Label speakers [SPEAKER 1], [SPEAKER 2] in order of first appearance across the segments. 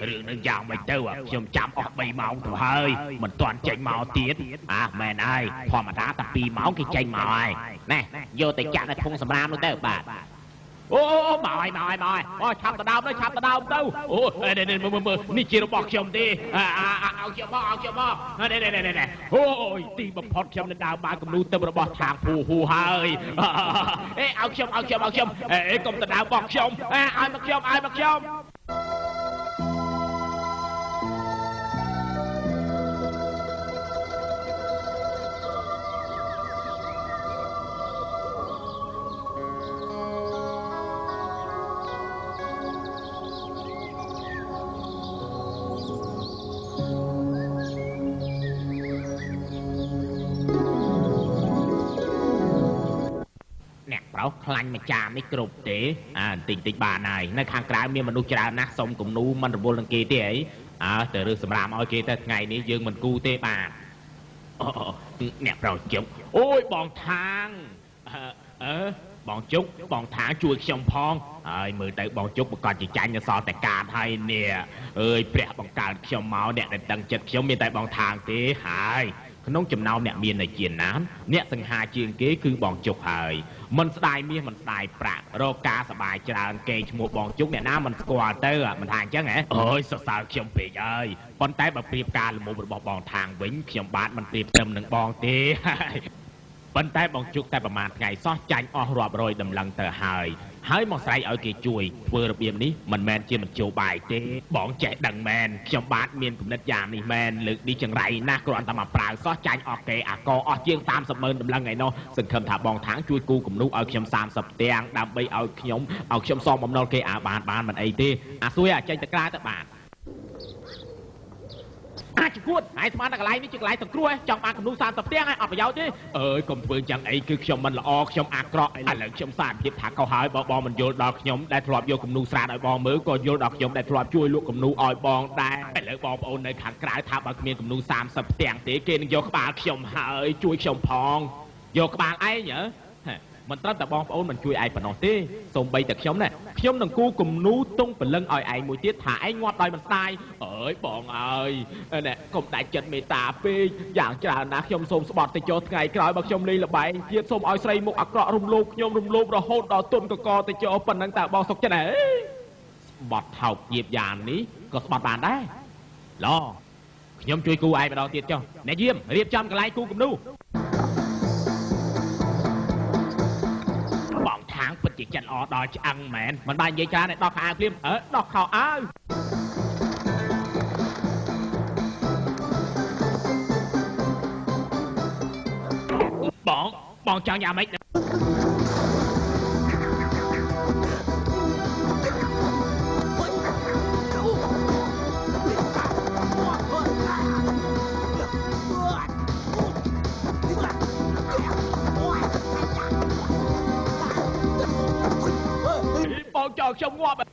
[SPEAKER 1] អីរឿងនឹងយ៉ាងមិនទៅអាខ្ញុំចាំអស់3ម៉ោងទៅហើយមិនទាន់ចេញមកទៀតអាមែនហើយធម្មតាតែ2ម៉ោងគេចេញមកហើយណែយកទៅចាក់នៅធុងសម្រាមនោះទៅបាទអូអូមកហើយមកហើយមកហើយអូឆាប់ទៅដើមទៅឆាប់ទៅដើមទៅអូនេះនេះមើលមើលនេះជារបស់ខ្ញុំទេអាអាឲ្យខ្ញុំមកឲ្យខ្ញុំមកនេះនេះនេះនេះអូយទីបំផុតខ្ញុំនឹងដើរបានគំនូទឹករបស់ខាងភូហូហើយអេឲ្យខ្ញុំឲ្យខ្ញុំឲ្យខ្ញុំអេកុំទៅដើមរបស់ខ្ញុំឲ្យមកខ្ញុំឲ្យមកខ្ញុំ ញ់មួយចាមនេះគ្រប់ទេអាបន្តិចតិចបានហើយនៅខាងក្រៅមានមនុស្សច្រើនណាស់សុំគំនូមិនរវល់នឹងគេទេអីអើទៅរើសសម្រាមឲ្យគេទៅថ្ងៃនេះយើងមិនគូទេបាទអូអ្នកប្រុសជុកអូយបងថាងអឺអឺបងជុកបងថាងជួយខ្ញុំផងហើយមើលទៅបងជុកប្រកាសជាចាញ់នៅសល់តែកាតហើយនេះអើយព្រះបង្កើតខ្ញុំមកអ្នកដែលដឹងចិត្តខ្ញុំមានតែបងថាងទេហើយក្នុងចំណោមអ្នកមាននៅជាណានអ្នកសង្ហាជាងគេគឺបងជុកហើយ មិនស្ដាយមាសមិនស្ដាយប្រាក់រកការសបាយច្រើនគេឈ្មោះបងជុកអ្នកណាមិនស្គាល់ទៅមិនថាអញ្ចឹងហ៎អើយសរសើរខ្ញុំពេកហើយប៉ុន្តែបើប្រៀបការល្មមរបស់បងថាងវិញខ្ញុំបាទមិនប្រៀបផ្ទឹមនឹងបងទេប៉ុន្តែបងជុកតែប្រហែលថ្ងៃសោះចាញ់អស់រាប់រយដំឡឹងទៅហើយ ហើយមកស្រែកឲ្យគេជួយធ្វើរបៀបនេះមិនមែនជាមិនចូលបាយទេ បងចេះដឹងមែនខ្ញុំបាទមានគំនិតយ៉ាងនេះមែនលើកនេះចង្រៃណាស់គ្រាន់តែមកប្រើសោះចាញ់អស់គេអាកអស់ជាង30ម៉ឺនដំឡឹងឯណោះសង្ឃឹមថាបងថាងជួយគូគំនូឲ្យខ្ញុំ30ផ្ទាំងដើម្បីឲ្យខ្ញុំឲ្យខ្ញុំសងបំណុលគេអាបានបានមិនអីទេអាសួយអាចេញទៅក្រៅទៅបាន អាចគួតហើយស្មានតែកន្លែងនេះជាកន្លែងសង្គ្រោះឯងចង់បានគំនូ30ផ្ទាំងឯងអត់ប្រយោជន៍ទេអើយកុំធ្វើចឹងអីគឺខ្ញុំមិនល្អខ្ញុំអាក្រក់ឥឡូវខ្ញុំសារភាពថាកុសហើយបើបងមិនយល់ដល់ខ្ញុំដែលធ្លាប់យកគំនូស្រាតឲ្យបងមើលក៏យល់ដល់ខ្ញុំដែលធ្លាប់ជួយលក់គំនូឲ្យបងដែរឥឡូវបងប្អូននៅខាងក្រៅថាបើគ្មានគំនូ30ផ្ទាំងទេគេនឹងយកក្បាលខ្ញុំហើយជួយខ្ញុំផងយកក្បាលឯងហ៎ហេ មិនត្រឹមតែបងប្អូនមិនជួយឯងប៉ុណ្ណោះទេសូម្បីតែខ្ញុំណាខ្ញុំនឹងគូគំនូទុងព្រលឹងឲ្យឯងមួយទៀតថាឯងងាប់ដោយមិនស្ដាយអើយបងអើយណែកុំដាច់ចិត្តមេត្តាពេកយ៉ាងច្រើនណាស់ខ្ញុំសូមស្បត់ទៅចុះថ្ងៃក្រោយបើខ្ញុំលេងល្បែងទៀតសូមឲ្យស្រីមុខអាក្រក់រំលោភខ្ញុំរំលោភរហូតដល់ទុនកកទៅចុះប៉ុណ្ណឹងតើបងសុខចិត្តហ៎ស្បត់ថោកញៀបយ៉ាងនេះក៏ស្បត់បានដែរឡខ្ញុំជួយគូឯងម្ដងទៀតចុះអ្នកយាមរៀបចំកន្លែងគូគំនូ ពិតជាចិត្តល្អដល់ឆ្អឹងមែនមិនបាននិយាយច្រើនទេដោះខោអាវភ្លាមអើដោះខោអាវបងបងចង់យ៉ាងម៉េច បង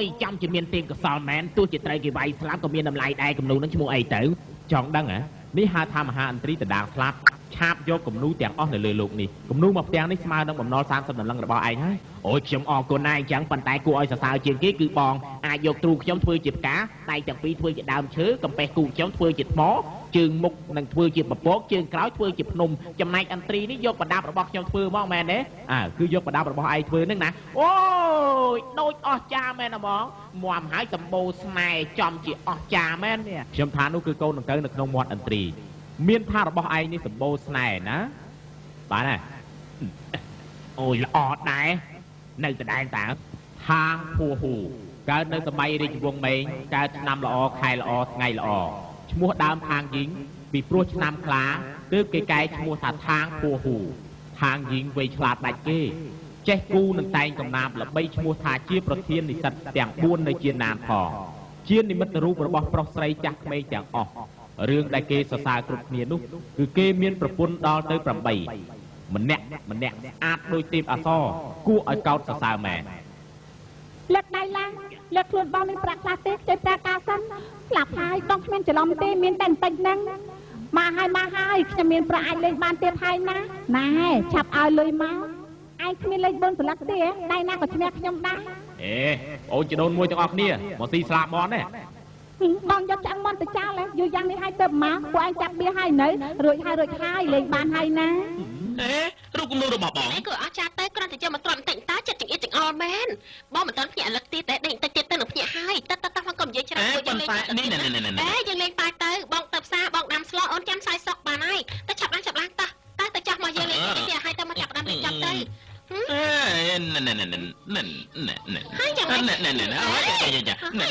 [SPEAKER 1] យចាំជាមានទេពកោសលមែនទោះជាត្រូវគេវាយស្លាប់ក៏មានតម្លៃដែរគំនូនឹងឈ្មោះអីទៅចង់ដឹងហ៎នេះហៅថាមហាអន្ត្រីតដាងស្លាប់ឆាបយកគំនូទាំងអស់នៅលើលោកនេះគំនូមកផ្ទាំងនេះស្មើនឹងបំណុល30ដុល្លឹងរបស់ឯងហើយអូយខ្ញុំអរគុណណាស់អញ្ចឹងប៉ុន្តែគួរឲ្យសរសើរជាងគេគឺបងអាចយកទ្រូខ្ញុំធ្វើជាផ្កាដៃទាំងពីរធ្វើជាដើមឈើកំពេះគូខ្ញុំធ្វើជាថ្ម ជើងមុខនឹងធ្វើជាពពកជើងក្រោយធ្វើជាភ្នំចំណែកអន្ត្រីនេះយកប្រដាប់របស់ខ្ញុំធ្វើមកមែនទេអើគឺយកប្រដាប់របស់ឯងធ្វើនឹងណាអូយដូចអស់ចាមែនហ្មងមមហើយសម្បូរស្នេហ៍ចំជាអស់ចាមែននេះខ្ញុំថានោះគឺកូនដង្កូវនៅក្នុងមាត់អន្ត្រីមានថារបស់ឯងនេះសម្បូរស្នេហ៍ណាបាទណាអូយល្អដែរនៅដដែលតើហាងភួហ៊ូកើតនៅសម័យរាជវង្សម៉េងកើតឆ្នាំល្អខែល្អថ្ងៃល្អ ឈ្មោះដើមខាងយីងពីព្រោះឆ្នាំខ្លាទើបគេកែឈ្មោះថាថាងភួហ៊ូខាងយីងវ័យឆ្លាតដាច់គេចេះគូនឹងតែងកំណាព្យល្បីឈ្មោះថាជាប្រធាននិស្សិតទាំង4នៅជាណានផងជានិមិត្តរូបរបស់ប្រុសស្រីចាស់ក្មេងទាំងអស់រឿងដែលគេសរសើរគ្រប់គ្នានោះគឺគេមានប្រពន្ធដល់ទៅ8ម្នាក់ម្នាក់ស្អាតដូចទេពអសរគួរឲ្យកោតសរសើរមែន
[SPEAKER 2] លើកដៃឡើងលើកខ្លួនបងមានប្រាក់ខ្លះទេខ្ចីប្រាក់ការសិនស្លាប់ហើយបងគ្មានច្រឡំទេមានតែបន្តិចហ្នឹងមកហើយមកហើយខ្ញុំមានប្រាក់អាចលេងបានទៀតហើយណាណែឆាប់ឲ្យលុយមកឯងគ្មានលេខ4ស្លឹកទេដៃណាក៏ឈ្នះខ្ញុំដែរ
[SPEAKER 1] អេអូនចដូនមួយទាំងអស់គ្នាមកស៊ីស្លាប់មន់ទេ
[SPEAKER 2] បងយកឆ្អឹងមន់ទៅចោលហើយយូរយ៉ាងនេះហើយទៅមកពួកឯងចាប់បៀហើយនៅរួចហើយរួចហើយលេងបានហើយណា
[SPEAKER 3] អេរូបគំនូររបស់បង
[SPEAKER 4] ឯងក៏អស់ចាស់ទៅគ្រាន់តែយកមកទ្រាំបន្តិចតើចិត្តចង្អៀតចង្អល់មែនបងមិនទាន់ភ្ញាក់លឹកទៀតតែដេកបន្តិចទៀតទៅនឹងភ្ញាក់ហើយតើតើតើបងកុំនិយាយច្រ
[SPEAKER 3] អេ
[SPEAKER 4] ឡំពួកយើង
[SPEAKER 3] ប៉ុ
[SPEAKER 4] លេ
[SPEAKER 3] ន្ងតែនេះនេះនេះនេះ
[SPEAKER 4] អេយើងលេងបាយទៅបងទៅផ្សារបងដាំស្លអូនចាំសាយសុកបានហើយទៅចាប់ឡើងចាប់ឡើងតោះតើទៅចាស់មកយើងលេងតិចទៀតហើយទៅមកចាប់ដាំលេងចាប់ទៅ
[SPEAKER 3] អេណែណែណែណែណែណែណែ
[SPEAKER 4] ហើយយ៉ាងម៉េច
[SPEAKER 3] ណែណែណែណែអើយយ៉ាយ៉ាយ៉ាណែ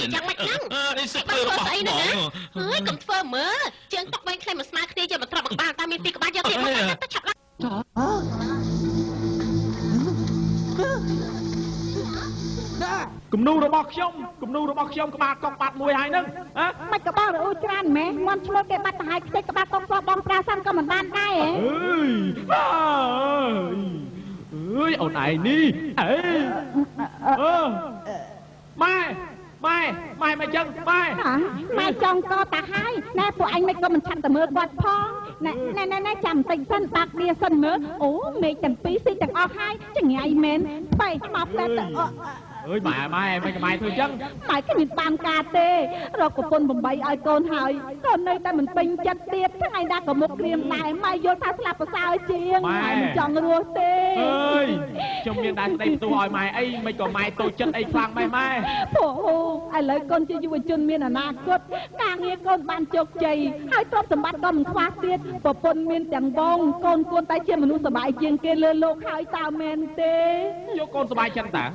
[SPEAKER 3] អេសិធ្វើរបស់បង
[SPEAKER 4] ហើយកុំធ្វើមើលជើងតុកវែងខ្លីមកស្មើគ្នាយកមកទ្រាំមកក្បាលតើមានពីក្បាលយកទៀតមកទៅចាប់ឡើង
[SPEAKER 1] គំនូររបស់ខ្ញុំគំនូររបស់ខ្ញុំក្បាលកុកបាត់មួយហើយហ្នឹងហ៎
[SPEAKER 2] មិនក៏បងរអ៊ូច្រើនម៉ែមន់ឈ្មោះគេបាត់ទៅហើយខ្ទេចក្បាលកុកសោះបងប្រាសានក៏មិនបានដែរហ៎
[SPEAKER 1] អើយអើយអើយអូនឯងនេះអេអឺម៉ែ ម៉ែម៉ែមិនចឹងម៉ែ
[SPEAKER 2] ហ៎ម៉ែចង់កតាហើយណែពួកអញមិនក៏មិនឆាប់ទៅមើលគាត់ផងណែណែណែណែចាំបន្តិចសិនបាក់វាសិនមើលអូមេឃទាំងពីរស៊ីទាំងអស់ហើយចង្អាយមែនបែកមកផ្លែទៅ អ
[SPEAKER 1] អើយម៉ែម៉ែមិនក៏ម៉ែធ្វើចឹង
[SPEAKER 2] ម៉ែគ្មានបានការទេរកប្រពន្ធ8ឲ្យកូនហើយកូននៅតែមិនពេញចិត្តទៀតថ្ងៃណាក៏មុខក្រៀមដែរម៉ែយល់ថាស្លាប់ប្រសើរជាងម៉ែមិនចង់រស់ទេ
[SPEAKER 1] អើយខ្ញុំមានដែរស្ដីបន្ទោសឲ្យម៉ែអីមិនក៏ម៉ែតូចចិត្តអីខ្លាំងម៉ែម៉ែ
[SPEAKER 2] ពួកហូឥឡូវកូនជាយុវជនមានអនាគតការងារកូនបានជោគជ័យហើយទ្រព្យសម្បត្តិក៏មិនខ្វះទៀតប្រពន្ធមានទាំងបងកូនគួរតែជាមនុស្សសប្បាយជាងគេលើលោកហើយតើមែនទេ
[SPEAKER 1] យកកូនសុបាយចិត្តតា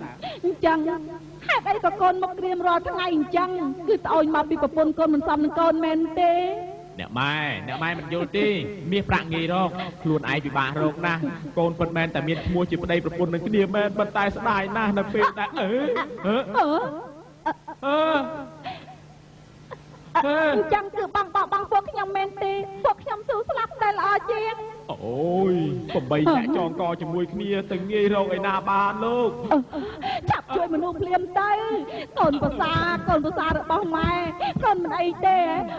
[SPEAKER 2] អញ្ចឹងហេតុអីក៏កូនមកក្រៀមរាល់ថ្ងៃអញ្ចឹងគឺត្អូញមកពីប្រពន្ធកូនមិនសមនឹងកូនមែនទេ
[SPEAKER 1] អ្នកម៉ែអ្នកម៉ែមិនយល់ទេមាសប្រាក់ងាយរកខ្លួនឯងពិបាករកណាស់កូនពិតមែនតែមានឈ្មោះជាប្តីប្រពន្ធនឹងគ្នាមែនប៉ុន្តែស្ដាយណាស់នៅពេលតែអឺអឺ
[SPEAKER 2] អឺ
[SPEAKER 1] អឺ អឺ
[SPEAKER 2] អញ្ចឹងគឺបងបោកបងពួកខ្ញុំមែនទេពួកខ្ញុំស៊ូស្លាប់តែល្អជាង
[SPEAKER 1] អូយកំបីអ្នកចងកជាមួយគ្នាទៅងាយរកឯណាបានលោក
[SPEAKER 2] អឺចាប់ជួយមនុស្សភ្លាមទៅកូនប្រសាកូនប្រសារបស់ម៉ែកូនមិនអីទេ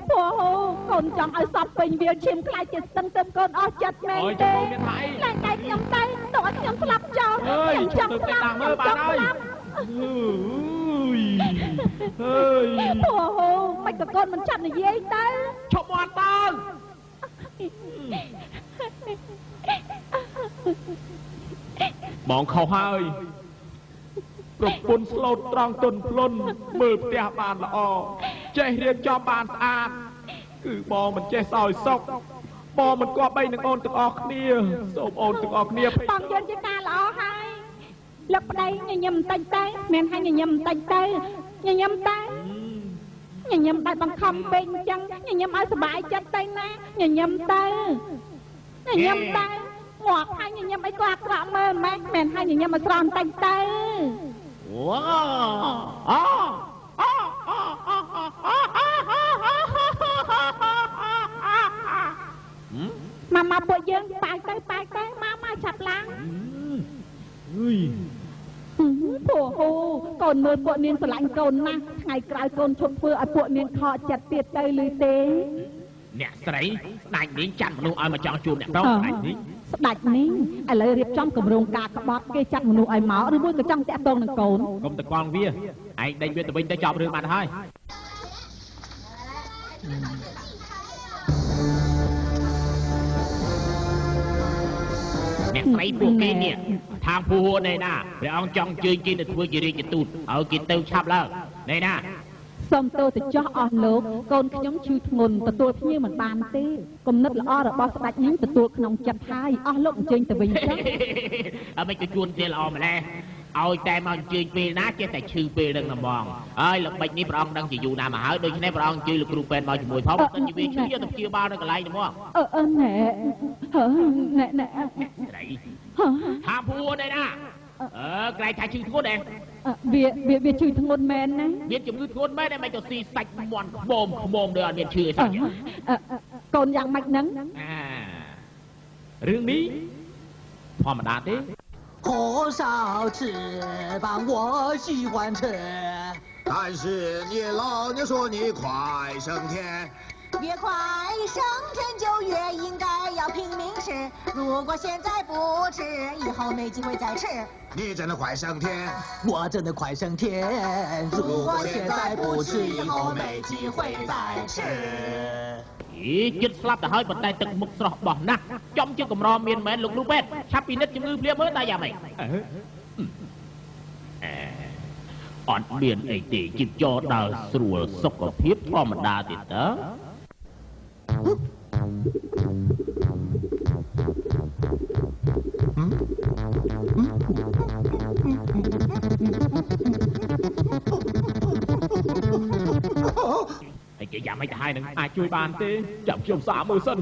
[SPEAKER 2] ព្រោះហូកូនចង់ឲ្យសពពេញវាលឈាមខ្លាចជាស្ទឹងទៅកូនអស់ចិត្តមែន
[SPEAKER 1] អូយ
[SPEAKER 2] ទេ
[SPEAKER 1] ចាំមានថាអី
[SPEAKER 2] តែតែខ្ញុំទៅទៅឲ្យខ្ញុំស្លាប់ចោល
[SPEAKER 1] អើយ
[SPEAKER 2] ខ្ញុំចង់ស្លាប់
[SPEAKER 1] ទៅតាមមើលបានហើយ
[SPEAKER 2] ខ្ញុំចង់ស្លាប់
[SPEAKER 1] អើយអើយ
[SPEAKER 2] ព្រោះហូមិនក៏កូនមិនចាប់និយាយទៅ
[SPEAKER 1] ឈប់មាត់តើបងខុសហើយប្រពន្ធស្លូតត្រង់ទុនភ្លុនមើលផ្ទះបានល្អចេះរៀបចំបានស្អាតគឺបងមិនចេះសោយសុខបងមិនគប្បីនឹងអូនទាំងអស់គ្នាសូមអូនទាំងអស់គ្នាភ័យ
[SPEAKER 2] បងយើងជាការល្អហើយ លឹកប្តីញញឹមបន្តិចទៅមានហើយញញឹមបន្តិចទៅញញឹមទៅញញឹមដោយបង្ខំពេកអញ្ចឹងញញឹមឲ្យសុបាយចិត្តទៅណាញញឹមទៅញញឹមទៅងាប់ហើយញញឹមអីក៏អាក្រក់មើលមិនមែនហើយញញឹមឲ្យស្រន់បន្តិចទៅ
[SPEAKER 1] វ៉ាអូអូអូអូអូ
[SPEAKER 2] ម៉ាម៉ាពួកយើងប៉ាយទៅប៉ាយទៅម៉ាម៉ាឆាប់ឡើង
[SPEAKER 1] អុយ
[SPEAKER 2] ពូហូកូនមើលពួកនាងស្រឡាញ់កូនណាស់ថ្ងៃក្រោយកូនឈប់ធ្វើឲ្យពួកនាងខកចិត្តទៀតទៅឬទេ
[SPEAKER 1] អ្នកស្រីស្ដាច់នាងចាត់មនុស្សឲ្យមកចង់ជួបអ្នកប្រុសស្ដាច់នេះ
[SPEAKER 2] ស្ដាច់នេះឥឡូវរៀបចំគម្រោងការក្បត់គេចាត់មនុស្សឲ្យមកឬមួយក៏ចង់តាក់ទងនឹងកូន
[SPEAKER 1] កុំតកងវាឯងដេញវាទៅវិញទៅចប់រឿងបាត់ហើយ អ្នកស្រីពួកគេនេះខាងពូហួរនេះណាព្រះអង្គចង់ជើញគេទៅធ្វើជារាជទូតឲ្យគេទៅឆាប់ឡើងនេះណា
[SPEAKER 2] សូមទោសទៅចោះអស់លោកកូនខ្ញុំឈឺធ្ងន់ទទួលភ្ញៀវមិនបានទេគំនិតល្អរបស់ស្ដេចញញទទួលក្នុងចិត្តហើយអស់លោកអញ្ជើញទៅវិញចុះ
[SPEAKER 1] អមិនក៏ជួនទេល្អម្ល៉េះ ឲ្យតែមកអញ្ជើញពេលណាចេះតែឈឺពេលនឹងហ្មងហើយល្បិចនេះព្រះអង្គដឹងជាយូរណាស់មកហើយដូច្នេះព្រះអង្គអញ្ជើញលោកគ្រូពេទ្យមកជាមួយផងទៅជាវាឈឺទៅព្យាបាលនៅកន្លែងនេះហ្មង
[SPEAKER 2] អឺអឺណែហឺណែណែ
[SPEAKER 1] ស្រី
[SPEAKER 2] ហឺ
[SPEAKER 1] ថាពូនេះណាអឺក្រែងថាឈឺធ្ងន់ទេ
[SPEAKER 2] អឺវាវាវាឈឺធ្ងន់មែនណា
[SPEAKER 1] មានជំងឺធ្ងន់មែនតែមិនក៏ស៊ីសាច់មន់ខ្មុំខ្មុំដូចអត់មានឈឺអីសោះ
[SPEAKER 2] អឺអឺអឺកូនយ៉ាងម៉េចហ្នឹង
[SPEAKER 1] អារឿងនេះធម្មតាទេ
[SPEAKER 5] 火烧翅膀我喜欢吃，
[SPEAKER 6] 但是你老娘说你快升天，
[SPEAKER 7] 越快升天就越应该要拼命吃，如果现在不吃，以后没机会再吃。
[SPEAKER 6] 你真的快升天。
[SPEAKER 5] 我真的快升天。如果现在不吃，以后没机会再吃。
[SPEAKER 1] អីចិត្តស្លាប់ទៅហើយប៉ុន្តែទឹកមុខស្រស់បោះណាស់ចំជាកម្រមានមែនលោកគ្រូពេទ្យឆាប់ពិនិត្យជំងឺភ្លាមមើលតែយ៉ាងម៉េចអឺអត់មានអីទេជីបចរដើរស្រួលសុខភាពធម្មតាទេតើ ហើយគេយ៉ាងម៉េចទៅហើយនឹងអាចជួយបានទេចាំខ្ញុំសាកមើលសិន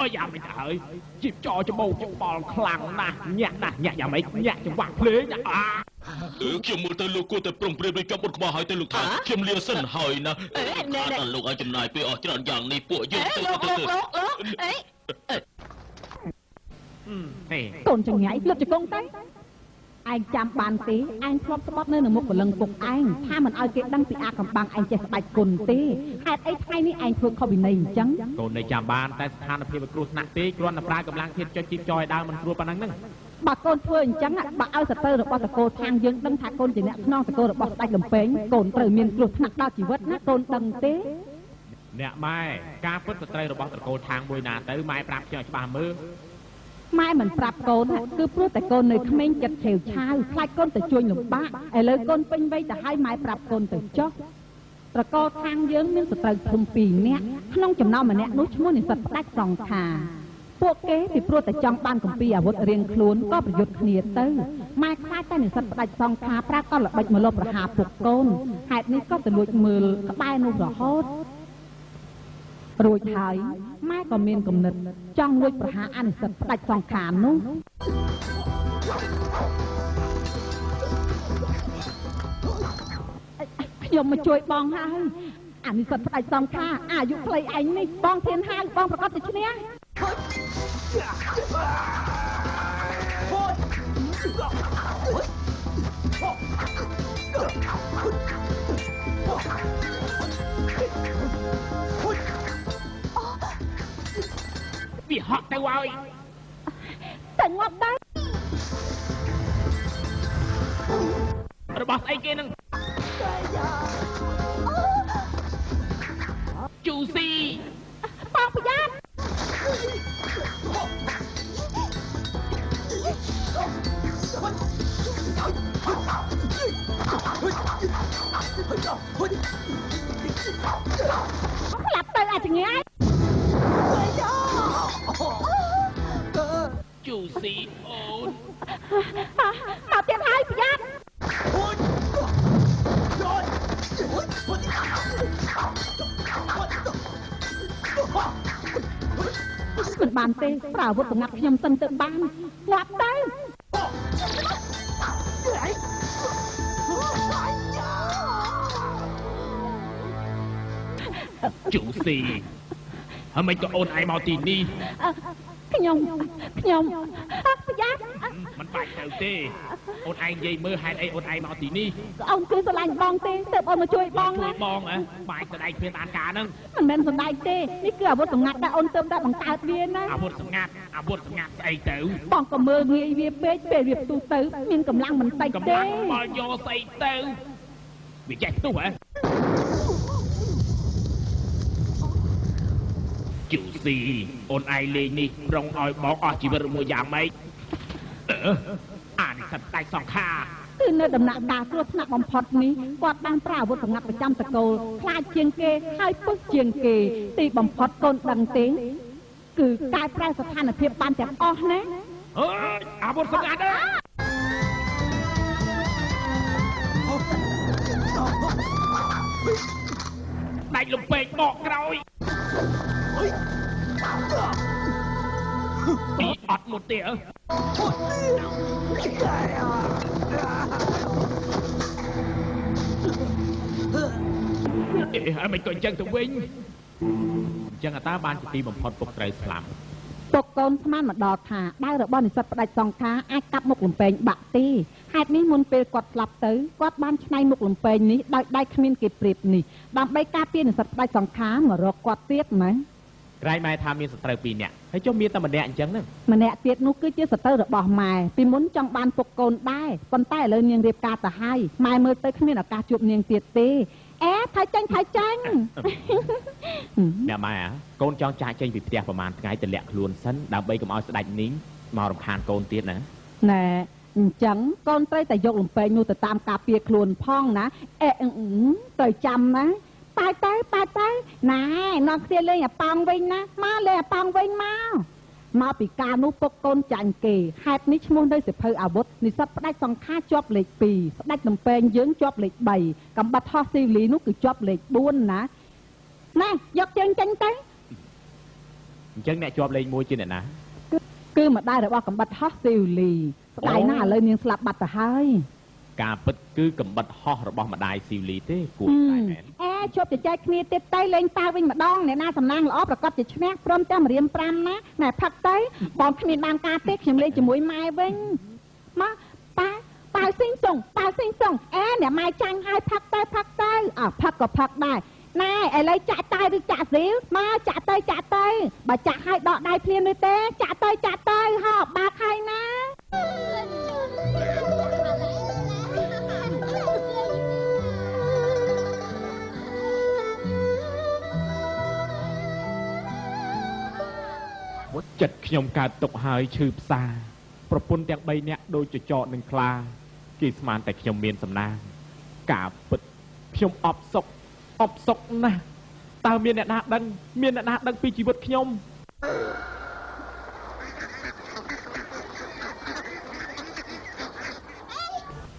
[SPEAKER 1] អើយយ៉ាងមិនទៅហើយជីបចរច្បោកច្បល់ខ្លាំងណាស់ញាក់ណាស់ញាក់យ៉ាងម៉េចញាក់ចង្វាក់ភ្លេងណាអា
[SPEAKER 3] អឺខ្ញុំមើលទៅលោកគួរតែប្រុងប្រៀបដូចកំពុតខ្មោះហើយទៅលោកថាខ្ញុំលាសិនហើយណាខាតដល់លោកឲ្យចំណាយពេលអស់ច្រើនយ៉ាងនេះពួកយើងទៅ
[SPEAKER 4] លោក
[SPEAKER 3] ទៅ
[SPEAKER 4] លោក
[SPEAKER 3] ទៅ
[SPEAKER 4] លោកលោកអី
[SPEAKER 1] ទេ
[SPEAKER 2] កូនចង្ញៃលុតជង្គង់ទៅ ឯងចាំបានទេឯងធ្លាប់ស្បត់នៅនៅមុខពលឹងពុកឯងថាមិនឲ្យគេដឹងពីអាកំបាំងឯងចេះស្ដាច់គុណទេហេតុអីថ្ងៃនេះឯងធ្វើខុសវិន័យអញ្ចឹង
[SPEAKER 1] កូននៅចាំបានតែស្ថានភាពវាគ្រោះថ្នាក់ពេកគ្រាន់តែប្រើកម្លាំងធាតុចុចជីបចរឲ្យដើមមិនស្រួលប៉ុណ្ណឹងហ្នឹង
[SPEAKER 2] បើកូនធ្វើអញ្ចឹងបើឲ្យសត្រូវរបស់តកូលខាងយើងដឹងថាកូនជាអ្នកស្នងតកូលរបស់ស្ដេចលំពេងកូនត្រូវមានគ្រោះថ្នាក់ដល់ជីវិតណាកូនដឹងទេ
[SPEAKER 1] អ្នកម៉ែការពិតស្ត្រីរបស់ត្រកូលខាងមួយណាទៅម៉ែប្រាប់ខ្ញុំឲ្យច្បាស់មើល
[SPEAKER 2] ម៉ែមិនប្រាប់កូនណាគឺព្រោះតែកូននៅក្មេងចិត្តឆេវឆាវខ្លាចកូនទៅជួយលំបាកឥឡូវកូនពេញវ័យទៅហើយម៉ែប្រាប់កូនទៅចុះត្រកូលខាងយើងមានសត្រូវធំពីរនាក់ក្នុងចំណោមម្នាក់នោះឈ្មោះនិស្សិតផ្ដាច់សង្ខាពួកគេពីព្រោះតែចង់បានកម្ពីអាវុធរៀងខ្លួនក៏ប្រយុទ្ធគ្នាទៅម៉ែខ្លាចតែនិស្សិតផ្ដាច់សង្ខាប្រាកដល្បិចមកលបប្រហារពួកកូនហេតុនេះក៏ទៅលួចមើលក្បែរនោះរហូត រួចហើយម៉ែក៏មានគំនិត ចង់លួចប្រហារអនិសិទ្ធផ្ដាច់សង្ខារនោះខ្ញុំមកជួយបងហើយអនិសិទ្ធផ្ដាច់សង្ខារអាយុខ្លីឯងនេះបងធានហើយបងប្រកាសទៅឈ្នះ
[SPEAKER 1] វាហក់ទៅហើយ
[SPEAKER 2] តែងាប់ដែរ
[SPEAKER 1] របស់ស្អីគេនឹងជូស៊ី
[SPEAKER 2] បងប្រយ័ត្នស្លាប់ទៅអាចងាយ
[SPEAKER 1] ជូស៊ីអូន
[SPEAKER 2] មកទៀតហើយប្រយ័ត្នមិនបានទេប្រើអាវុធសម្ងាត់ខ្ញុំសិនទៅបានងាប់ទៅ
[SPEAKER 1] ជូស៊ី ហើយមិនក៏អូនឯងមកទីនេះ
[SPEAKER 2] អឺខ្ញុំខ្ញុំអឺប្រយ័ត្ន
[SPEAKER 1] មិនបាច់ទៅទេអូនឯងនិយាយមើលហេតុអីអូនឯងមកទីនេះ
[SPEAKER 2] អូនគឺស្រឡាញ់បងទេទើបអូនមកជួយបង
[SPEAKER 1] ជួ
[SPEAKER 2] ណា
[SPEAKER 1] យបងហ៎បាច់ស្ដែងគ្មានបានការហ្នឹង
[SPEAKER 2] មិនមែនសំដែងទេនេះគឺអាវុធសម្ងាត់ដែលអូនទើបតែបង្កើតវាណា
[SPEAKER 1] អាវុធសម្ងាត់អាវុធសម្ងាត់ស្អីទៅ
[SPEAKER 2] បងក៏មើលងាយវាពេកពេលវាផ្ទុះទៅមានកម្លាំងបន្តិច
[SPEAKER 1] កម្ទេលាំងបល់យកស្អីទៅវាចេះផ្ទុះហ៎ជូ ស៊ីអូនឯងលេងនេះរងឲ្យបងអស់ជីវិតមួយយ៉ាងម៉េចអឺអានេះសិតដៃសង្ខារ
[SPEAKER 2] គឺនៅដំណាក់កាលគ្រោះថ្នាក់បំផុតនេះគាត់បានប្រើអាវុធសម្ងាត់ប្រចាំតកូលខ្លាចជាងគេហើយពឹសជាងគេទីបំផុតកូនដឹងទេគឺកែប្រែស្ថានភាពបានទាំងអស់ណា
[SPEAKER 1] អើយអាវុធសម្ងាត់អើយដាច់លំពេកបកក្រោយពី អត់មុតទេអើអេហើយមិនក៏អញ្ចឹងទៅវិញអញ្ចឹងអាតាបានជាទីបំផុតពុកត្រូវស្លាប់
[SPEAKER 2] ពុកកូនស្មានមកដល់ថាដៃរបស់និស្សិតផ្ដាច់សង្ខារអាចកាប់មុខលំពេងបាក់ទេហេតុនេះមុនពេលគាត់ស្លាប់ទៅគាត់បានឆ្នៃមុខលំពេងនេះដោយដៃគ្មានគេប្រៀបនេះដើម្បីការពារនិស្សិតផ្ដាច់សង្ខារមករកគាត់ទៀតណា
[SPEAKER 1] ក្រែងម៉ែថាមានសត្រូវពីរនាក់ហើយចុះមានតែម្នាក់អញ្ចឹងហ្នឹង
[SPEAKER 2] ម្នាក់ទៀតនោះគឺជាសត្រូវរបស់ម៉ែពីមុនចង់បានពុកកូនដែរប៉ុន្តែឥឡូវនាងរៀបការទៅហើយម៉ែមើលទៅគ្មានឱកាសជួបនាងទៀតទេអេថៃចាញ់ថៃចាញ់
[SPEAKER 1] អ្នកម៉ែអាកូនចង់ចាកចេញពីផ្ទះប្រហែលថ្ងៃទៅលាក់ខ្លួនសិនដើម្បីកុំឲ្យស្ដាច់នីងមករំខានកូនទៀតណា
[SPEAKER 2] ណែអញ្ចឹងកូនត្រូវតែយកលំពេងនោះទៅតាមការពារខ្លួនផងណាអេអឺអឺត្រូវចាំណា ប៉ាទៅប៉ាទៅណែនាំគ្នាលេងអាប៉ោងវិញណាមកលេងអាប៉ោងវិញមកមកពីការនោះពុកកូនចាញ់គេហេតុនេះឈ្មោះនៅសិភៅអាវុធនិស្សិតផ្ដាច់សង្ខារជាប់លេខ2ស្ដាច់លំពេងយើងជាប់លេខ3កំបាត់ហោះស៊ីវលីនោះគឺជាប់លេខ4ណាណែយកជើងចេញទៅ
[SPEAKER 1] អញ្ចឹងអ្នកជាប់លេខ1ជាអ្នកណា
[SPEAKER 2] គឺម្ដាយរបស់កំបាត់ហោះស៊ីវលីស្ដាយណាស់ឥឡូវនាងស្លាប់បាត់ទៅហើយ
[SPEAKER 1] ការពិតគឺកំបិតហោះរបស់ម្ដាយស៊ីវលីទេគួរតែមែន
[SPEAKER 2] អេជប់ជជែកគ្នាទៀតទៅលេងប៉ាវិញម្ដងអ្នកណាសំណាងល្អប្រកបជាឈ្នះព្រមទាំងរៀម5ណាណែផឹកទៅបងគ្មានបានការទេខ្ញុំលេងជាមួយម៉ែវិញមកប៉ាប៉ាស៊ីងសុងប៉ាស៊ីងសុងអេអ្នកម៉ែចាញ់ឲ្យផឹកទៅផឹកទៅអើផឹកក៏ផឹកដែរណែឥឡូវចាក់តៃឬចាក់ស៊ីវមកចាក់ទៅចាក់ទៅបើចាក់ឲ្យដកដៃភ្លាមនេះទេចាក់ទៅចាក់ទៅហោបាក់ហើយណា
[SPEAKER 1] ចិត្តខ្ញុំកើតទុកហើយឈឺផ្សាប្រពន្ធទាំង3នាក់ដូចចចកនឹងខ្លាគេស្មានតែខ្ញុំមានសំណាងការពិតខ្ញុំអបសុកអបសុកណាស់តើមានអ្នកណាដឹងមានអ្នកណាដឹងពីជីវិតខ្ញុំ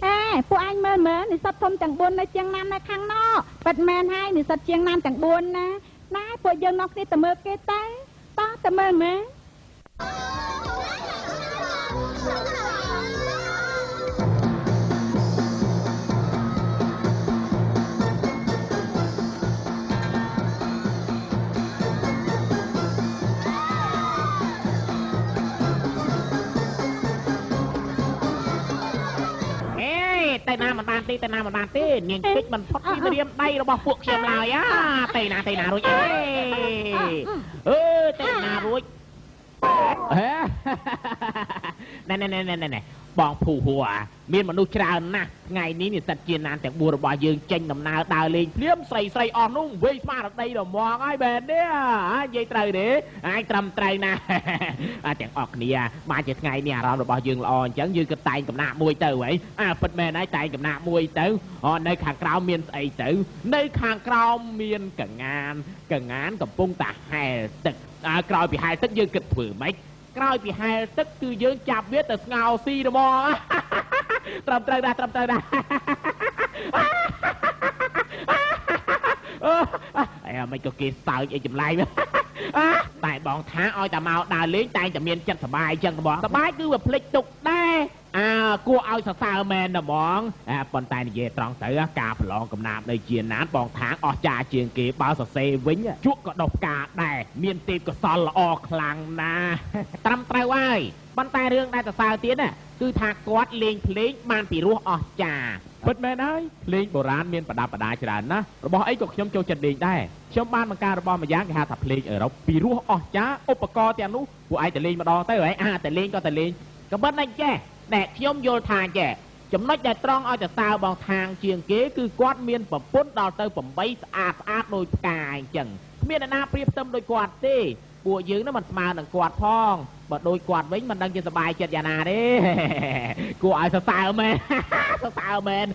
[SPEAKER 2] អេពួកអញមើលមើលនិស្សិតធំទាំង4នៅជាងណាំនៅខាងណោប៉ិតមែនហើយនិស្សិតជាងណាំទាំង4ណាណាពួកយើងមកគ្នាទៅមើលគេទៅតោះ ទៅមើល
[SPEAKER 1] តែណាមិនបានទេតែណាមិនបានទេនាងពេជ្រមិនផុតពីត្រៀមដៃរបស់ពួកខ្ញុំឡើយអាតែណាតែណារួចអេអឺតែណារួចហេ ណែណែណែណែណែណែបងភូហួរមានមនុស្សច្រើនណាស់ថ្ងៃនេះនិស្សិតជាណានទាំង4របស់យើងចេញដំណើរដើរលេងភ្លាមស្រីស្រីអស់នោះវិញស្មារតីរមងហើយបែបនេះអានិយាយត្រូវទេអាចត្រឹមត្រូវណាស់អាទាំងអស់គ្នាបានជាថ្ងៃនេះអារម្មណ៍របស់យើងល្អអញ្ចឹងយើងក៏តែងកំណាក់មួយទៅហីអាពិតមែនហើយតែងកំណាក់មួយទៅអូនៅខាងក្រោមមានស្អីទៅ នៅខាងក្រោមមានកងានកងានកំពុងតែហែលទឹកអាក្រោយពីហែលទឹកយើងគិតធ្វើម៉េច ក្រោយពីហែលទឹកគឺយើងចាប់វាទៅស្ងោរស៊ីហ្មងត្រឹមត្រូវដែរត្រឹមត្រូវដែរអឺអើមិនក៏គេសើចអីចម្លែកអើតែបងថាឲ្យតែមកដើរលេងតែងតែមានចិត្តសប្បាយចឹងបងសប្បាយគឺវាភ្លេចទុកដែរ អើគួរឲ្យសរសើរមែនណាបងអើប៉ុន្តែនិយាយត្រង់ទៅការប្រឡងកំណាបនៅជាណានបងថាអស់ចាជាងគេបើសរសេរវិញជក់ក៏ដុសផ្កាដែរមានទេពកោសលល្អខ្លាំងណាស់ត្រឹមត្រូវហើយប៉ុន្តែរឿងដែលសរសើរទៀតណាគឺថាគាត់លេងភ្លេងបានពីរោះអស្ចារ្យពិតមែនហើយភ្លេងបុរាណមានប្រដាប់ប្រដាច្រើនណាស់របស់អីក៏ខ្ញុំចូលចិត្តលេងដែរខ្ញុំបានបង្កើតរបស់មួយយ៉ាងគេហៅថាភ្លេងអឺរ៉ុបពីរោះអស្ចារ្យឧបករណ៍ទាំងនោះពួកឯងទៅលេងម្ដងទៅហើយអាតែលេងក៏តែលេងក៏ប៉ុន្តែចេះ តែខ្ញុំយល់ថាចេះចំណុចដែលត្រង់ឲ្យតសើបងខាងជាងគេគឺគាត់មានប្រពន្ធដល់ទៅ8ស្អាតស្អាតដោយផ្កាអញ្ចឹងគ្មានអ្នកណាប្រៀបផ្ទឹមដោយគាត់ទេពួកយើងនោះមិនស្មើនឹងគាត់ផងបើដូចគាត់វិញមិនដឹងជាសប្បាយចិត្តយ៉ាងណាទេគួរឲ្យសរសើរមែនសរសើរមែន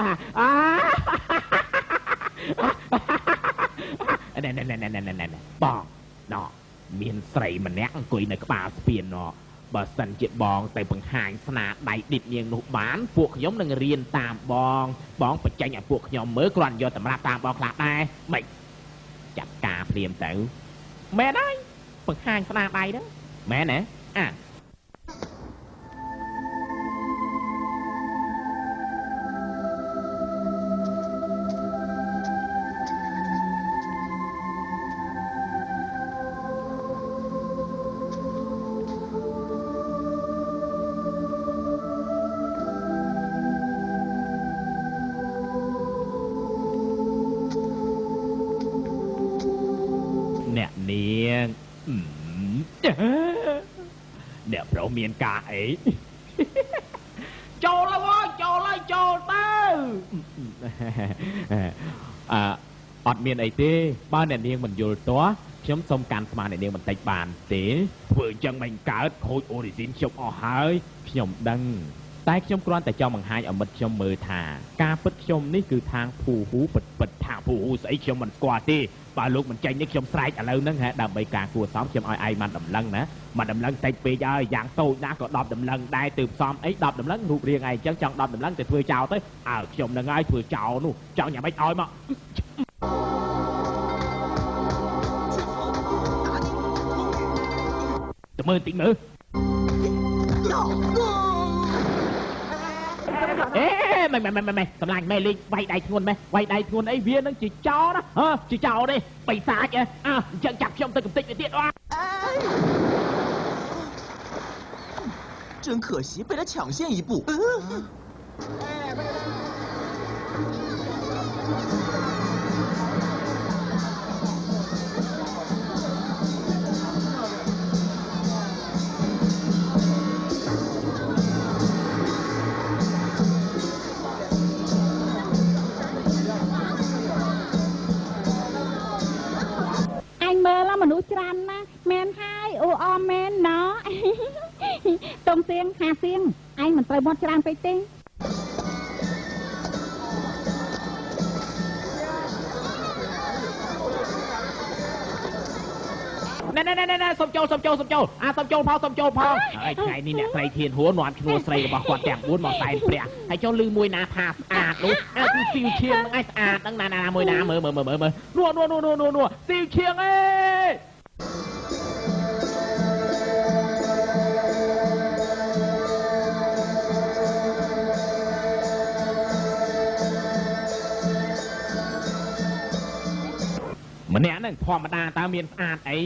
[SPEAKER 1] អាអាណែណែណែណែណែណែណែបងណោមានស្រីម្នាក់អង្គុយនៅក្បាលស្ពានណោ បើសិនជាបងទៅបង្ហាញស្នាដៃឌិតនាងនោះបានពួកខ្ញុំនឹងរៀនតាមបង បងបញ្ចេញឲ្យពួកខ្ញុំមើលគ្រាន់យកតម្រាប់តាមបងខ្លះដែរមិនចាត់ការព្រាមទៅមែនហើយបង្ហាញស្នាដៃហ្នឹងមែនទេអា ការអី ចូលហើយវ៉យចូលហើយចូលទៅអឺអត់មានអីទេបើអ្នកនាងមិនយល់ទាស់ខ្ញុំសូមកាន់ស្មាអ្នកនាងបន្តិចបានទេធ្វើអញ្ចឹងមិនកើតខូចអូរីស៊ីនខ្ញុំអស់ហើយខ្ញុំដឹង តែខ្ញុំគ្រាន់តែចង់បង្ហាញឲ្យមិត្តខ្ញុំមើលថា ការពិតខ្ញុំនេះគឺທາງភូហូ បិទថាពូស្អីខ្ញុំមិនស្គាល់ទេបើលោកមិនចេញនេះខ្ញុំស្រែកឥឡូវហ្នឹងហ่าដើម្បីការគួរសមខ្ញុំឲ្យឯងមកដំណឹងណាមកដំណឹងតិចពេកហើយយ៉ាងតូចណាស់ក៏10ដំណឹងដែរទើបផ្សំអី10ដំណឹងរូបរាងឯងចឹងចង់10ដំណឹងទៅធ្វើចោលទៅអើខ្ញុំនឹងហើយធ្វើចោលនោះចង់យ៉ាងម៉េចឲ្យមកតើមើលតិចមើល អេមិនមិនមិនមិនសម្លាញ់មែលេងវាយដៃធ្ងន់ម៉េះវាយដៃធ្ងន់អីវានឹងជាចោលណាហ៎ជាចោលទេបិសាចអើអើអញ្ចឹងចាប់ខ្ញុំទៅកំតិចទៅទៀតអ่ะ
[SPEAKER 5] 真可惜，被他抢先一步。
[SPEAKER 2] អ មើលមនុស្សច្រើនណាស់មែនហើយអូអមមែនណោតុងសៀងហាសៀងអញមិនត្រូវមកច្រើនពេកទេ
[SPEAKER 1] ណែណែណែណែសុំចូលសុំចូលសុំចូលអាសុំចូលផងសុំចូលផងហើយថ្ងៃនេះអ្នកស្រីធានហួរនាំឈ្នួលស្រីរបស់គាត់ទាំង4មកសែនព្រះហើយចូលលឺមួយណាថាស្អាតនោះអាគឺស៊ីវឈៀងហ្នឹងឯងស្អាតហ្នឹងណាណាមួយណាមើលមើលមើលមើលមើលនោះនោះនោះនោះនោះស៊ីវឈៀងអេម្នាក់ហ្នឹងធម្មតាតើមានស្អាតអី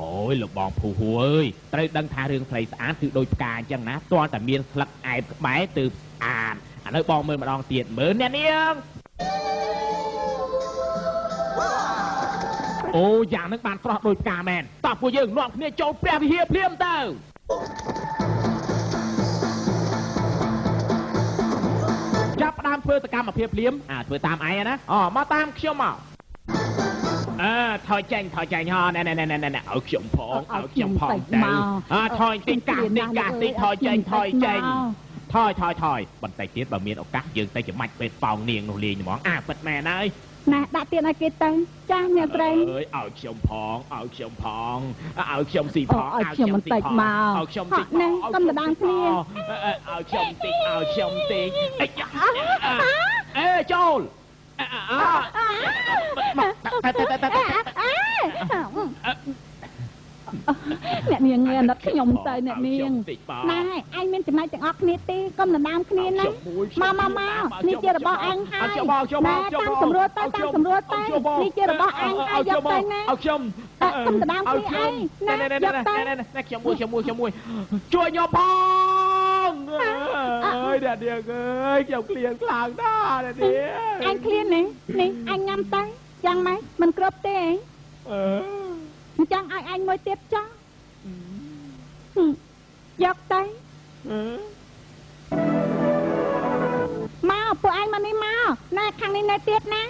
[SPEAKER 1] អូយលោកបងភូហួរអើយត្រូវដឹងថារឿងស្រីស្អាតគឺដូចផ្កាអញ្ចឹងណាទាល់តែមានស្លឹកអែបក្បែរទើបស្អាតឥឡូវបងមើលម្ដងទៀតមើលអ្នកនាងអូយ៉ាងហ្នឹងបានស្រស់ដូចផ្កាមែនតោះពួកយើងនាំគ្នាចូលព្រះវិហារភ្លាមទៅចាប់ផ្ដើមធ្វើសកម្មភាពភ្លាមអាធ្វើតាមឯងណាអូមកតាមខ្ញុំមក អើថយចេញថយចេញហ៎ណែណែណែណែណែឲ្យខ្ញុំផងឲ្យខ្ញុំផងទៅអើថយតិចកាសតិចកាសតិចថយចេញថយចេញថយថយថយបន្តិចទៀតបើមានឱកាសយើងទៅចាំាច់ពេទ្យប៉ោងនាងនោះលេងហ្មងអាពិតមែនហើយ
[SPEAKER 2] ណែដាក់ទៀតឲ្យគេទៅចាស់អ្នកស្រី
[SPEAKER 1] អើយឲ្យខ្ញុំផងឲ្យខ្ញុំផងឲ្យខ្ញុំស៊ីផង
[SPEAKER 2] ឲ្យខ្ញុំបន្តិចមក
[SPEAKER 1] ឲ្យខ្ញុំតិច
[SPEAKER 2] ហ่ะណែកុំដណ្ដើមគ្នា
[SPEAKER 1] ឲ្យខ្ញុំតិចឲ្យខ្ញុំតិចអីយ៉ាអេចូល អើអើតែតែតែតែ
[SPEAKER 2] អអ្នកនាងងាយអាណិតខ្ញុំទៅអ្នកនាង
[SPEAKER 1] តិចបង
[SPEAKER 2] ណែឯងមានចំណែកទាំងអស់គ្នាទេកុំដណ្ដើមគ្នាណាមកមកមកនេះជារបស់អញហើយ
[SPEAKER 1] ឲ្យខ្ញុំបងខ្ញុំបង
[SPEAKER 2] ណែតាមសម្រួលទៅតាមសម្រួលទៅនេះជារបស់អញហើយយកទៅណា
[SPEAKER 1] ឲ្យខ្ញុំ
[SPEAKER 2] អើកុំដណ្ដើមគ្នាឯងណា
[SPEAKER 1] ណែណែ
[SPEAKER 2] យកទៅ
[SPEAKER 1] ណែណែខ្ញុំមួយខ្ញុំមួយខ្ញុំមួយជួយខ្ញុំផង អើយអ្នកនាងអើយខ្ញុំឃ្លៀងខ្លាំងណាស់អ្នកនាង
[SPEAKER 2] អញឃ្លាននេះនេះអញញ៉ាំទៅយ៉ាងម៉េចមិនគ្រប់ទេឯង
[SPEAKER 1] អឺ
[SPEAKER 2] អញ្ចឹងឲ្យអញមួយទៀតចុះហឹមយកទៅ
[SPEAKER 1] អឺ
[SPEAKER 2] មកពួកឯងមកនេះមកណែខាងនេះណែទៀតណា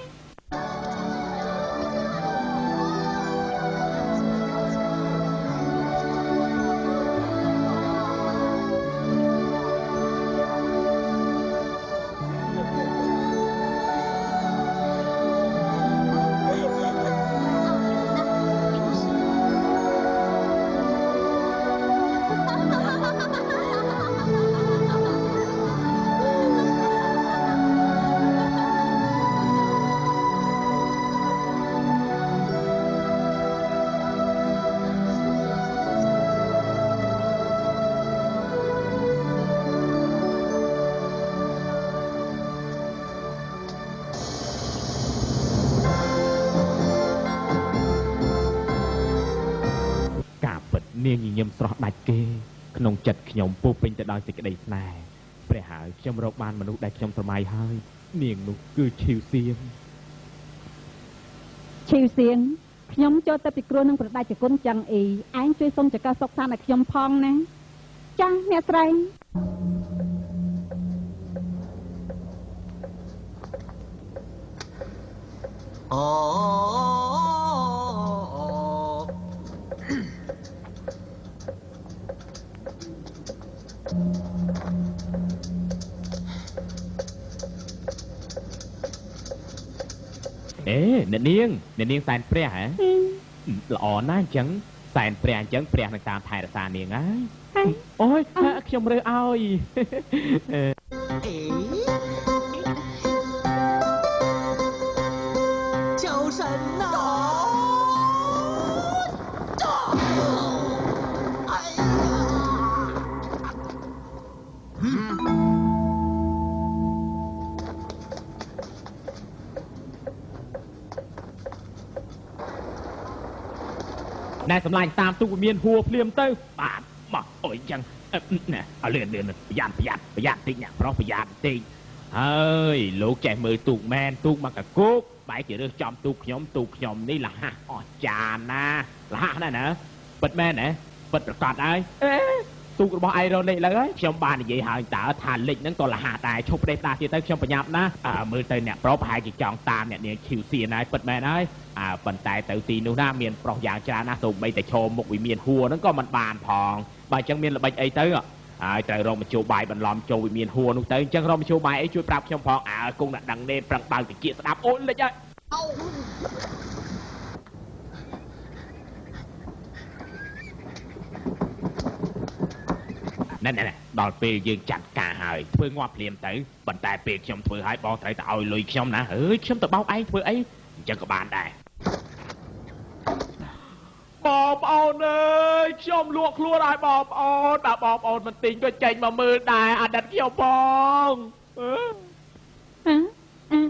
[SPEAKER 1] ស្រស់ដាច់គេក្នុងចិត្តខ្ញុំពោរពេញទៅដោយសេចក្តីស្នេហ៍ព្រះហើយខ្ញុំរកបានមនុស្សដែលខ្ញុំស្រមៃហើយនាងនោះគឺឈីវសៀង
[SPEAKER 2] ឈីវសៀងខ្ញុំចូលទៅពិគ្រោះនឹងប្រដាច់គុណចឹងអីឯងជួយសុំចង្កឹះសុកសានឲ្យខ្ញុំផងណាចាស់អ្នកស្រី
[SPEAKER 5] 哦。
[SPEAKER 1] អេអ្នកនាងអ្នកនាងសែនព្រះហ៎ល្អណាស់អញ្ចឹងសែនព្រះអញ្ចឹងព្រះនឹងតាមថែរក្សានាងហើយអូយខ្ញុំរើសឲ្យ
[SPEAKER 5] ចូលសិន
[SPEAKER 1] ណែសម្លាញ់តាមទូកវាមានហួរភ្លាមទៅបាទមកអូយអញ្ចឹងអឺណែឲ្យលឿនលឿនប្រយ័ត្នប្រយ័ត្នប្រយ័ត្នតិចអ្នកប្រុសប្រយ័ត្នតិចហើយលោកចេះមើលទូកមែនទូកមកកកោកបែរជារើសចំទូកខ្ញុំទូកខ្ញុំនេះលះហាស់អស់ចានណាលះហាស់ណាស់ណាពិតមែនណាពិតប្រកបហើយអេ ទូករបស់ឯងរលេចលើហើយខ្ញុំបាននិយាយហើយតើថាលេចហ្នឹងក៏លះហាស់ដែរឈប់ប្រេះដាស់ទៀតទៅខ្ញុំប្រញាប់ណាអើមើលទៅអ្នកប្រុសប្រហែលជាចង់តាមអ្នកនាងឈីវសៀនហើយពិតមែនហើយអើប៉ុន្តែទៅទីនោះណាមានប្រុសយ៉ាងច្រើនណាស់សូម្បីតែឈរមុខវិមានហួរហ្នឹងក៏មិនបានផងបើអញ្ចឹងមានល្បិចអីទៅហើយត្រូវរកមជ្ឈបាយបន្លំចូលវិមានហួរនោះទៅអញ្ចឹងរកមជ្ឈបាយអីជួយប្រាប់ខ្ញុំផងអើគង់តែដឹងទេប្រឹងបើកតិចស្ដាប់អូនលេចហើយ ណែណែណែដល់ពេលយើងចាត់ការហើយធ្វើងាប់ភ្លាមទៅប៉ុន្តែពេលខ្ញុំធ្វើហើយបងត្រូវតែឲ្យលុយខ្ញុំណាអើយខ្ញុំទៅបោកឯងធ្វើអីអញ្ចឹងក៏បានដែរបងប្អូនអើយខ្ញុំលក់ខ្លួនឲ្យបងប្អូនបើបងប្អូនមិនទិញក៏ចេញមកមើលដែរអាណិតខ្ញុំបងអឺ
[SPEAKER 2] អឺអឺ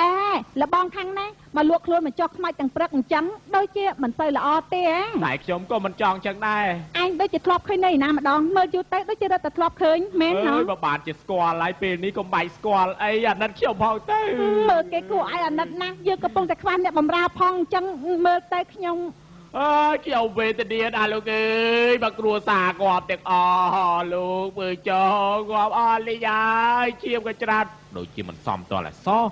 [SPEAKER 2] អេលបងខាងណា មកលក់ខ្លួនមកចុះខ្មោចទាំងព្រឹកអញ្ចឹងដូចជាមិនសូវល្អទេហ៎
[SPEAKER 1] តែខ្ញុំក៏មិនចង់ចឹងដែរ
[SPEAKER 2] ឯងដូចជាធ្លាប់ឃើញនៅឯណាម្ដងមើលយូរទៅដូចជារត់តែធ្លាប់ឃើញមែន
[SPEAKER 1] អើ
[SPEAKER 2] ណោះ
[SPEAKER 1] យបើបានជាស្គាល់ហើយពេលនេះក៏បាច់ស្គាល់អីអាណិតខ្ញុំផងទៅ
[SPEAKER 2] មើលគេគួរឲ្យអាណិតណាស់យើងកំពុងតែខ្វះអ្នកបំរើផងអញ្ចឹងមើលទៅខ្ញុំ
[SPEAKER 1] អើយខ្ញុំវេទនាណាស់លោកអើយបើគ្រួសារគាត់ទាំងអស់លោកមើលចោគាត់អស់លីហើយឈាមក៏ច្រាត់ដូចជាមិនសមតលអសោះ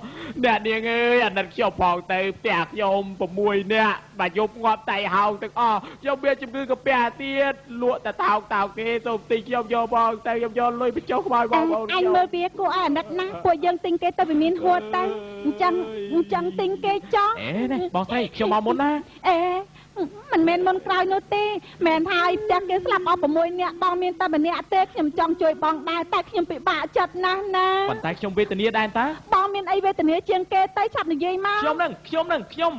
[SPEAKER 1] អ្នកនាងអើយអាណិតខ្ញុំផងទៅផ្ទះខ្ញុំ6នាក់បើយប់ងាប់តៃហោងទាំងអស់ខ្ញុំមានជំងឺកាពះទៀតលក់តែតោកតោកគេសូមទិញខ្ញុំយកផងទៅខ្ញុំយកលុយបញ្ចុះខ្មោចបងប្អូន
[SPEAKER 2] អញមើលវាគួរឲ្យអាណិតណាស់ពួកយើងទិញគេទៅវាមានហួតទៅអញ្ចឹងអញ្ចឹងទិញគេចោះ
[SPEAKER 1] អេនេះបងស្រីខ្ញុំមកមុនណា
[SPEAKER 2] អេ មិនមែនមុនក្រោយនោះទេមែនថាឲ្យផ្ទះគេស្លាប់អស់6នាក់បងមានតែម្នាក់ទេខ្ញុំចង់ជួយបងដែរតែខ្ញុំពិបាកចិត្តណាស់ណា
[SPEAKER 1] ប៉ុន្តែខ្ញុំវេទនាដែរតា
[SPEAKER 2] បងមានអីវេទនាជាងគេទៅឆាប់និយាយមក
[SPEAKER 1] ខ្ញុំនឹងខ្ញុំនឹងខ្ញុំ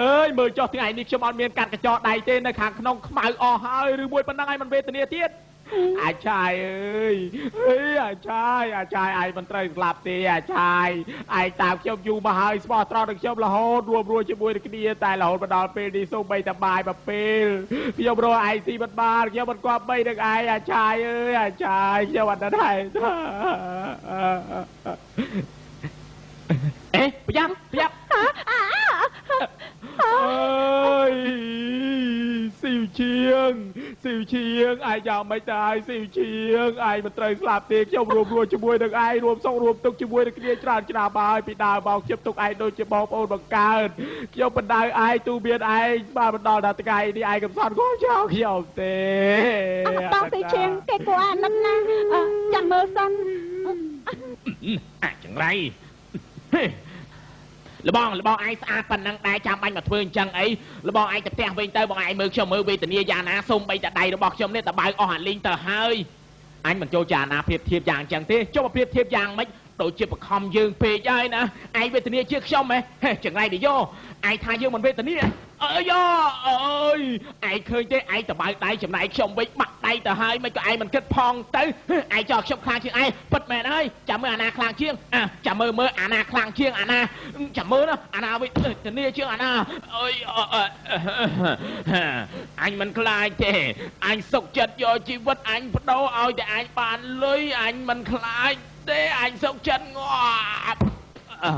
[SPEAKER 1] អើយមើលចុះថ្ងៃនេះខ្ញុំអត់មានកាត់កញ្ចក់ដៃទេនៅខាងក្នុងខ្មៅអស់ហើយឬមួយប៉ុណ្ណឹងឲ្យมันវេទនាទៀត អាចាយអើយអេអាចាយអាចាយឯងមិនត្រូវស្លាប់ទេអាចាយឯងតាមខ្ញុំយូរមកហើយស្មោះត្រង់នឹងខ្ញុំរហូតរួមរួចជាមួយនឹងគ្នាតែរហូតមកដល់ពេលនេះសូម្បីតែបាយមួយពេលខ្ញុំរកឯងស៊ីមិនបានខ្ញុំមិនគប់បីនឹងឯងអាចាយអើយអាចាយខ្ញុំអត់ដឹងហើយអេប្រយ័ត្នប្រយ័ត្ន អើយស៊ីវជាងស៊ីវជាងឯងយ៉ាងមិនដែរស៊ីវជាងឯងមិនត្រូវស្លាប់ទេខ្ញុំរួមរួជាមួយនឹងឯងរួមសុខរួមទុកជាមួយនឹងគ្នាច្រើនឆ្នាំហើយពីដើមមកខ្ញុំទុកឯងដូចជាបងប្អូនបង្កើតខ្ញុំបណ្ដៅឯងទូមានឯងបានបណ្ដល់ដល់ថ្ងៃនេះឯងកំសត់ក៏ចោលខ្ញុំទេ
[SPEAKER 2] អត់តទៅជាងគេគួរអាណិតណាអឺចាំមើលសិន
[SPEAKER 1] អាចចង្រៃ លបងលបងឯងស្អាតប៉ុណ្ណឹងដែរចាំបាញ់មកធ្វើអញ្ចឹងអីលបងឯងទៅផ្ទះវិញទៅបងឯងមើលខ្ញុំមើលវេទនាយ៉ាងណាសូមបីតែដៃរបស់ខ្ញុំនេះតបៅអស់អាលីងទៅហើយអញមិនចូលចារណាភាពធៀបយ៉ាងអញ្ចឹងទេចុះមកភាពធៀបយ៉ាងម៉េចដូចជាបខំយើងពេកហើយណាឯងវេទនាជាខ្ញុំហ៎ហេចង្រៃទៅយកឯងថាយើងមិនវេទនា អើយអើយឯងឃើញទេឯងតបៅដៃចំណែកខ្ញុំវិញបាក់ដៃទៅហើយមិនក៏ឯងមិនគិតផងទៅឯងចោលខ្ញុំខ្លាំងជាងឯងពិតមែនហើយចាំមើលអាណាខ្លាំងជាងអាចាំមើលមើលអាណាខ្លាំងជាងអាណាចាំមើលណាអាណាវិញធានាជាងអាណាអើយអញមិនខ្លាចទេអញសុកចិត្តយកជីវិតអញបដូរឲ្យតែអញបានលុយអញមិនខ្លាចទេអញសុកចិត្តងាប់អើ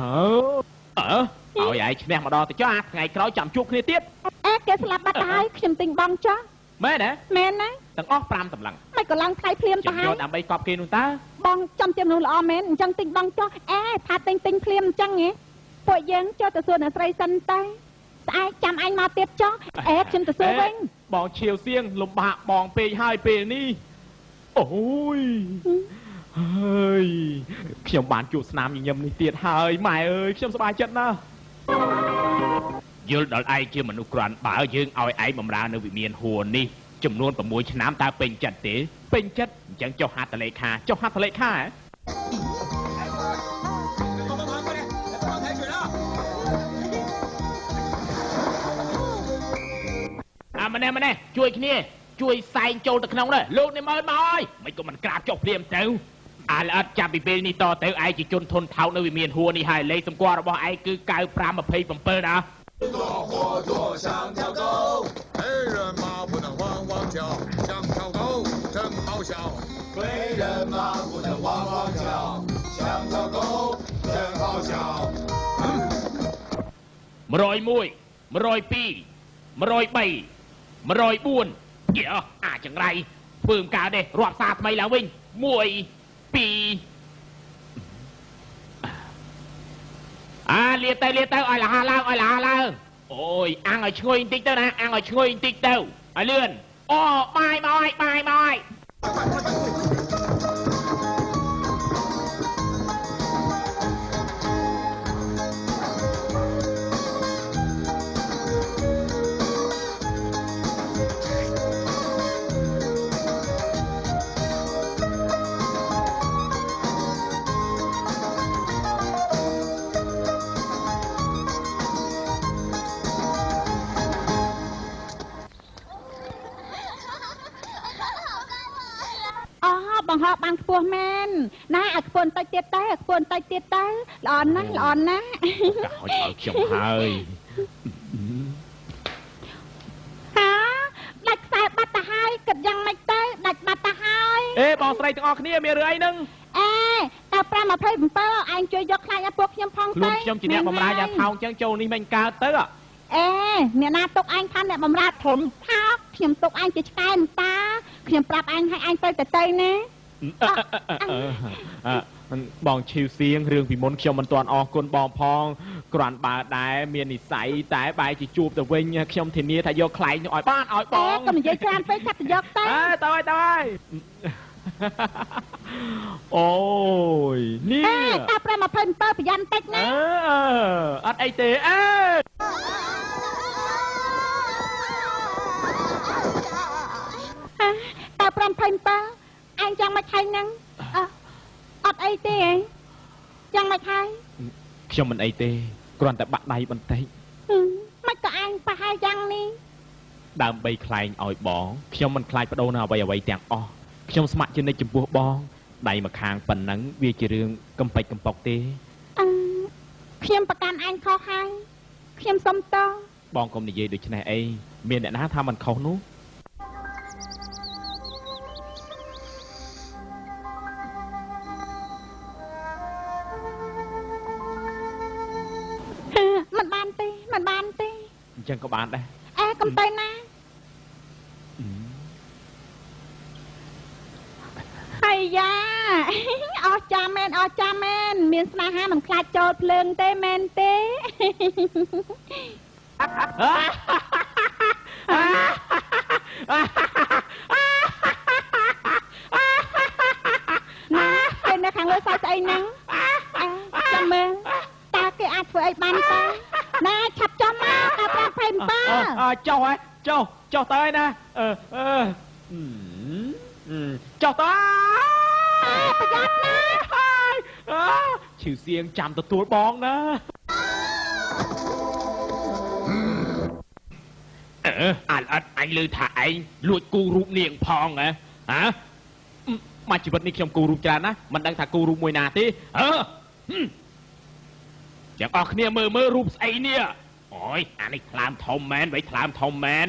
[SPEAKER 1] អើ ឲ្យឯងឈ្នះម្ដងទៅចុះអាថ្ងៃក្រោយចាំជួបគ្នាទៀត
[SPEAKER 2] អេគេស្លាប់បាត់ទៅហើយខ្ញុំទិញបងចុះ
[SPEAKER 1] មែនទេ
[SPEAKER 2] មែនណា
[SPEAKER 1] ទាំងអស់5តម្លឹង
[SPEAKER 2] មិនក៏ឡើងថ្លៃភ្លាមទៅ
[SPEAKER 1] ខ្ញុំ
[SPEAKER 2] ហើ
[SPEAKER 1] យ
[SPEAKER 2] យ
[SPEAKER 1] កដើម្បីកប់គេនោះតើ
[SPEAKER 2] បងចំជាមនុស្សល្អមែនអញ្ចឹងទិញបងចុះអេថាទិញទិញភ្លាមអញ្ចឹងហ៎ពួកយើងចុះទៅសួរអ្នកស្រីសិនទៅស្អែកចាំអញមកទៀតចុះអេខ្ញុំទៅសួរវិញ
[SPEAKER 1] បងឈៀវសៀងលំបាកបងពេកហើយពេលនេះអូយហើយខ្ញុំបានជួបស្នាមញញឹមនេះទៀតហើយម៉ែអើយខ្ញុំសប្បាយចិត្តណាស់ យល់ដល់ឯងជាមនុស្សក្រាន់បើយើងឲ្យឯងបំរើនៅវិមានហួរនេះចំនួន6ឆ្នាំតើពេញចិត្តទេពេញចិត្តអញ្ចឹងចុះហត្ថលេខាចុះហត្ថលេខាហ៎អាម្នេះម្នេះជួយគ្នាជួយសែងចូលទៅក្នុងនេះលោកនេះមើលមកអើយមិនក៏មិនក្រាបចុះព្រាមទៅ อาลอัดจับอีเบลนี่ต่อเต๋อไอจิจนทนเท้าในวิมีนหัวนี่หายเลยสมก
[SPEAKER 6] ว่าระบอไอคือกายพรามมาเพย์ผมเปิดนะ
[SPEAKER 1] มรอยมวยมรอยปีมรอยใบมรอยบ้วนเกี่ยวอาจังไรเพิ่มกาเดรอบซาทำไมแล้ววิ่งมวย 2អាលាទៅលាទៅឲ្យលះឡើងឲ្យលះឡើងអូយអាំងឲ្យឈ្ងុយបន្តិចទៅណាអាំងឲ្យឈ្ងុយបន្តិចទៅឲ្យលឿនអូបាយមកឲ្យបាយមកឲ្យ
[SPEAKER 2] បង្ហោបានខ្ពស់មែនណាឲ្យខ្ពស់បន្តិចទៀតទៅឲ្យខ្ពស់បន្តិចទៀតទៅល្អណាស់ល្អណាស់
[SPEAKER 1] កាហុចឲ្យខ្ញុំហើយ
[SPEAKER 2] ហាដាច់ខ្សែបាត់ទៅហើយគិតយ៉ាងម៉េចទៅដាច់បាត់ទៅហើយ
[SPEAKER 1] អេបងស្រីទាំងអស់គ្នាមានរឿងអីហ្នឹង
[SPEAKER 2] អេតើ527ឯងជួយយកខ្លាញ់ឲ្យពួកខ្ញុំផង
[SPEAKER 1] ខ្លួន
[SPEAKER 2] ទៅ
[SPEAKER 1] ខ្ញុំជាអ្នកបម្រើយ៉ាងថោកចឹងចូលនេះមិនកើតទៅអ่ะ
[SPEAKER 2] អេអ្នកណាទុកឯងថាអ្នកបម្រើធំថោកខ្ញុំទុកឯងជាឆ្កែម្តាខ្ញុំប្រាប់ឯងឲ្យឯងទៅទៅទៅណា
[SPEAKER 1] អឺ បងឈីវសៀងរឿងពីមុនខ្ញុំមិនទាន់អរគុណបងផងគ្រាន់បើដែរមាននិស័យតែបែរជាជួបទៅវិញខ្ញុំធានាថាយកខ្លែងនោះឲ្យបានឲ្យប
[SPEAKER 2] អេ
[SPEAKER 1] ង
[SPEAKER 2] កុំនិយាយច្រើនពេកចាប់ទៅយកទៅ
[SPEAKER 1] អើទៅហើយទៅហើយអូយនេះ
[SPEAKER 2] អេតើ527ប្រយ័ត្នតិច
[SPEAKER 1] អ
[SPEAKER 2] ណាឺ
[SPEAKER 1] អត់អីទេអើ
[SPEAKER 2] តើ527 ឯងចាំមិនខៃហ្នឹងអឺអត់អីទេឯងចាំមិនខៃ
[SPEAKER 1] ខ្ញុំមិនអីទេគ្រាន់តែបាក់ដៃបន្តិច
[SPEAKER 2] ហឹមមិនក៏ងប្រហែលយ៉ាងនេះ
[SPEAKER 1] ដើម្បីខ្លែងឲ្យបងខ្ញុំមិនខ្លាចបដូរនៅអ្វីអ្វីទាំងអស់ខ្ញុំស្ម័គ្រជានិច្ចចំពោះបងដៃម្ខាងប៉ុណ្ណឹងវាជារឿងកំពេចកំប៉ុកទេ
[SPEAKER 2] អឺខ្ញុំប្រកាន់អញខុសហើយខ្ញុំសុំទោស
[SPEAKER 1] បងកុំនិយាយដូចនេះអីមានអ្នកណាថាมันខុសនោះ ចឹងក៏បានដែរ
[SPEAKER 2] អែកុំទៅណា
[SPEAKER 1] អឺ
[SPEAKER 2] ហើយយ៉ាអស់ចាមែនអស់ចាមែនមានស្នេហាមិនខ្លាចចូលភ្លើងទេមែនទេណាគេនៅខាងលើសើចស្អីហ្នឹងអើចាំមើលតើគេអាចធ្វើអីបានទេ ណាឆាប់ចំមកដល់5 27
[SPEAKER 1] អឺអឺចុះហ៎ចុះចុះទៅហើយណាអឺអឺអឺអឺចុះទៅ
[SPEAKER 2] ប្រយ័ត្នណា
[SPEAKER 1] ហើយអើឈឺសៀងចាំទទួលបងណាអឺអានអត់អញលឺថាឯងលួចគូរូបនាងផងហ៎ហ៎មកជីវិតនេះខ្ញុំគូរូបច្រើនណាមិនដឹងថាគូរូបមួយណាទេអឺហឹម ទាំងអស់គ្នាមើលមើលរូបស្អីនេះអូយអានេះថ្លើមធំមែនវៃថ្លើមធំមែន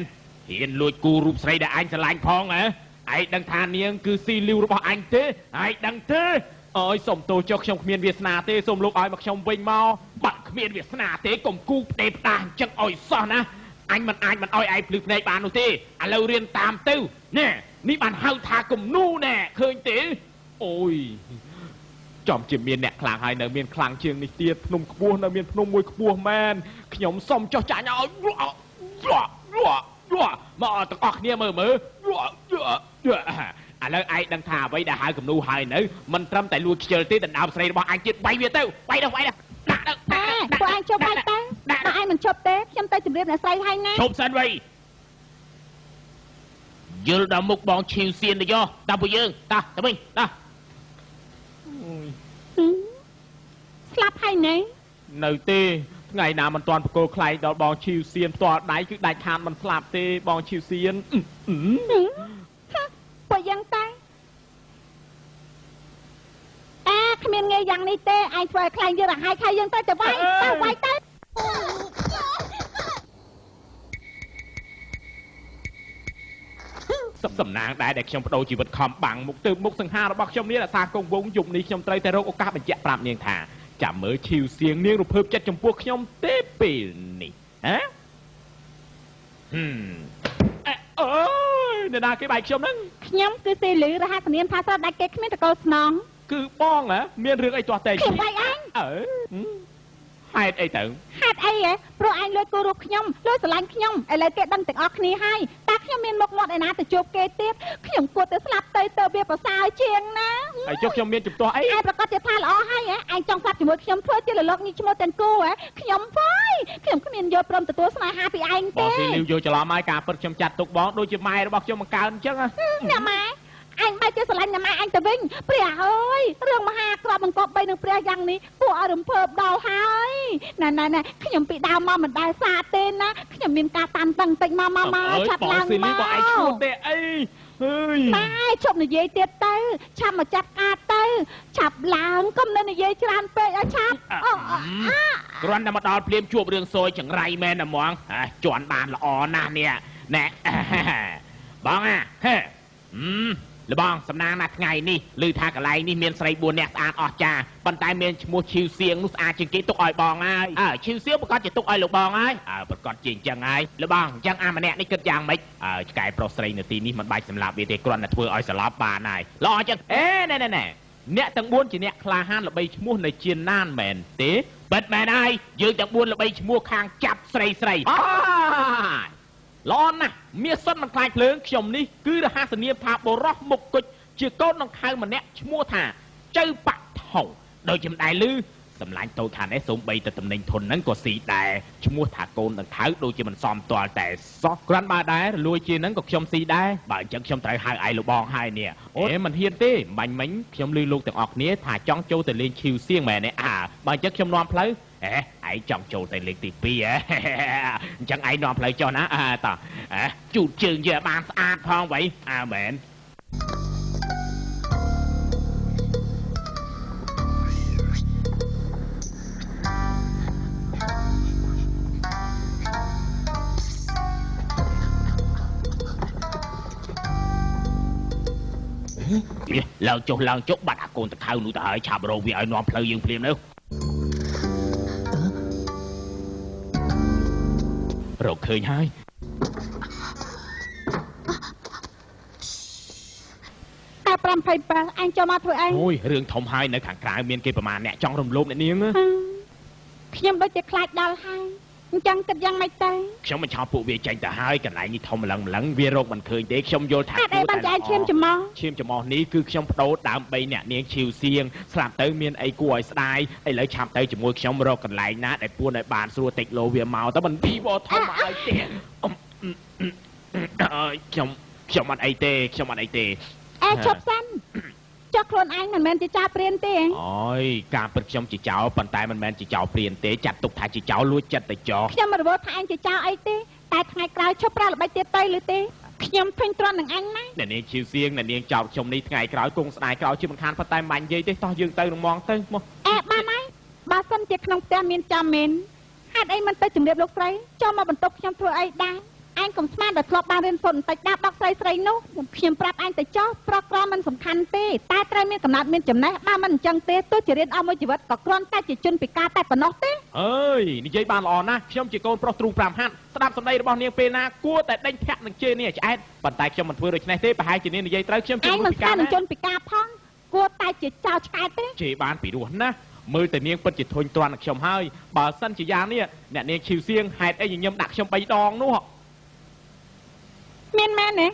[SPEAKER 1] ហ៊ានលួចគូរូបស្រីដែលអញស្រឡាញ់ផងហ៎ឯងដឹងថានាងគឺស៊ីលីវរបស់អញទេឯងដឹងទេអើយសុំទោសចុះខ្ញុំគ្មានវាសនាទេសូមលោកឲ្យមកខ្ញុំវិញមកបាត់គ្មានវាសនាទេកុំគូផ្ទេផ្ដាសអញ្ចឹងឲ្យសោះណាអញមិនអាចមិនឲ្យឯងភ្លឺភ្នែកបាននោះទេឥឡូវរៀនតាមទៅណែនេះបានហៅថាគំនូណែឃើញទេអូយ ចំជាមានអ្នកខ្លាំងហើយនៅមានខ្លាំងជាងនេះទៀតភ្នំខ្ពស់នៅមានភ្នំមួយខ្ពស់មែនខ្ញុំសុំចុះចាញ់ឲ្យយក់យក់យក់យក់មកទាំងអស់គ្នាមើលមើលយក់យក់យក់ឥឡូវឯងដឹងថាអ្វីដែលហៅគំនូហើយនៅមិនត្រឹមតែលួចខ្ជិលទេដណ្ដើមស្រីរបស់អញទៀតបាយវាទៅបាយទៅបាយទៅដាក់ទៅ
[SPEAKER 2] អែពួកអញជប់ហើយទៅបើឯងមិនជប់ទេខ្ញុំទៅជម្រាបអ្នកស្រីហើយណា
[SPEAKER 1] ឈប់សិនវៃយល់ដល់មុខបងឈីវសៀនទៅយោតាមពួកយើងតោះទៅវិញតោះ
[SPEAKER 2] ហឹមស្លាប់ហើយ ណែ
[SPEAKER 1] នៅទេថ្ងៃណាមិនទាន់បកគោខ្លែងដល់បងឈីវសៀនផ្ទាល់ដៃគឺដាច់ខាតមិនស្លាប់ទេបងឈីវសៀនអឺអឺ
[SPEAKER 2] ហឹមហឹមពួកយ៉ាងតែអែគ្មានងាយយ៉ាងនេះទេឯងធ្វើឲ្យខ្លាំងយើងរហ័យខៃយើងទៅទៅវាយទៅវាយទៅ
[SPEAKER 1] សំសំណាងដែរដែលខ្ញុំបដូរជីវិតខំបាំងមុខទៅមុខសង្ហារបស់ខ្ញុំនេះរក្សាគង់វងយប់នេះខ្ញុំត្រូវតែរកឱកាសបញ្ជាក់ប្រាប់នាងថា ចាំមើលឈីវសៀងនាងរំភើបចិត្តចំពោះខ្ញុំទេពេលនេះហ៎ហឹមអេអើយអ្នកណាគេបែកខ្ញុំហ្នឹង
[SPEAKER 2] ខ្ញុំគឺសេលឺរហស្សនាមថាស្រដាច់គេគ្មានតកោស្នង
[SPEAKER 1] គឺបងហ៎មានរឿងអីទាស់តែ
[SPEAKER 2] ខ្ញុំវាយអញ
[SPEAKER 1] អើ ហឹមហេតុអីទៅ
[SPEAKER 2] ហេតុអីហ៎ព្រោះអញលួចគូរូបខ្ញុំលួចស្រឡាញ់ខ្ញុំឥឡូវគេដឹងទាំងអស់គ្នាហើយតើខ្ញុំមានមុខមាត់ឯណាទៅជួបគេទៀតខ្ញុំគួរតែស្លាប់ទៅទៅវាប្រសើរជាងណា
[SPEAKER 1] ហើយចុះខ្ញុំមានជំទាស់អី
[SPEAKER 2] ឯងប្រកាសជាថាល្អហើយហ៎ឯងចង់ស្លាប់ជាមួយខ្ញុំធ្វើជាលលកញីឈ្មោះទាំងគូហ៎ខ្ញុំវាយខ្ញុំគ្មានយកព្រមទទួលស្នេហាពីឯង
[SPEAKER 1] បង
[SPEAKER 2] ទេ
[SPEAKER 1] ស៊ីលីវយកច្រឡំហើយការពិតខ្ញុំចាត់ទុកបងដូចជាម៉ែរបស់ខ្ញុំបង្កើនអញ្ចឹងណា
[SPEAKER 2] អ្នកម៉ែ អញបែរជាស្រឡាញ់អ្នកម៉ែអញទៅវិញព្រះអើយរឿងមហាក្របបង្កប់បីនឹងព្រះយ៉ាងនេះពួកឲ្យរំភើបដល់ហើយណែណែណែខ្ញុំពីដើមមកមិនដែលសាទេណាខ្ញុំមានការតានតឹងតិចមកមកមក
[SPEAKER 1] អើយ
[SPEAKER 2] ឆាប់
[SPEAKER 1] បង
[SPEAKER 2] ឡើង
[SPEAKER 1] ស៊ីលី
[SPEAKER 2] មក
[SPEAKER 1] បងឯងឈ្មោះទេអីហើយ
[SPEAKER 2] ម៉ែជប់និយាយទៀតទៅឆាប់មកចាត់ការទៅឆាប់ឡើងកុំនៅនិយាយច្រើនពេកឲ្យឆាប់អូអូអា
[SPEAKER 1] គ្រាន់តែមកដល់ភ្លាមជួបរឿងសយចង្រៃមែនណាហ្មងហ่าជន់បានល្អណាស់នេះណែបងអាហេហឹម លបងសំណាងណាស់ថ្ងៃនេះឮថាកន្លែងនេះមានស្រី4នាក់ស្អាតអស្ចារ្យប៉ុន្តែមានឈ្មោះឈីវសៀងនោះស្អាតជាងគេទុកឲ្យបងហើយអើឈីវសៀងប្រកាសជាទុកឲ្យលោកបងហើយអើប្រកាសជាអញ្ចឹងហើយលបងអញ្ចឹងអាម្នាក់នេះគិតយ៉ាងម៉េចអើឆ្កែប្រុសស្រីនៅទីនេះមិនបាច់សម្លាប់វាទេគ្រាន់តែធ្វើឲ្យស្លាប់បានហើយល្អអញ្ចឹងអេណែណែណែអ្នកទាំង4ជាអ្នកក្លាហានល្បីឈ្មោះនៅជាណានមែនទេបិទមែនហើយយើងទាំង4ល្បីឈ្មោះខាងចាប់ស្រីស្រីអើយ ល្អណាស់មាសសុនមិនខ្លាចភ្លើងខ្ញុំនេះគឺរហស្សនាមថាបរោះមុខគុជជាកូនដង្ខៅម្នាក់ឈ្មោះថាចៅបាក់ថងដូចជាមិនដែលឮសម្លាញ់តូចខាងនេះសូម្បីតែតំណែងធនហ្នឹងក៏ស៊ីដែរឈ្មោះថាកូនដង្ខៅដូចជាមិនសមទាល់តែសោះគ្រាន់បើដែររលួយជាហ្នឹងក៏ខ្ញុំស៊ីដែរបើអញ្ចឹងខ្ញុំត្រូវហៅឯងលបងហើយនេះអូយមិនហ៊ានទេបាញ់មិញខ្ញុំឮលោកទាំងអស់គ្នាថាចង់ចូលទៅលេងឈីវសៀងមែនទេអាបើអញ្ចឹងខ្ញុំនាំផ្លូវ ហេឯងចង់ចូលទៅលេខទី2ហ៎អញ្ចឹងឯងនាំផ្លូវចុះណាអើតោះហេជូតជើងយកឲ្យបានស្អាតផងໄວអើមែនឡើងចុះឡើងចុះបាត់អាកូនតខៅនោះទៅហើយឆាប់រកវាឲ្យនាំផ្លូវយើងភ្លាមទៅ រកឃើញហើយ
[SPEAKER 2] តែ527អញចូលមកធ្វើអី
[SPEAKER 1] អូយរឿងធំហើយនៅខាងក្រៅមានគេប្រមាណអ្នកចង់រំលោភអ្នកនាងណា
[SPEAKER 2] ហឹមខ្ញុំដូចជាខ្លាចដល់ហើយ អញ្ចឹងគិតយ៉ាងម៉េចទៅ
[SPEAKER 1] ខ្ញុំមិនឆោតពួកវាចេញទៅហើយកន្លែងនេះធំម្លឹងម្លឹងវារកមិនឃើញទេខ្ញុំយល់ថា
[SPEAKER 2] ហេតុអីបានចាយឈាមចំមក
[SPEAKER 1] ឈាមចំមោះនេះគឺខ្ញុំបដូរដើម្បីអ្នកនាងឈីវសៀងស្រាប់ទៅមានអីគួរឲ្យស្ដាយឥឡូវឆាប់ទៅជាមួយខ្ញុំរកកន្លែងណាដែលពួនឲ្យបានស្រួលតិចលោវាមកទៅមិនពីបធំឲ្យទេអឺអឺខ្ញុំខ្ញុំអត់អីទេខ្ញុំអត់អីទេ
[SPEAKER 2] អេឈប់សិន ចុះខ្លួនឯងមិនមែនជាចាព្រៀនទេហ៎
[SPEAKER 1] អូយការពិតខ្ញុំជាចោរប៉ុន្តែមិនមែនជាចោរព្រានទេចាត់ទុកថាជាចោរលួចចិត្តទៅចោរ
[SPEAKER 2] ខ្ញុំមិនរវល់ថាអញជាចៅអីទេតែថ្ងៃក្រោយឈប់ប្រើល្បិចទៀតទៅឬទេខ្ញុំធុញទ្រាន់នឹងអញណា
[SPEAKER 1] អ្នកនាងឈីវសៀងអ្នកនាងចោរខ្ញុំនេះថ្ងៃក្រោយគង់ស្ដាយក្រោយជាមិនខានប៉ុន្តែមិនបាញ់និយាយទេតោះយើងទៅនឹងមកទៅមក
[SPEAKER 2] អេបានហើយបើសិនជាក្នុងផ្ទះមានចាំមែនហេតុអីមិនទៅជំរាបលោកស្រីចូលមកបន្ទប់ខ្ញុំធ្វើអីដែរ អញកុំស្មានដល់ធ្លាប់បានរៀនសូត្របន្តិចដែរបកស្រីស្រីនោះខ្ញុំប្រាប់អញទៅចោះប្រកក្រមិនសំខាន់ទេតែត្រូវមានកំណត់មានចំណេះបើមិនអញ្ចឹងទេទោះជារៀនអស់មួយជីវិតក៏គ្រាន់តែជាជនពិការតែប៉ុណ្ណោះទេ
[SPEAKER 1] អើយនិយាយបានល្អណាស់ខ្ញុំជាកូនប្រុសទ្រូង5ហាត់ស្ដាប់សម្ដីរបស់នាងពេលណាគួរតែដេញធាក់នឹងជេរនេះឲ្យឆ្អែតប៉ុន្តែខ្ញុំមិនធ្វើដូច្នេះទេប្រហែលជានាងនិយាយត្រូវខ្ញុំជា
[SPEAKER 2] ឯង
[SPEAKER 1] មនុ
[SPEAKER 2] មិន
[SPEAKER 1] ស្សពិ
[SPEAKER 2] ស្គា
[SPEAKER 1] ការ
[SPEAKER 2] ល់នឹង
[SPEAKER 1] ណា
[SPEAKER 2] ជនពិការផងគួរតែជាចៅឆ្កែទេ
[SPEAKER 1] ជេរបានពីរោះណាស់មើលតែនាងពិតជាធុញទ្រាន់នឹងខ្ញុំហើយបើសិនជាយ៉ាងនេះអ្នកនាងឈីវសៀងហេតុអីញញឹមដាក់ខ្ញុំ3ដងនោះ
[SPEAKER 2] មានមែនទេ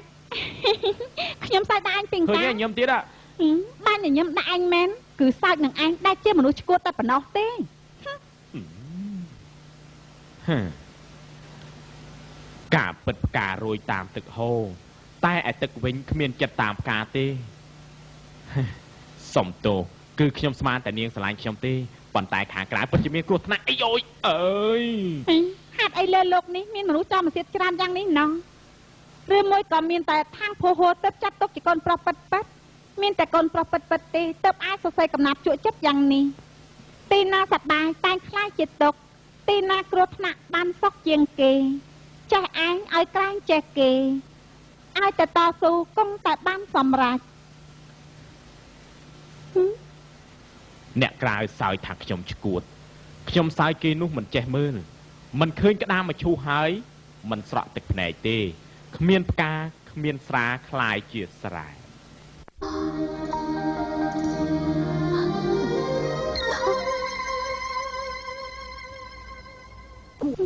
[SPEAKER 2] ខ្ញុំសើចដាក់អញពីង
[SPEAKER 1] ឃើញ
[SPEAKER 2] តា
[SPEAKER 1] ទេញញឹមទៀតហ៎
[SPEAKER 2] ហឹមបានញញឹមដាក់អញមែនគឺសើចនឹងអញដែលជាមនុស្សឈួតតែប៉ុណ្ណោះទេ
[SPEAKER 1] ហឹមការពិតផ្ការរួយតាមទឹកហូរតែឯទឹកវិញគ្មានចិត្តតាមផ្កាទេសុំទោសគឺខ្ញុំស្មានតែនាងស្រឡាញ់ខ្ញុំទេប៉ុន្តែខាងក្រៅពិតជាមានគ្រោះថ្នាក់អីអូយអើយ
[SPEAKER 2] ហីហេតុអីលើលោកនេះមានមនុស្សចំមកទៀតច្រើនយ៉ាងនេះណោះ ឬមួយក៏មានតែខាងភោហោទៅចាត់ទុកជាកូនប្រុសពិតពិតមានតែកូនប្រុសពិតពិតទេទៅអាចសរសេរកំណាប់ជក់ចិត្តយ៉ាងនេះទីណាសប្បាយតែងខ្លាចជាទុកទីណាគ្រោះថ្នាក់បានសុខជាងគេចេះឯងឲ្យក្រែងចេះគេឲ្យតែតស៊ូគង់តែបានសម្រេចហឹម
[SPEAKER 1] អ្នកក្រៅសើចថាខ្ញុំឈួតខ្ញុំសើចគេនោះមិនចេះមើលមិនឃើញក្តាមមកឈូសហើយមិនស្រក់ទឹកភ្នែកទេ គ្មានផ្កាគ្មានស្រាคล้ายជាស្រែ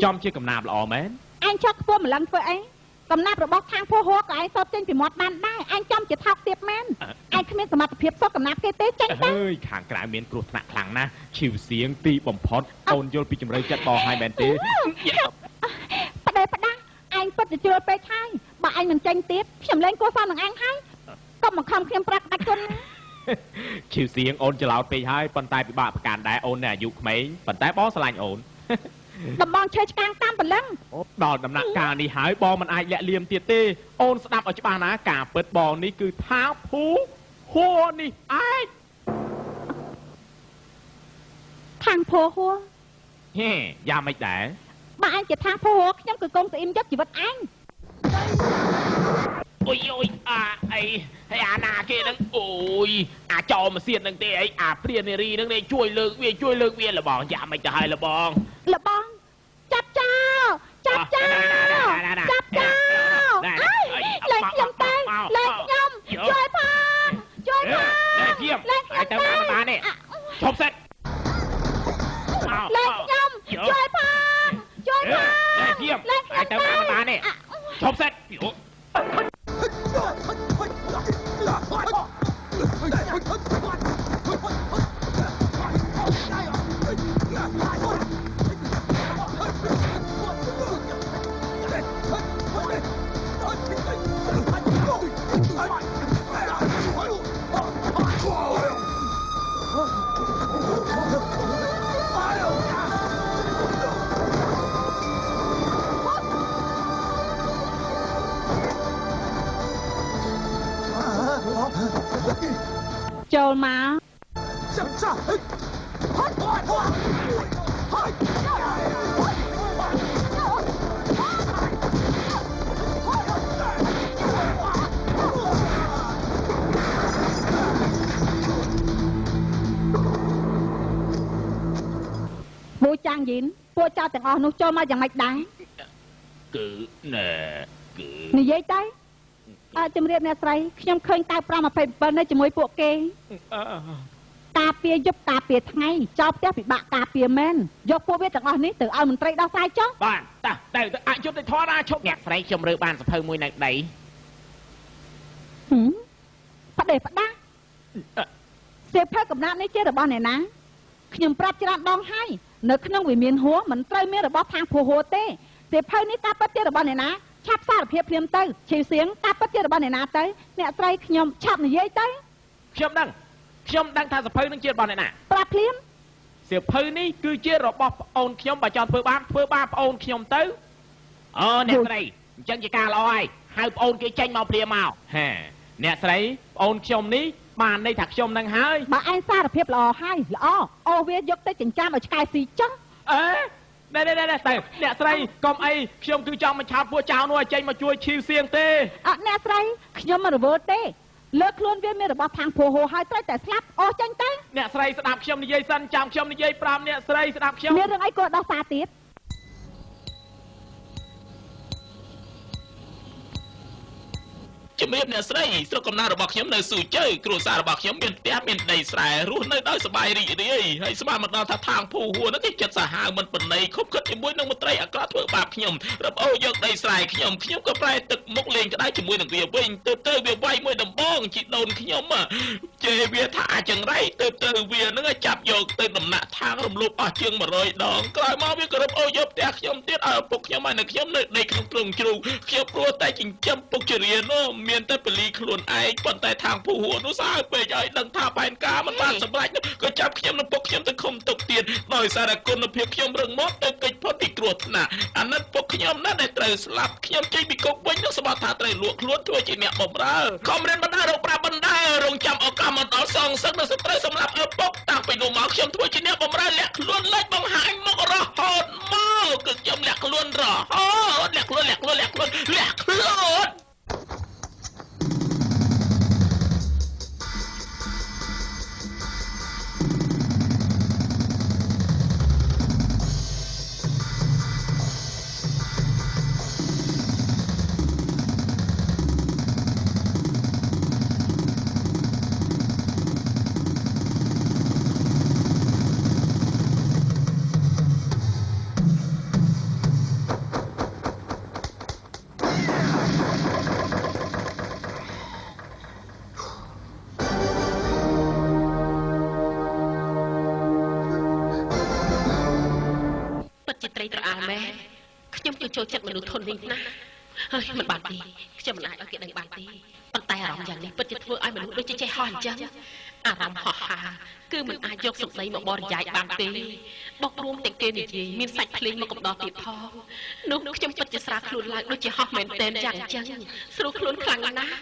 [SPEAKER 1] ចំជាកំណាប់ល្អមែន
[SPEAKER 2] អញចត់ខ្ពស់ម្លឹងធ្វើអីកំណាប់របស់ខាងភោហោក៏ឯងសតចេញពីមាត់បានដែរអញចំជាថោកទៀតមែនឯងគ្មានសមត្ថភាពសតកំណាប់គេទេចេញទៅ
[SPEAKER 1] អើយខាងក្រៅមានគ្រោះថ្នាក់ខ្លាំងណាស់ឈីវសៀងទីបំផុតអូនយល់ពីជំរឿចិត្តបងហើយមែនទេ
[SPEAKER 2] ប្តេផ្ដាស់ ឯងពិតជាជ្រុលពេកហើយបើឯងមិនចេញទៀតខ្ញុំលែងគួរសមនឹងអញហើយកុំមកខំខ្ញុំប្រាក់ដាច់គុណណា
[SPEAKER 1] ឈីវសៀងអូនច្រឡោតពេកហើយប៉ុន្តែពិបាកប្រកាន់ដែរអូននៅអាយុក្មេងប៉ុន្តែបងស្រឡាញ់អូន
[SPEAKER 2] ដំបងឈើឆ្កាងតាមព្រលឹង
[SPEAKER 1] អូដល់ដំណាក់កាលនេះហើយបងមិនអាចលាក់លៀមទៀតទេ អូនស្ដាប់ឲ្យច្បាស់ណាការពិតបងនេះគឺថាភូហួរនេះឯង
[SPEAKER 2] ខាងភោហោ
[SPEAKER 1] ហេយ៉ាងម៉េចដែរ
[SPEAKER 2] បើឯងជាថាភោហោខ្ញុំគឺកុំស្អ៊ីមយកជីវិតឯង
[SPEAKER 1] អូយអូយអាអីហើយអាណាគេនឹងអូយអាចោមកសៀតនឹងទេអីអាព្រានារីនឹងនេះជួយលើកវាជួយលើកវាលបងយ៉ាងម៉េចទៅហើយលបង
[SPEAKER 2] លបងចាប់ចោលចាប់ចោលចាប់ចោលអើយលែងខ្ញុំទៅលែងខ្ញុំជួយផងជួយផង
[SPEAKER 1] តែភៀប
[SPEAKER 2] លែង
[SPEAKER 1] ហើយទៅបានបាននេះឈប់សិត
[SPEAKER 2] លែងខ្ញុំជួយផង ជួយផង
[SPEAKER 1] តែភៀប
[SPEAKER 2] លែងខ្ញុំ
[SPEAKER 1] ហើយទៅបានបាននេះឈប់សិតយោ
[SPEAKER 6] 哎呦！
[SPEAKER 2] ចូលមក
[SPEAKER 5] មួ
[SPEAKER 2] យចាងយីនពួកចៅទាំងអស់នោះចូលមកយ៉ាងម៉េចដែរ
[SPEAKER 1] គឺណែគឺ
[SPEAKER 2] និយាយទៅ ជំរាបអ្នកស្រីខ្ញុំឃើញតែ527នៅជាមួយពួកគេ
[SPEAKER 1] អឺ
[SPEAKER 2] ការពារយប់ការពារថ្ងៃចោលផ្ទះពិបាកការពារមែនយកពួកវាទាំងអស់នេះទៅឲ្យមន្ត្រីដោះស្រាយចុះ
[SPEAKER 1] បានតើទៅទៅអយុត្តិធម៌ណាឈប់អ្នកស្រីខ្ញុំរើបានសភៅមួយនៅដី
[SPEAKER 2] ហឹមផ្ដេសផ្ដាស់សៀវភៅកំណាប់នេះជារបស់អ្នកណាខ្ញុំប្រាប់ច្រើនដងហើយនៅក្នុងវិមានហួរមិនត្រូវមានរបស់ខាងភូហួរទេសៀវភៅនេះការពិតជារបស់អ្នកណា ឆាប់សារភាពភ្លាមទៅឈីវសៀងការពិតជារបស់អ្នកណាទៅអ្នកស្រីខ្ញុំឆាប់និយាយទៅ
[SPEAKER 1] ខ្ញុំដឹងខ្ញុំដឹងថាសភៅនឹងជារបស់អ្នកណា
[SPEAKER 2] ប្រាប់ភ្លាម
[SPEAKER 1] សៀវភៅនេះគឺជារបស់ប្អូនខ្ញុំបើចង់ធ្វើបានធ្វើបានប្អូនខ្ញុំទៅអូអ្នកស្រីអញ្ចឹងជាការល្អហើយហៅប្អូនគេចេញមកព្រាមមកហាអ្នកស្រីប្អូនខ្ញុំនេះបានន័យថាខ្ញុំនឹងហើយ
[SPEAKER 2] បើឯងសារភាពល្អហើយល្អអូវាយកទៅចិញ្ចាមឲ្យឆ្កែស៊ីចុះ
[SPEAKER 1] អេ ណែណែណែទៅអ្នកស្រីកុំអីខ្ញុំគឺចង់មកឆាប់ពួកចៅនោះឲ្យចេញមកជួយឈីវសៀងទេ
[SPEAKER 2] អត់អ្នកស្រីខ្ញុំមិនរវល់ទេលើកខ្លួនវាមានរបស់ខាងភូហួរហើយត្រូវតែស្លាប់អស់ចេញទៅ
[SPEAKER 1] អ្នកស្រីស្ដាប់ខ្ញុំនិយាយសិនចាំខ្ញុំនិយាយ5អ្នកស្រីស្ដាប់ខ្ញុំ
[SPEAKER 2] មានរឿងអីក៏ដោះសារទៀត
[SPEAKER 3] ជំរាបអ្នកស្រីស្រុកកំណើតរបស់ខ្ញុំនៅស៊ូជើគ្រួសាររបស់ខ្ញុំមានផ្ទះមានដីស្រែរស់នៅដោយសប្បាយរីករាយហើយស្មានមកដល់ថាທາງភូហួរនោះគេចិត្តសាហាវមិនបណ្ណៃខុបខិតជាមួយនឹងមន្ត្រីអាក្រក់ធ្វើបាបខ្ញុំរឹបអូសយកដីស្រែខ្ញុំខ្ញុំក៏ប្រែទឹកមុខលេងក្តៅជាមួយនឹងវាវិញទៅទៅវាវាយមួយដំបងជីដូនខ្ញុំហ៎ជេរវាថាអាចង្រៃទៅទៅវានឹងចាប់យកទៅដំណាក់ທາງរំលោភអស់ជាង100ដងក្រោយមកវាក៏រឹបអូសយកផ្ទះខ្ញុំទៀតឲ្យឪពុកខ្ញុំឲ្យនៅខ្ញុំនៅដីក្នុងទ្រង់ជ្រូកខ្ញុំព្រោះតែចិញ្ចឹមពុកជារៀននោះ មានតែពលីខ្លួនឯងប៉ុន្តែທາງពូហួរនោះសាហាវពេកឲ្យដឹងថាផែនការមិនបានសម្រេចនោះក៏ចាប់ខ្ញុំនិងពុកខ្ញុំទៅឃុំទុកទៀតដោយសារតែគុណភាពខ្ញុំរឹងមាំទៅកិច្ចផុតពីគ្រោះថ្នាក់អាណិតពុកខ្ញុំណាស់ដែលត្រូវស្លាប់ខ្ញុំចេញពីគុកវិញនឹងស្បត់ថាត្រូវលក់ខ្លួនធ្វើជាអ្នកបម្រើខំរៀនបណ្ដារោគប្រាបណ្ដារងចាំឱកាសមកដល់សងសឹកនឹងសត្រូវសម្រាប់ឪពុកតាំងពីនោះមកខ្ញុំធ្វើជាអ្នកបម្រើលាក់ខ្លួនលេចបង្ហាញមុខរហូតមកគឺខ្ញុំលាក់ខ្លួនរហូតលាក់ខ្លួនលាក់ខ្លួនលាក់ខ្លួនលាក់ខ្លួន
[SPEAKER 4] មនុស្សធន់នេះណាស់ហើយមិនបានទេខ្ញុំមិនអាចឲ្យគេដឹងបានទេប៉ុន្តែអារម្មណ៍យ៉ាងនេះពិតជាធ្វើឲ្យមនុស្សដូចជាចេះហោះអញ្ចឹងអារម្មណ៍ហោះហាគឺមិនអាចយកសម្ដីមកបរិយាយបានទេបោករួមទាំងគេនិយាយមានសាច់ភ្លេងមកកំដរទៀតផងនោះខ្ញុំពិតជាស្រាខ្លួនឡើងដូចជាហោះមែនតែនយ៉ាងអញ្ចឹងស្រួលខ្លួនខ្លាំងណាស់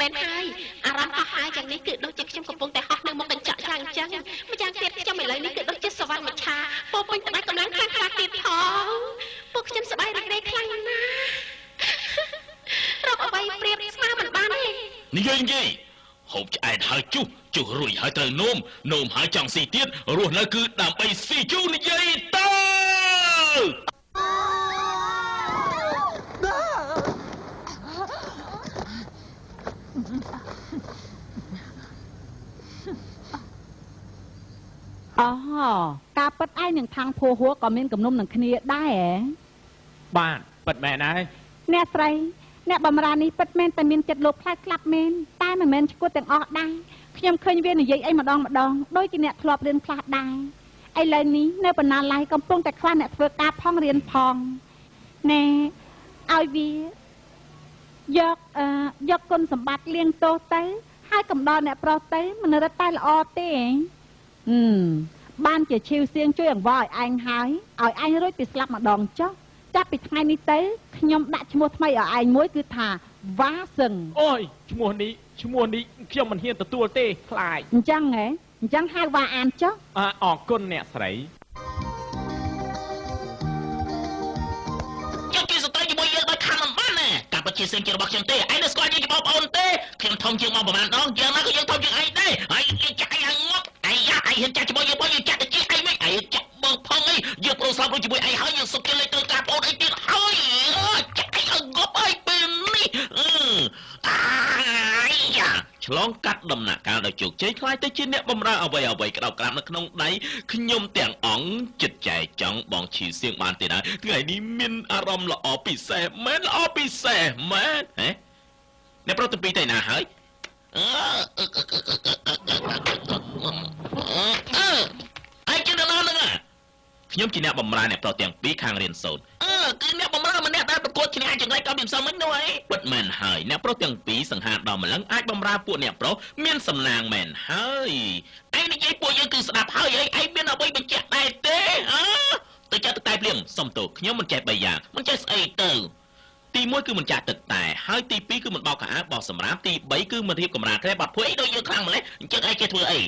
[SPEAKER 4] មែនហើយអារម្មណ៍ហោះហាយ៉ាងនេះគឺដូចជាខ្ញុំកំពុងតែហោះនៅមុខកញ្ចក់យ៉ាងអញ្ចឹងម្យ៉ាងទៀតខ្ញុំឥឡូវនេះគឺដូចជាសវណ្ណមច្ឆាពោពេញទៅដោយកម្លាំងខ្លាំងក្លាទៀតផងពួកខ្ញុំសប្បាយរីករាយខ្លាំងណាស់រកអ្វីប្រៀបស្មើមិនបានទេ
[SPEAKER 3] និយាយនិយាយហូបឆ្អែតហើយជុះជុះរួយហើយត្រូវនោមនោមហើយចង់ស៊ីទៀតរស់នៅគឺដើម្បីស៊ីជូរនិយាយទៅ
[SPEAKER 2] អូការពិតឯងនឹងខាងភូហួរក៏មានគំនុំនឹងគ្នាដែរហ៎
[SPEAKER 1] បាទពិតមែនហើយ
[SPEAKER 2] អ្នកស្រីអ្នកបំរើនេះពិតមែនតែមានចិត្តលោភខ្លាំងក្លាប់មែនតែមិនមែនឈួតទាំងអស់ដែរខ្ញុំឃើញវានិយាយអីម្ដងម្ដងដូចជាអ្នកធ្លាប់រៀនខ្លះដែរឥឡូវនេះនៅបណ្ណាល័យកំពុងតែខ្វះអ្នកធ្វើការផងរៀនផងណែឲ្យវាយកអឺយកគុណសម្បត្តិលៀងទោសទៅ ហើយកំដរអ្នកប្រុសទៅមិនរឹតតែល្អទេហឹ មបានជាឈីវសៀងជួយអង្វរឲ្យឯងហើយឲ្យឯងរួចពីស្លាប់ម្ដងចុះចាប់ពីថ្ងៃនេះទៅខ្ញុំដាក់ឈ្មោះថ្មីឲ្យឯងមួយគឺថាវ៉ាសឹង
[SPEAKER 1] អូយឈ្មោះនេះឈ្មោះនេះខ្ញុំមិនហ៊ានទទួលទេខ្លាច
[SPEAKER 2] អញ្ចឹងហ៎អញ្ចឹងហៅវ៉ាអានចុះ
[SPEAKER 1] អើអរគុណអ្នកស្រី
[SPEAKER 3] យកគេស្ត្រី ពិតជាសៀងជារបស់ខ្ញុំទេឯងនៅស្គាល់យើងជាបងប្អូនទេខ្ញុំធំជាងមកប្រហែលដងយ៉ាងណាក៏យើងធំជាងឯងដែរហើយយើងចាក់ឯងងប់ឯងយ៉ាឯងហ៊ានចាក់ជាមួយយើងបងយើងចាក់ទៅជាឯងវិញឯងចាក់បងផងអីយើងប្រុសស្លាប់រួចជាមួយឯងហើយយើងសុខចិត្តលេខទៅការប្អូនអីទៀតហើយចាក់ឯងឲ្យងប់ហើយពេលនេះអឺអាយយ៉ា ឆ្លងកាត់ដំណាក់កាលដោយជោគជ័យខ្លាយទៅជាអ្នកបម្រើអ្វីអ្វីក្តោបក្រាបនៅក្នុងដៃខ្ញុំទាំងអង្គចិត្តចែកចង់បងឈីសៀងបានទេណាថ្ងៃនេះមានអារម្មណ៍ល្អពិសេសមែនល្អពិសេសមែនហ៎អ្នកប្រុសទាំងពីរទៅណាហើយអឺអើយជិះដល់ណាហ្នឹង ខ្ញុំជាអ្នកបម្រើអ្នកប្រុសទាំងពីរខាងរៀនសូត្រអឺគឺអ្នកបម្រើម្នាក់ដែលប្រកួតឈ្នះចង្រៃក៏មានសំមិញនោះឯងពិតមែនហើយអ្នកប្រុសទាំងពីរសង្ហាដល់ម្លឹងអាចបម្រើពួកអ្នកប្រុសមានសំណាងមែនហើយឯងនិយាយពួកយើងគឺស្ដាប់ហើយឯងឯងមានអ្វីបញ្ជាក់ដែរទេអើទៅចាត់ទឹកតែភ្លាមសុំទោសខ្ញុំមិនចេះបីយ៉ាងមិនចេះស្អីទៅទី1គឺមិនចាក់ទឹកតែហើយទី2គឺមិនបោកខោអាវបោះសម្រាប់ទី3គឺមិនរៀបកម្រាលក្រែបាត់ភួយអីដូចយើងខ្លាំងម្ល៉េះអញ្ចឹងឯងចេះធ្វើអី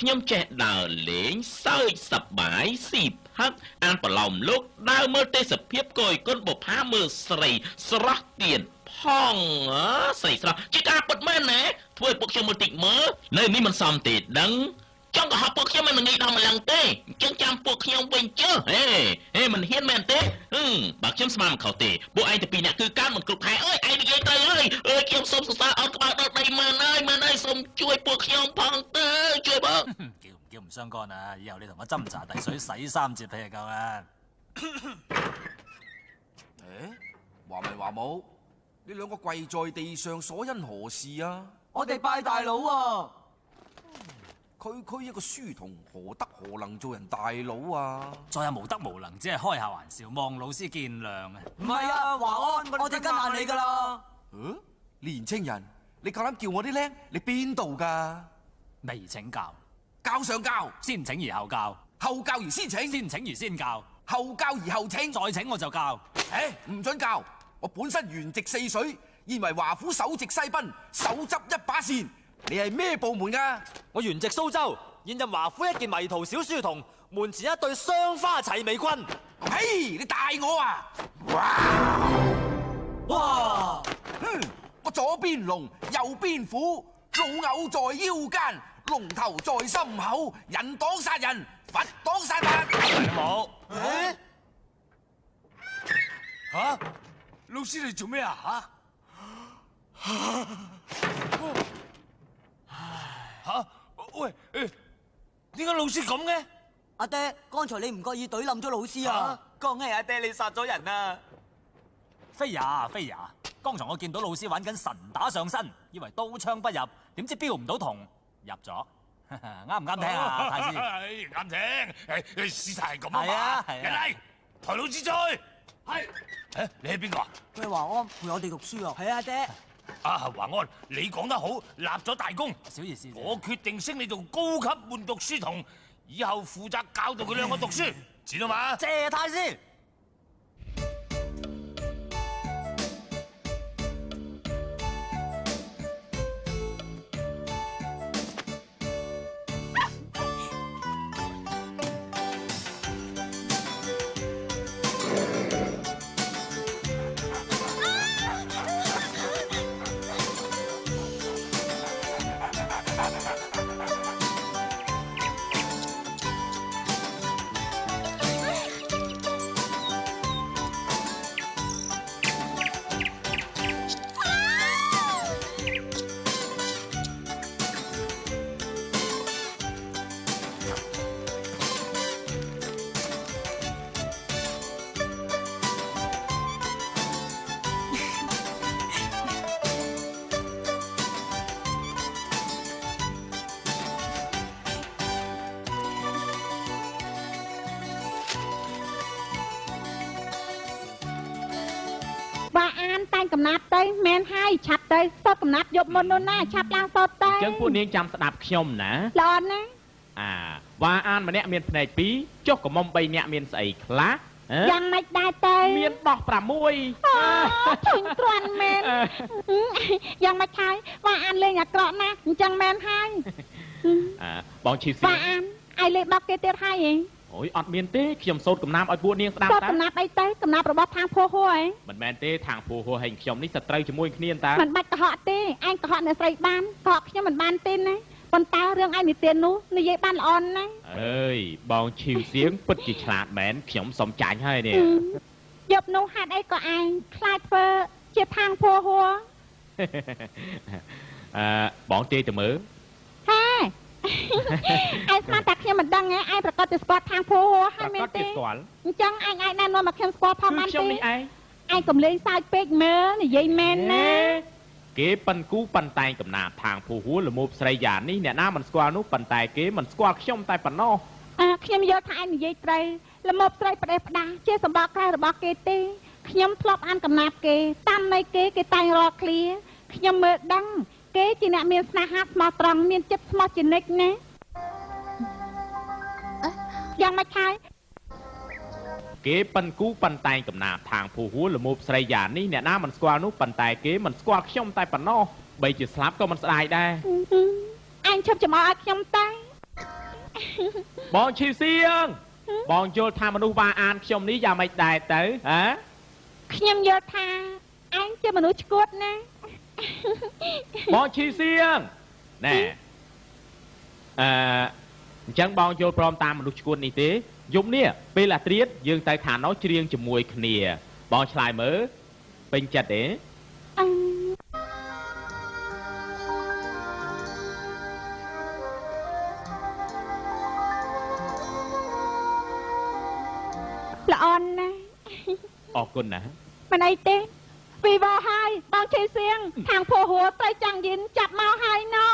[SPEAKER 3] ខ្ញុំចេះដើរលេងសើចសប្បាយស៊ី ផឹកអានប្រឡោមលោកដើរមើលទេសភាពកយគុណបុផាមើលស្រី ស្រស់ទៀនផងអើស្រីស្រស់ជាការពិតមែនណាធ្វើឲ្យពួកខ្ញុំមើលតិចមើលនៅនេះមិនសមទេដឹងចង់ក៏ហៅពួកខ្ញុំមិនងាយដល់ម្លឹងទេអញ្ចឹងចាំពួកខ្ញុំវិញចុះហេហេមិនហ៊ានមែនទេហឹមបើខ្ញុំស្មានមិនខុសទេពួកឯងទៅពីរអ្នកគឺការមិនគ្រប់ខែអើយឯងនិយាយត្រូវហើយអើយខ្ញុំសូមសរសើរអត់ក្បាលដល់ដីមែនហើយមែនហើយសូមជួយពួកខ្ញុំផងទៅជួយបង
[SPEAKER 8] 叫唔相干啊！以後你同我斟茶遞水、洗衫摺被就夠啦。
[SPEAKER 9] 誒，話咪話冇，你兩個跪在地上，所因何事啊？
[SPEAKER 5] 我哋拜大佬啊！
[SPEAKER 9] 區區一個書童，何德何能做人大佬啊？
[SPEAKER 8] 再有無德無能，只係開下玩笑，望老師見諒啊！
[SPEAKER 5] 唔係啊，華安，我哋跟下你噶啦。
[SPEAKER 9] 嗯，年青人，你夠膽叫我啲僆？你邊度㗎？
[SPEAKER 8] 未請教，
[SPEAKER 9] 教上教，
[SPEAKER 8] 先請而後教，
[SPEAKER 9] 後教而先請，
[SPEAKER 8] 先請而先教，
[SPEAKER 9] 後教而後請。
[SPEAKER 8] 再請我就教。
[SPEAKER 9] 誒，唔准教！我本身原籍四水，現為華府首席西賓，手執一把扇。你係咩部門㗎？
[SPEAKER 10] 我原籍蘇州，現任華府一件迷途小書童，門前一對雙花齊眉君。
[SPEAKER 9] 嘿，你大我啊！
[SPEAKER 10] 哇！
[SPEAKER 9] 嗯，我左邊龍，右邊虎，老藕在腰間，龍頭在心口，人擋殺人，佛擋殺佛。
[SPEAKER 8] 有冇？
[SPEAKER 10] 吓、老師你做咩啊？吓、吓、喂，誒，點解老師咁嘅？
[SPEAKER 5] 阿爹，剛才你唔覺意懟冧咗老師啊？
[SPEAKER 10] 講係阿爹你殺咗人啊！
[SPEAKER 8] 飛也飛也，剛才我見到老師玩緊神打上身，以為刀槍不入，點知標唔到銅，入咗。啱唔啱聽啊，太師？
[SPEAKER 10] 啱聽，誒誒事實係咁啊
[SPEAKER 8] 係啊
[SPEAKER 10] 嘛。
[SPEAKER 8] 係啊
[SPEAKER 10] 人嚟，抬老師出去。係。誒，你係邊個啊？
[SPEAKER 5] 佢係華安陪我哋讀書啊。係啊，爹。
[SPEAKER 10] 啊，華安，你講得好，立咗大功。
[SPEAKER 8] 小意思
[SPEAKER 10] 我決定升你做高級悶讀書童，以後負責教導佢兩個讀書，知道嘛？
[SPEAKER 8] 謝太師。
[SPEAKER 2] ទៅសតកំណាត់យកមុននោះណាឆាប់ឡើងសតទៅ
[SPEAKER 1] អញ្ចឹងពួកនាងចាំស្ដាប់ខ្ញុំណា
[SPEAKER 2] ល្អណាស់
[SPEAKER 1] អាវ៉ាអានម្នាក់មានភ្នែកពីរចុះកមុំ3នាក់មានស្អីខ្លះហ៎
[SPEAKER 2] យ៉ាងម៉េចដែរទៅ
[SPEAKER 1] មានដោះ6
[SPEAKER 2] អូធុញទ្រាន់មែនយ៉ាងម៉េចហើយវ៉ាអានលេងអាក្រក់ណាស់អញ្ចឹងមែនហើយ
[SPEAKER 1] អើបងឈីសៀ
[SPEAKER 2] វ៉ាអានអាយលេងបោកគេទៀតហើយហ៎
[SPEAKER 1] អូយអត់មានទេខ្ញុំសូត្រកំណាព្យឲ្យពួកនាងស្ដាប់
[SPEAKER 2] សត
[SPEAKER 1] តា
[SPEAKER 2] កំណាប់អីទៅកំណាប់របស់ខាងភោហួរហ៎
[SPEAKER 1] មិនមែនទេខាងពូហួរហើយខ្ញុំនេះសត្រូវជាមួយគ្នាតា
[SPEAKER 2] មិនបាច់កុហកទេឯងកុហកអ្នកស្រីបានកុហកខ្ញុំមិនបានទេណាប៉ុន្តែរឿងឯងនិទាននោះនិយាយបានល្អណាស់
[SPEAKER 1] អើយបងឈីវសៀងពិតជាឆ្លាតមែនខ្ញុំសុំចាញ់ហើយនេះ
[SPEAKER 2] យប់នោះហេតុអីក៏ឯងខ្លាចធ្វើជាខាងភោហួរ
[SPEAKER 1] អឺបងទេទៅមើល
[SPEAKER 2] ហេ ឯងស្មានតែខ្ញុំមិនដឹងឯងឯងប្រកាសជាស្គាល់ខាងភូហើយមែ
[SPEAKER 1] នទេ
[SPEAKER 2] ប្រ
[SPEAKER 1] កាសជាស្គាល់
[SPEAKER 2] អញ្ចឹងឯងឯងណែនាំមកខ្ញុំស្គាល់ផងបានទេ
[SPEAKER 1] ខ្ញុំនេះឯង
[SPEAKER 2] ឯងកំលេងសើចពេកមើលនិយាយមែនណា
[SPEAKER 1] គេប៉ិនគូប៉ុន្តែកំណាខាងភូហួលមោបស្រីយ៉ានេះអ្នកណាមិនស្គាល់នោះប៉ុន្តែគេមិនស្គាល់ខ្ញុំតែប៉ុណ្ណោះ
[SPEAKER 2] អើខ្ញុំយល់ថាឯងនិយាយត្រូវលមោបស្រីប្រទេសផ្ដាស់ជាសម្បត្តិក្រៅរបស់គេទេខ្ញុំធ្លាប់អានកំណាប់គេតាមនៃគេគេតែងរកឃ្លាខ្ញុំមើលដឹង គេជាអ្នកមានស្នេហាស្មោះត្រង់មានចិត្តស្មោះជានិច្ចណាអឺយ៉ាងម៉េចហើយ
[SPEAKER 1] គេប៉ិនគូប៉ិនតែងកំណាព្យທາງពូហួរលមោបស្រីយ៉ានេះអ្នកណាមិនស្គាល់នោះប៉ុន្តែគេមិនស្គាល់ខ្ញុំតែប៉ុណ្ណោះបីជាស្លាប់ក៏មិនស្ដាយដែរ
[SPEAKER 2] អញឈប់ចំអកឲ្យខ្ញុំតែ
[SPEAKER 1] បងឈីវសៀងបងយល់ថាមនុស្សបាអានខ្ញុំនេះយ៉ាងម៉េចដែរទៅហ៎
[SPEAKER 2] ខ្ញុំយល់ថាអញជាមនុស្សឈួតណា
[SPEAKER 1] បងឈីវសៀងណែអឺអញ្ចឹងបងយល់ព្រមតាមមនុស្សឈួតនេះទេយប់នេះពេលអាត្រៀតយើងទៅខាងនោះច្រៀងជាមួយគ្នា បងឆ្លើយមើលពេញចិត្តទេ
[SPEAKER 2] អឺល្អណាស់
[SPEAKER 1] អរគុណណាស់
[SPEAKER 2] មិនអីទេ ពីវហើយបងឈីសៀងខាងពោះហួរត្រីចាំងយិនចាប់មកហើយណោ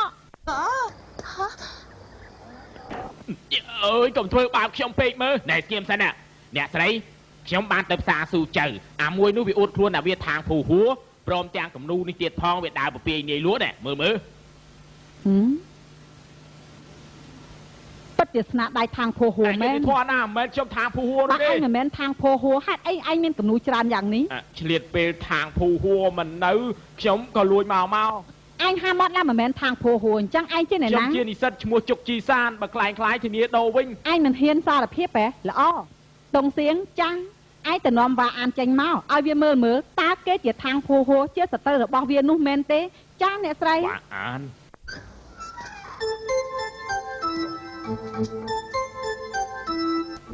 [SPEAKER 1] អើយកុំធ្វើបាបខ្ញុំពេកមើលណែស្គៀមសិនណាអ្នកស្រីខ្ញុំបានទៅផ្សារស៊ូចៅអាមួយនោះវាអួតខ្លួនអាវាខាងពោះហួរព្រមទាំងគំនូនេះទៀតផងវាដើរពពាយនាយលួតមើលមើលហឹម
[SPEAKER 2] ពិតជាស្នាដៃខាងភោហួរ
[SPEAKER 1] ឯង
[SPEAKER 2] មែ
[SPEAKER 1] មាន
[SPEAKER 2] ន
[SPEAKER 1] ធន់ណាស់មិនមែនខ្ញុំທາងភូហួរ
[SPEAKER 2] បា
[SPEAKER 1] នោះ
[SPEAKER 2] ក់
[SPEAKER 1] ទេ
[SPEAKER 2] ឯងមិនមែនខាងភោហួរហេតុអីឯងមានគំនូច្រើនយ៉ាងនេះ
[SPEAKER 1] អ่ะឆ្លៀតពេលທາງភូហួរមិននៅខ្ញុំក៏លួចមកមក
[SPEAKER 2] ឯងហាមាត់ណាមិនមែនខាងភោហួរអញ្ចឹងឯងជាអ្នក
[SPEAKER 1] ខ្ញុំ
[SPEAKER 2] ណា
[SPEAKER 1] ជានិស្សិតឈ្មោះជុកជីសានបើខ្លែងខ្លាយធានាដូរវិញ
[SPEAKER 2] ឯងមិនហ៊ានសារភាពហ៎ល្អដងសៀងចាស់ឯងទៅនាំវ៉ាអានចេញមកឲ្យវាមើលមើលតើគេជាខាងភោហួរជាសត្រូវរបស់វានោះមែនទេ ចាស់អ្នកស្រី
[SPEAKER 1] វ៉ាអាន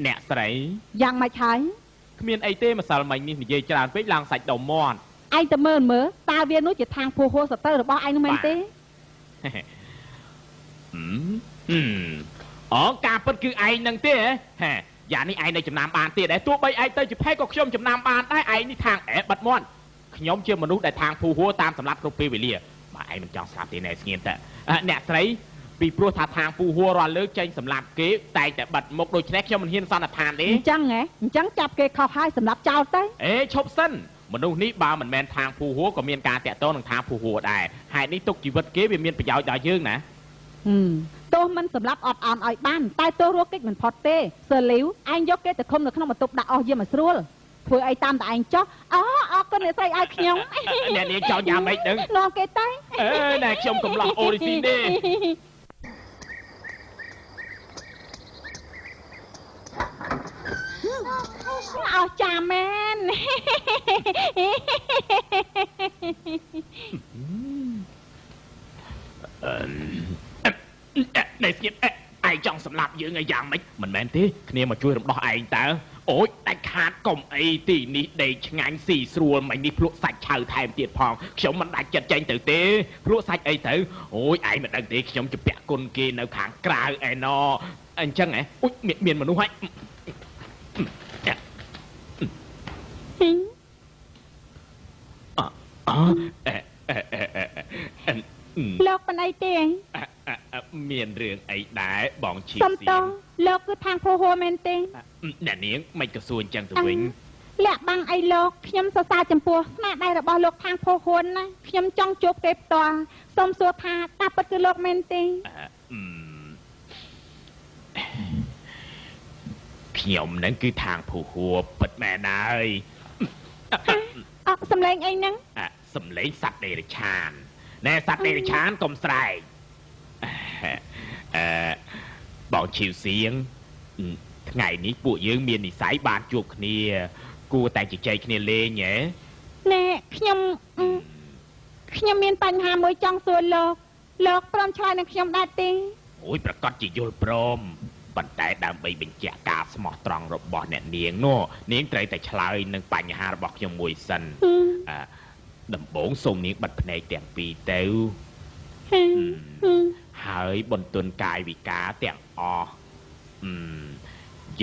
[SPEAKER 1] អ្នកស្រី
[SPEAKER 2] យ៉ាងម៉េចហើយ
[SPEAKER 1] គ្មានអីទេម្សិលមិញនេះនិយាយច្រើនពេកឡើងសាច់ដុំមាត់
[SPEAKER 2] ឯងទៅមើលមើលតើវានោះជាខាងភោហួរសត្រូវរបស់ឯងនោះមែនទេ
[SPEAKER 1] ហឹមហឹមអូការពិតគឺឯងនឹងទេហ៎យ៉ានេះឯងនៅចំណាំបានទៀតដែរទោះបីឯងទៅជាផេកក៏ខ្ញុំចំណាំបានដែរឯងនេះខាងអែបាត់មាត់ខ្ញុំជាមនុស្សដែលខាងភូហួរតាមសម្រាប់គ្រប់ពេលវេលាបើឯងមិនចង់ស្លាប់ទេណែស្ងៀមតើអ่ะអ្នកស្រី ពីព្រោះថាខាងភូហួររាល់លើកចេញសម្រាប់គេតែងតែបាត់មុខដូច្នេះខ្ញុំមិនហ៊ានសន្និដ្ឋានទេ
[SPEAKER 2] អញ្ចឹងហ៎អញ្ចឹងចាប់គេខុសហើយសម្រាប់ចោលទៅ
[SPEAKER 1] អេឈប់សិនមនុស្សនេះបើមិនមែនខាងភូហួរក៏មានការតាក់ទងនឹងខាងភូហួរដែរហេតុនេះទុកជីវិតគេវាមានប្រយោជន៍ដល់យើងណា
[SPEAKER 2] ហឹមទោះមិនសម្រាប់អត់អន់ឲ្យបានតែទោះរស់កិច្ចមិនផុតទេសឺលីវឯងយកគេទៅឃុំនៅក្នុងបន្ទប់ដាក់អស់យាមឲ្យស្រួលធ្វើអីតាមតែឯងចោះអូអរគុណអ្នកស្រីឲ្យខ្ញុំ
[SPEAKER 1] អ្នកនាងចោលយ៉ាងម៉េចដឹង
[SPEAKER 2] នាំគេទៅ
[SPEAKER 1] អេណែខ្ញុំកំឡោះអូរីស៊ីទេ
[SPEAKER 2] អស់ ចាមែន
[SPEAKER 1] អឺណែស្គៀបឯងចង់សម្លាប់យើងឲ្យយ៉ាងម៉េចមិនមែនទេគ្នាមកជួយរំដោះឯងតើអូយដាច់ខាតកុំអីទីនេះដេកឆ្ងាញ់ស៊ីស្រួលមិននេះភ្លក់សាច់ឆៅថែមទៀតផងខ្ញុំមិនដាច់ចិត្តចេញទៅទេភ្លក់សាច់អីទៅអូយឯងមិនដឹងទេខ្ញុំជពាក់គុណគេនៅខាងក្រៅឯណអញ្ចឹងហ៎អូយមានមានមនុស្សហើយអអអេអេអេអេអេ
[SPEAKER 2] លោកបណៃទេ
[SPEAKER 1] មានរឿងអីដែរបងឈី
[SPEAKER 2] សុំតោលោកគឺខាងភូហួរមែនទេ
[SPEAKER 1] អ្នកនាងមិនក៏សួរអញ្ចឹងទៅវិញ
[SPEAKER 2] លាក់បាំងអីលោកខ្ញុំសរសើរចំពោះស្នាដៃរបស់លោកខាងភូហ៊ុនណាខ្ញុំចង់ជួបគេផ្ទាល់សូមសួរថាតាពិតគឺលោកមែនទេ
[SPEAKER 1] ខ្ញុំនឹងគឺខាងភូហួរពិតមែនហើយ
[SPEAKER 2] អត់សំឡេងអីហ្នឹង
[SPEAKER 1] អ่ะសំលេងសត្វដេរឆានណែសត្វដេរឆានកុំស្រែកអឺបងឈីវសៀងអឺថ្ងៃនេះពួកយើងមាននិស័យបានជួបគ្នា គួរតែជជែកគ្នាលេងហ៎
[SPEAKER 2] ណែខ្ញុំអឺខ្ញុំមានបញ្ហាមួយចង់សួរលោកលោកព្រមឆ្លើយនឹងខ្ញុំដែរទេ
[SPEAKER 1] អូយប្រកាសជាយល់ព្រម ប៉ុន្តែដើម្បីបញ្ជាក់ការស្មោះត្រង់របស់អ្នកនាងនោះនាងត្រូវតែឆ្លើយនឹងបញ្ហារបស់ខ្ញុំមួយសិន
[SPEAKER 2] ហឹម
[SPEAKER 1] អឺដំបូងសូមនាងបិទភ្នែកទាំងពីរទៅ
[SPEAKER 2] ហឹមហឹម
[SPEAKER 1] ហើយបន្ទន់កាយវិការទាំងអស់អឺម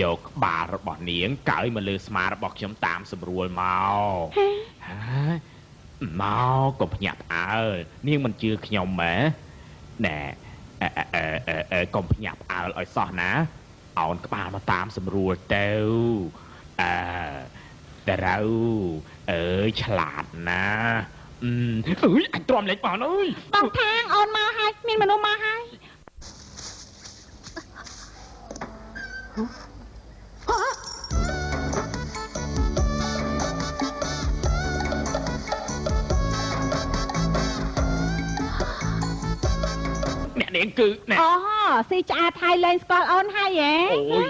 [SPEAKER 1] យកក្បាលរបស់នាងកើយមកលើស្មារបស់ខ្ញុំតាមស្រួលមកហើយមកកុំភ្ញាក់ផ្អើលនាងមិនជឿខ្ញុំហ៎ណែ អឺអឺអឺអឺកុំភ្ញាក់ផ្អើលឲ្យសោះណាអោនក្បាលមកតាមស្រួលទៅអឺតារៅអើយឆ្លាតណាអឺអើយអញទ្រាំលេងបានអើយ
[SPEAKER 2] បងថាងអូនមកហើយមានមនុស្សមកហើយ
[SPEAKER 1] អ្នកនាងគឺណែ
[SPEAKER 2] អូស៊ីឆ្អាតថៃលេងស្គាល់អូនហើយហ៎
[SPEAKER 1] អូយ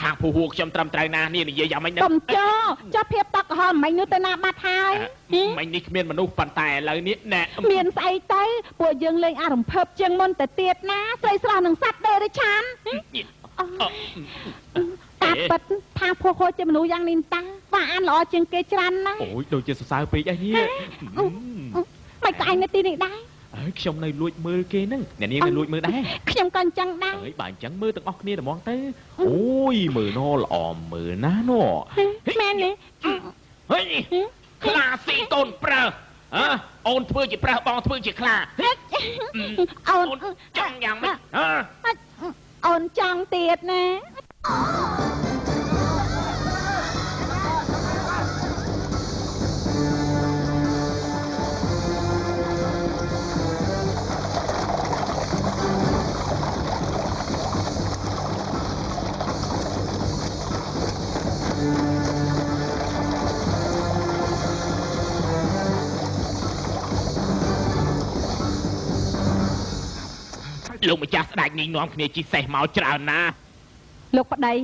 [SPEAKER 1] ខាងភូហួរខ្ញុំត្រឹមត្រូវណានេះនិយាយយ៉ាងម៉េចទៅ
[SPEAKER 2] កុំចោចុះភាពតក់ក្រហមមិញនោះទៅណាបាត់ហើយហឹម
[SPEAKER 1] មិញនេះគ្មានមនុស្សប៉ុន្តែឥឡូវនេះណែ
[SPEAKER 2] មានស្អីទៅពួកយើងលេងអារំភើបជាងមុនទៅទៀតណាស្រីស្រស់នឹងសัตว์ដេរឆាន
[SPEAKER 1] អឺ
[SPEAKER 2] តាពិតថាភោគោជាមនុស្សយ៉ាងនេះតាវាអានល្អជាងគេច្រើនណាស់
[SPEAKER 1] អូយដូចជាសរសើរពេកអីនេះ
[SPEAKER 2] មិនក៏ឯងនៅទីនេះដែរ
[SPEAKER 1] អើយខ្ញុំនៅលួចមើលគេហ្នឹងអ្នកនាងនៅលួចមើលដែរ
[SPEAKER 2] ខ្ញុំក៏អញ្ចឹងដែរ
[SPEAKER 1] អើយបើអញ្ចឹងមើលទាំងអស់គ្នាតែហ្មងទៅអូយមើលណល្អមើលណាណ
[SPEAKER 2] មែនទេ
[SPEAKER 1] ហេខ្លាស៊ីកូនប្រើអើអូនធ្វើជាប្រើបងធ្វើជាខ្លា
[SPEAKER 2] អូន
[SPEAKER 1] ចង់យ៉ាងម៉េចអើ
[SPEAKER 2] អូនចង់ទៀតណា
[SPEAKER 1] លោកម្ចាស់ស្ដេចនេះនាំគ្នាជិះសេះមកច្រើនណាស់
[SPEAKER 2] លោកប្តី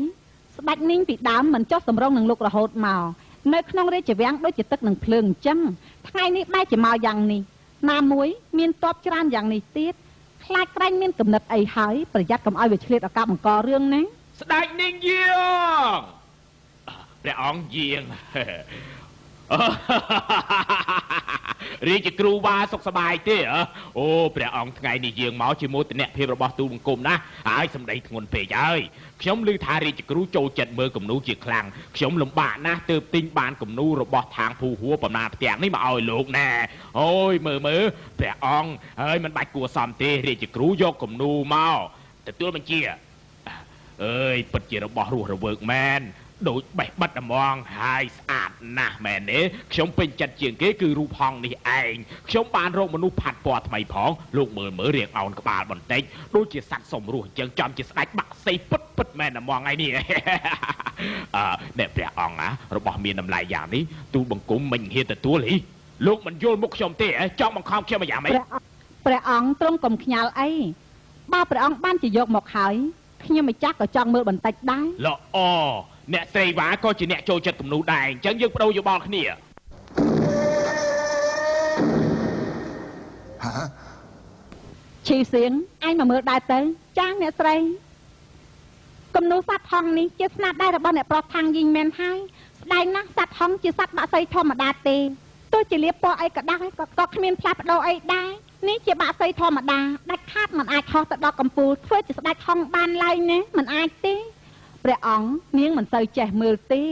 [SPEAKER 2] ស្ដេចនាងពីដើមមិនចុះសម្រុងនឹងលោករហូតមកនៅក្នុងរាជវាំងដូចជាទឹកនឹងភ្លើងអញ្ចឹងថ្ងៃនេះបែរជាមកយ៉ាងនេះណាមួយមានតបច្រើនយ៉ាងនេះទៀតខ្លាចក្រែងមានកំណត់អីហើយប្រយ័ត្នកុំឲ្យវាឆ្លៀតឱកាសបង្ករឿងណា
[SPEAKER 1] ស្ដេចនាងយាងព្រះអង្គយាង រាជគ្រូវ៉ាសុខសប្បាយទេហ៎អូព្រះអង្គថ្ងៃនេះយាងមកជាមោទនភាពរបស់ទូលបង្គំណាហើយសម្ដីធ្ងន់ពេកហើយខ្ញុំឮថារាជគ្រូចូលចិត្តមើលគំនូជាខ្លាំងខ្ញុំលំបាកណាស់ទើបទិញបានគំនូរបស់ທາງភូហួរបំណាផ្ទាំងនេះមកឲ្យលោកណែអូយមើលមើលព្រះអង្គហើយមិនបាច់គួរសមទេរាជគ្រូយកគំនូមកទទួលបញ្ជា អើយពិតជារបស់រស់រវើកមែន ដូចបេះបិទហ្មងហើយស្អាតណាស់មែនទេខ្ញុំពេញចិត្តជាងគេគឺរូបហង្សនេះឯងខ្ញុំបានរកមនុស្សផាត់ពណ៌ថ្មីផងលោកមើលមើលរៀងអោនក្បាលបន្តិចដូចជាសត្វសំរស់អញ្ចឹងចំជាស្ដេចបាក់សីពិតពិតមែនហ្មងហើយនេះអឺអ្នកព្រះអង្គណារបស់មានតម្លៃយ៉ាងនេះទូលបង្គំមិនហ៊ានទទួលហីលោកមិនយល់មុខខ្ញុំទេហ៎ចង់បង្ខំខ្ញុំមកយ៉ាងម៉េច
[SPEAKER 2] ព្រះអង្គព្រះអង្គទ្រង់កុំខ្ញាល់អីបើព្រះអង្គបានជាយកមកហើយខ្ញុំម្ចាស់ក៏ចង់មើលបន្តិចដែរ
[SPEAKER 1] ល្អ អ្នកត្រីវ៉ាក៏ជាអ្នកចូលចិត្តគំនូដែរអញ្ចឹងយើងបដូរយោបល់គ្នាហា
[SPEAKER 2] ឈីសៀងឯងមកមើលដែរទៅចាងអ្នកស្រីគំនូសត្វហងនេះជាស្នាដៃរបស់អ្នកប្រុសខាងយីងមែនហើយស្ដែងណាស់សត្វហងជាសត្វបាក់សីធម្មតាទេទោះជាលាបពណ៌អីក៏ដោយក៏ក៏គ្មានផ្លាស់ប្ដូរអីដែរនេះជាបាក់សីធម្មតាដាច់ខាតមិនអាចខុសទៅដល់កំពូលធ្វើជាស្ដេចហងបានឡើយណាមិនអាចទេ ព្រះអង្គនាងមិនសូវចេះមើលទេ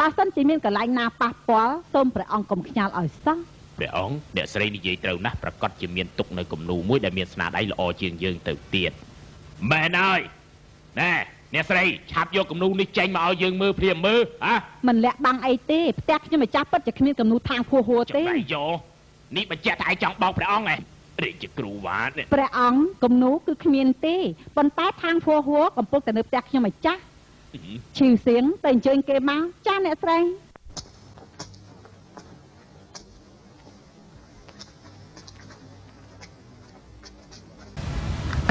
[SPEAKER 2] បើសិនជាមានកន្លែងណាប៉ះពាល់សូមព្រះអង្គកុំខ្ញាល់ឲ្យសោះ
[SPEAKER 1] ព្រះអង្គអ្នកស្រីនិយាយត្រូវណាស់ប្រកាសជាមានទុកនៅគំនូមួយដែលមានស្នាដៃល្អជាងយើងទៅទៀតមែនហើយណែអ្នកស្រីឆាប់យកគំនូនេះចេញមកឲ្យយើងមើលព្រាមមើលហ៎
[SPEAKER 2] មិនលាក់បាំងអីទេផ្ទះខ្ញុំម្ចាស់ពិតជាគ្មានកំណូខាងភួហួរទេ
[SPEAKER 1] ចម្លៃយកនេះបញ្ជាក់ថាឯងចង់បោកព្រះអង្គឯងរាជគ្រូវ៉ានេះ
[SPEAKER 2] ព្រះអង្គគំនូគឺគ្មានទេប៉ុន្តែខាងភួហួរកំពុងតែនៅផ្ទះខ្ញុំម្ចាស់ ឈឺសៀងទៅអញ្ជើញគេមកចាអ្នកស្រី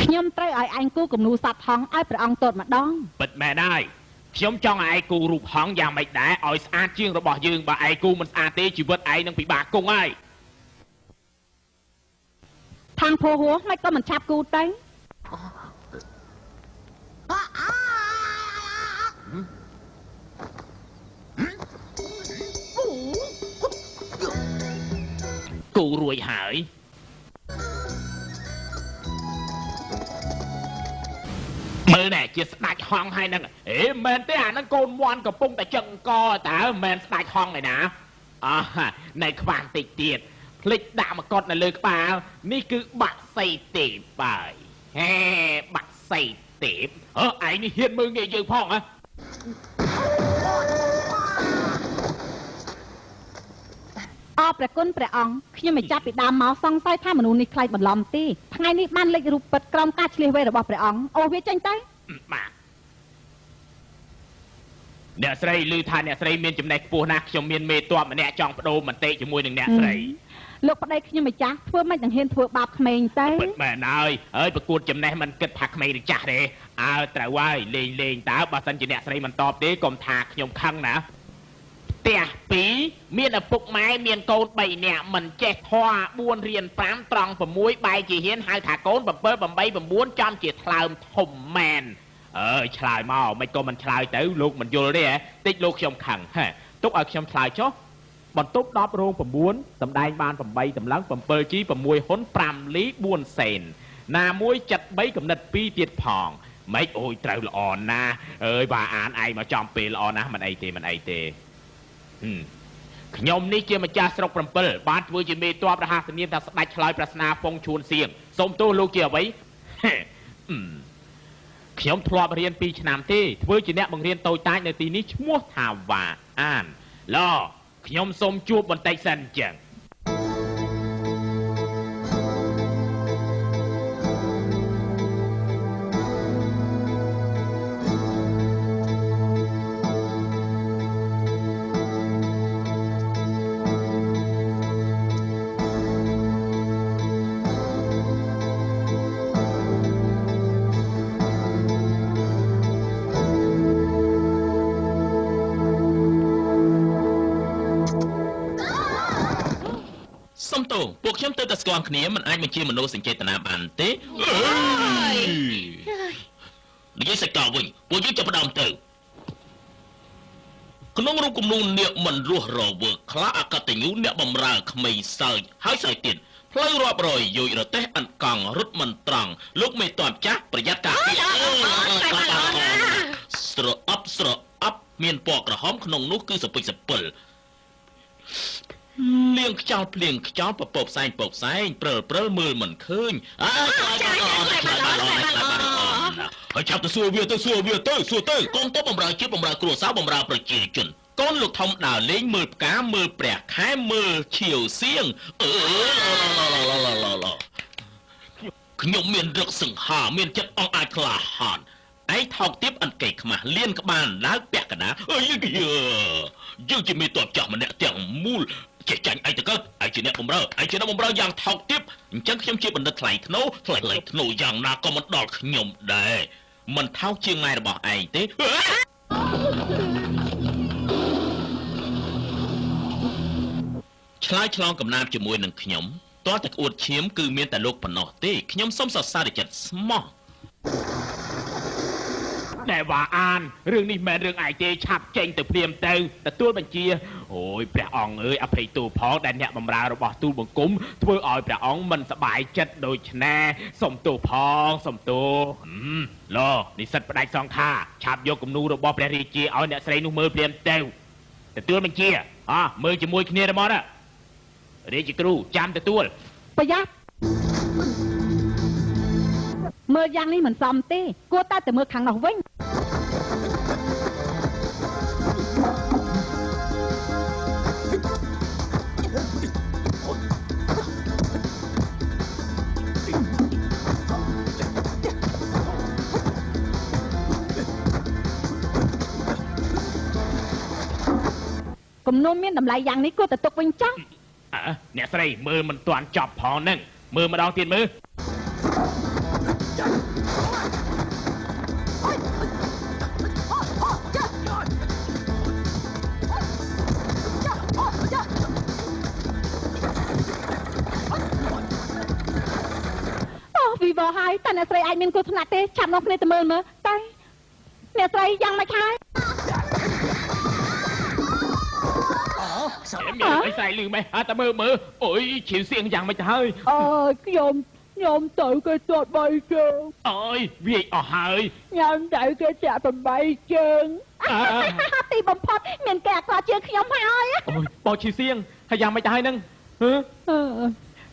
[SPEAKER 2] ខ្ញុំត្រូវឲ្យឯងគូគំនូសัตว์ហងឲ្យព្រះអង្គទតម្ដង
[SPEAKER 1] ពិតមែនហើយខ្ញុំចង់ឲ្យឯងគូរូបហង្សយ៉ាងម៉េចដែរឲ្យស្អាតជាងរបស់យើងបើឯងគូមិនស្អាតទេជីវិតឯងនឹងពិបាកគង់ហើយ
[SPEAKER 2] ខាងភោហួរមិនក៏មិនឆាប់គូទៅ
[SPEAKER 1] គូរួចហើយមើលណែជាស្ដាច់ហង្សហើយហ្នឹងអេមែនទេអាហ្នឹងកូនមន់កំពុងតែចឹងកតើមែនស្ដាច់ហង្សឯណាអោះនៅខ្វាងតិចទៀតភ្លេចដាក់មកុដនៅលើក្បាលនេះគឺបាក់សីទេពបាយហេបាក់សីទេពអើឯងនេះហ៊ានមើលងាយយើងផងហ៎
[SPEAKER 2] អរព្រះគុណព្រះអង្គខ្ញុំមិនចាប់ពីដើមមកសង្ស័យថាមនុស្សនេះខ្លាចបន្លំទេថ្ងៃនេះបានលេចរូបពិតក្រោមការឆ្លៀសវៃរបស់ព្រះអង្គអូវាចេញទៅ
[SPEAKER 1] បាទអ្នកស្រីឮថាអ្នកស្រីមានចំណេះខ្ពស់ណាស់ខ្ញុំមានមេតបម្នាក់ចង់បដូរមន្តិជាមួយនឹងអ្នកស្រី
[SPEAKER 2] លោកប្តីខ្ញុំម្ចាស់ធ្វើមិននឹងហ៊ានធ្វើបាបក្មេងទៅ
[SPEAKER 1] ពិតមែនហើយហើយប្រកួតចំណេះមិនគិតថាក្មេងឬចាស់ទេអើត្រូវហើយលេងលេងតើបើសិនជាអ្នកស្រីមិនតបទេកុំថាខ្ញុំខឹងណា ផ្ទះ2មានឪពុកម៉ែមានកូន3នាក់មិនចេះធွာ4រៀន5ត្រង់6បែរជាហ៊ានហៅថាកូន7 8 9ចំជាថ្លើមធំមែនអើយឆ្លើយមកមិនក៏មិនឆ្លើយទៅលោកមិនយល់ទេហ៎តិចលោកខ្ញុំខឹងហ៎ទុកឲ្យខ្ញុំឆ្លើយចុះបន្ទប់10រោង9សម្ដែងបាន8តម្លឹង7ជី6ហ៊ុន5លី4សេនណាមួយ73កំណិត2ទៀតផងម៉េចអូយត្រូវល្អណាស់អើយបើអានឯងមកចំពេលល្អណាស់មិនអីទេមិនអីទេហឹម ខ្ញុំនេះជាម្ចាស់ស្រុក7បានធ្វើជាមេតបរហស្សនាមថាស្ដេចឆ្លើយប្រស្នាពងឈួនសៀងសូមទោសលោកជាអ្វីហេអឺខ្ញុំធ្លាប់រៀន2ឆ្នាំទេធ្វើជាអ្នកបង្រៀនតូចតាចនៅទីនេះឈ្មោះថាវ៉ាអានឡខ្ញុំសូមជួបបន្តិចសិនអញ្ចឹង
[SPEAKER 3] ខ្ញុំទៅតែស្គាល់គ្នាមិនអាចបញ្ជាមនោសញ្ចេតនាបានទេអើយនិយាយសាច់កោវិញពួកយើងចាប់ផ្ដើមទៅក្នុងរូបគំនូនាគមិនរស់រវើកខ្លាអកតញ្ញូអ្នកបំរើក្មេងសើចហើយសើចទៀតផ្លូវរាប់រយយោជរទេះអន្កង់រត់មិនត្រង់លោកមេតបចាស់ប្រយ័ត្នការពារស្រអប់ស្រអប់មានពណ៌ក្រហមក្នុងនោះគឺសពេចសពិល លៀងខ្យល់ភ្លៀងខ្យល់ពពកផ្សែងពកផ្សែងព្រិលព្រិលមើលមិនឃើញអើយចាចាចាចាហើយចាប់ទៅសួរវាទៅសួរវាទៅសួរទៅកងទ័ពបំរើជាតិបំរើគ្រួសារបម្រើប្រជាជនកូនលោកធំដើរលេងមើលផ្កាមើលព្រះខែមើលឈៀវសៀងអឺខ្ញុំមានរឹកសង្ហាមានចិត្តអង់អាចក្លាហានឯងថោកទៀបអន្កេខ្មាស់លៀនក្បាលឡើងពាក់កណ្ដាលអើយយើងជាមេតបចាស់ម្នាក់ទាំងមូល ចេះចាញ់ឯងទៅកើតឯងជាអ្នកបំរើឯងជាអ្នកបំរើយ៉ាងថោកទាបអញ្ចឹងខ្ញុំជាបណ្ឌិតថ្លៃធ្នូថ្លៃថ្លៃធ្នូយ៉ាងណាក៏មិនដល់ខ្ញុំដែរមិនថោកជាងម៉ែរបស់ឯងទេឆ្លើយឆ្លងកំណាព្យជាមួយនឹងខ្ញុំតើតែក្អួតឈាមគឺមានតែលោកប៉ុណ្ណោះទេខ្ញុំសូមសរសើរចិត្តស្មោះ
[SPEAKER 1] តែវ៉ាអានរឿងនេះមិនមែនរឿងឯងទេឆាប់ចេញទៅព្រាមទៅទទួលបញ្ជា អូយព្រះអង្គអើយអភ័យទោសផងដែលអ្នកបម្រើរបស់ទូលបង្គំធ្វើឲ្យព្រះអង្គមិនសប្បាយចិត្តដូច្នេះសុំទោសផងសុំទោសហឹមឡនិស្សិតផ្ដាច់សង្ខាឆាប់យកគំនូរបស់ព្រះរាជាឲ្យអ្នកស្រីនោះមើលព្រាមទៅទទួលបញ្ជាអោះមើលជាមួយគ្នាទៅមកណារាជគ្រូចាំទទួល
[SPEAKER 2] ប្រយ័ត្នមើលយ៉ាងនេះមិនសមទេគួរតែទៅមើលខាងនោះវិញ គំនុំមានតម្លៃយ៉ាងនេះគួរតែទុកវិញចុះ
[SPEAKER 1] អើអ្នកស្រីមើលមិនទាន់ចប់ផងហ្នឹងមើលម្ដងទៀតមើល
[SPEAKER 2] អូវីវហើយតើអ្នកស្រីអាចមានគ្រោះថ្នាក់ទេចាប់នាំគ្នាទៅមើលមើលតើអ្នកស្រីយ៉ាងម៉េចហើយ
[SPEAKER 5] សោ
[SPEAKER 1] កមានអីស្រែកលឺម៉េះអើតែមើលមើលអុយឈៀនសៀងយ៉ាងមិនទៅហើយ
[SPEAKER 2] អើខ្ញុំខ្ញុំទៅគេទាត់3ជើង
[SPEAKER 1] អើយវាយអស់ហើយ
[SPEAKER 2] ញ៉ាំទៅគេចាក់8ជើងទីបំផុតមានគេអាក្រក់ជាងខ្ញុំហើយ
[SPEAKER 1] អូយបោឈីសៀងហើយយ៉ាងមិនទៅហើយនឹងហឺ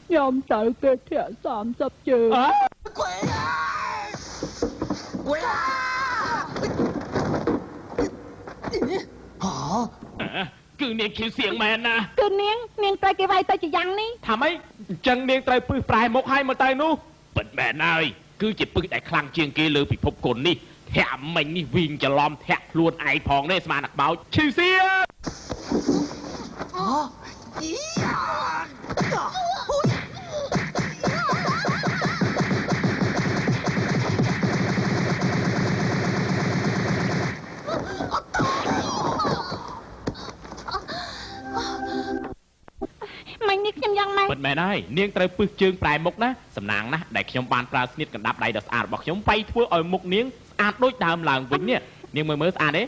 [SPEAKER 2] ខ្ញុំទៅគេធាក់30ជើង
[SPEAKER 5] គួយគួយ
[SPEAKER 1] អូ គឺនាងឈៀវសៀងមែនណា
[SPEAKER 2] គឺនាងនាងត្រូវគេវាយទៅជាយ៉ាងនេះ
[SPEAKER 1] ថាម៉េចអញ្ចឹងនាងត្រូវពឹសប្រែមុខឲ្យមកទៅនោះពិតមែនហើយគឺជាពឹសដែលខ្លាំងជាងគេលើពិភពគុណនេះធាក់មិញនេះវិញច្រឡំធាក់ខ្លួនឯងផងនេះស្មានតែខ្មោចឈឺសៀង
[SPEAKER 5] 啊！
[SPEAKER 2] ម៉េច
[SPEAKER 1] ពិតមែនហើយនាងត្រូវពឹសជើងប្រែមុខណាសំណាងណាស់ដែលខ្ញុំបានប្រើស្នៀតកណ្ដាប់ដៃដ៏ស្អាតរបស់ខ្ញុំបៃធ្វើឲ្យមុខនាងស្អាតដូចដើមឡើងវិញនេះនាងមើលមើលស្អាតទេ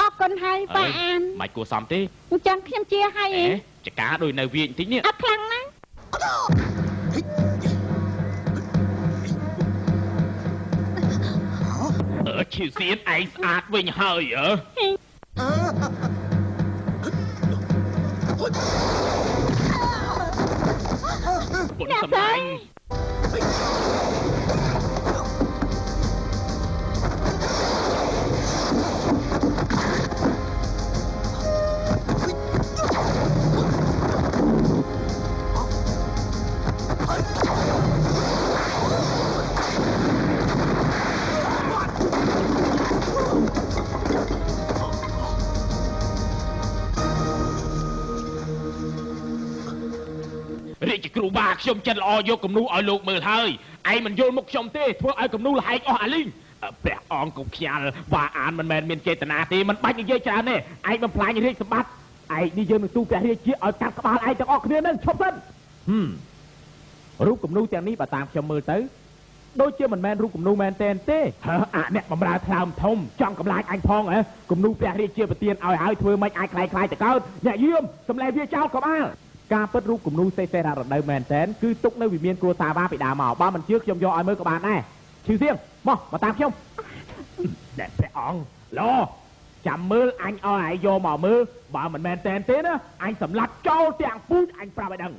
[SPEAKER 2] អរគុណហើយប៉ាអាន
[SPEAKER 1] មិនគួរសមទេ
[SPEAKER 2] អញ្ចឹងខ្ញុំជាហើយ
[SPEAKER 1] អេ
[SPEAKER 2] ឯង
[SPEAKER 1] ចកាដូចនៅវាបន្តិចនេះ
[SPEAKER 2] អត់ខ្លាំងណាស់
[SPEAKER 1] អឺឈឺសៀនឯងស្អាតវិញហើយអើ ពុនស ម្លាញ់រាជគ្រូបាខ្ញុំចិត្តល្អយកគំនូឲ្យលោកមើលហើយឯងមិនយល់មុខខ្ញុំទេធ្វើឲ្យគំនូលហែកអស់អាលីងអឺព្រះអង្គកុំខ្ញាល់បាអានមិនមែនមានចេតនាទេមិនបាច់និយាយច្រើនទេឯងបំផ្លាញរាជសម្បត្តិឯងនេះយើងនឹងទូព្រះរាជាឲ្យកាត់ក្បាលឯងទាំងអស់គ្នានឹងឈប់សិនហឹមរូបគំនូទាំងនេះបើតាមខ្ញុំមើលទៅដូចជាមិនមែនរូបគំនូមែនតែនទេហឺអាអ្នកបំរើថ្លើមធំចង់កម្លាចអញផងហ៎គំនូព្រះរាជាប្រទានឲ្យហើយធ្វើមិនអាចខ្លាយខ្លាយទៅកើតអ្នកយាមសម្លែងវាចោលក៏បាន ការពិតរូបគំនូសេសេររដូវមែនតែនគឺទុកនៅវិមានគ្រួសារបាពីដើមមកបើមិនជឿខ្ញុំយកឲ្យមើលក៏បានដែរឈឺសៀងមកមកតាមខ្ញុំដែលព្រះអង្គឡចាំមើលអញឲ្យឯងយកមកមើលបើមិនមែនតែនទេណាអញសម្លាប់ចោលទាំងពូជអញប្រាប់ឲ្យដឹង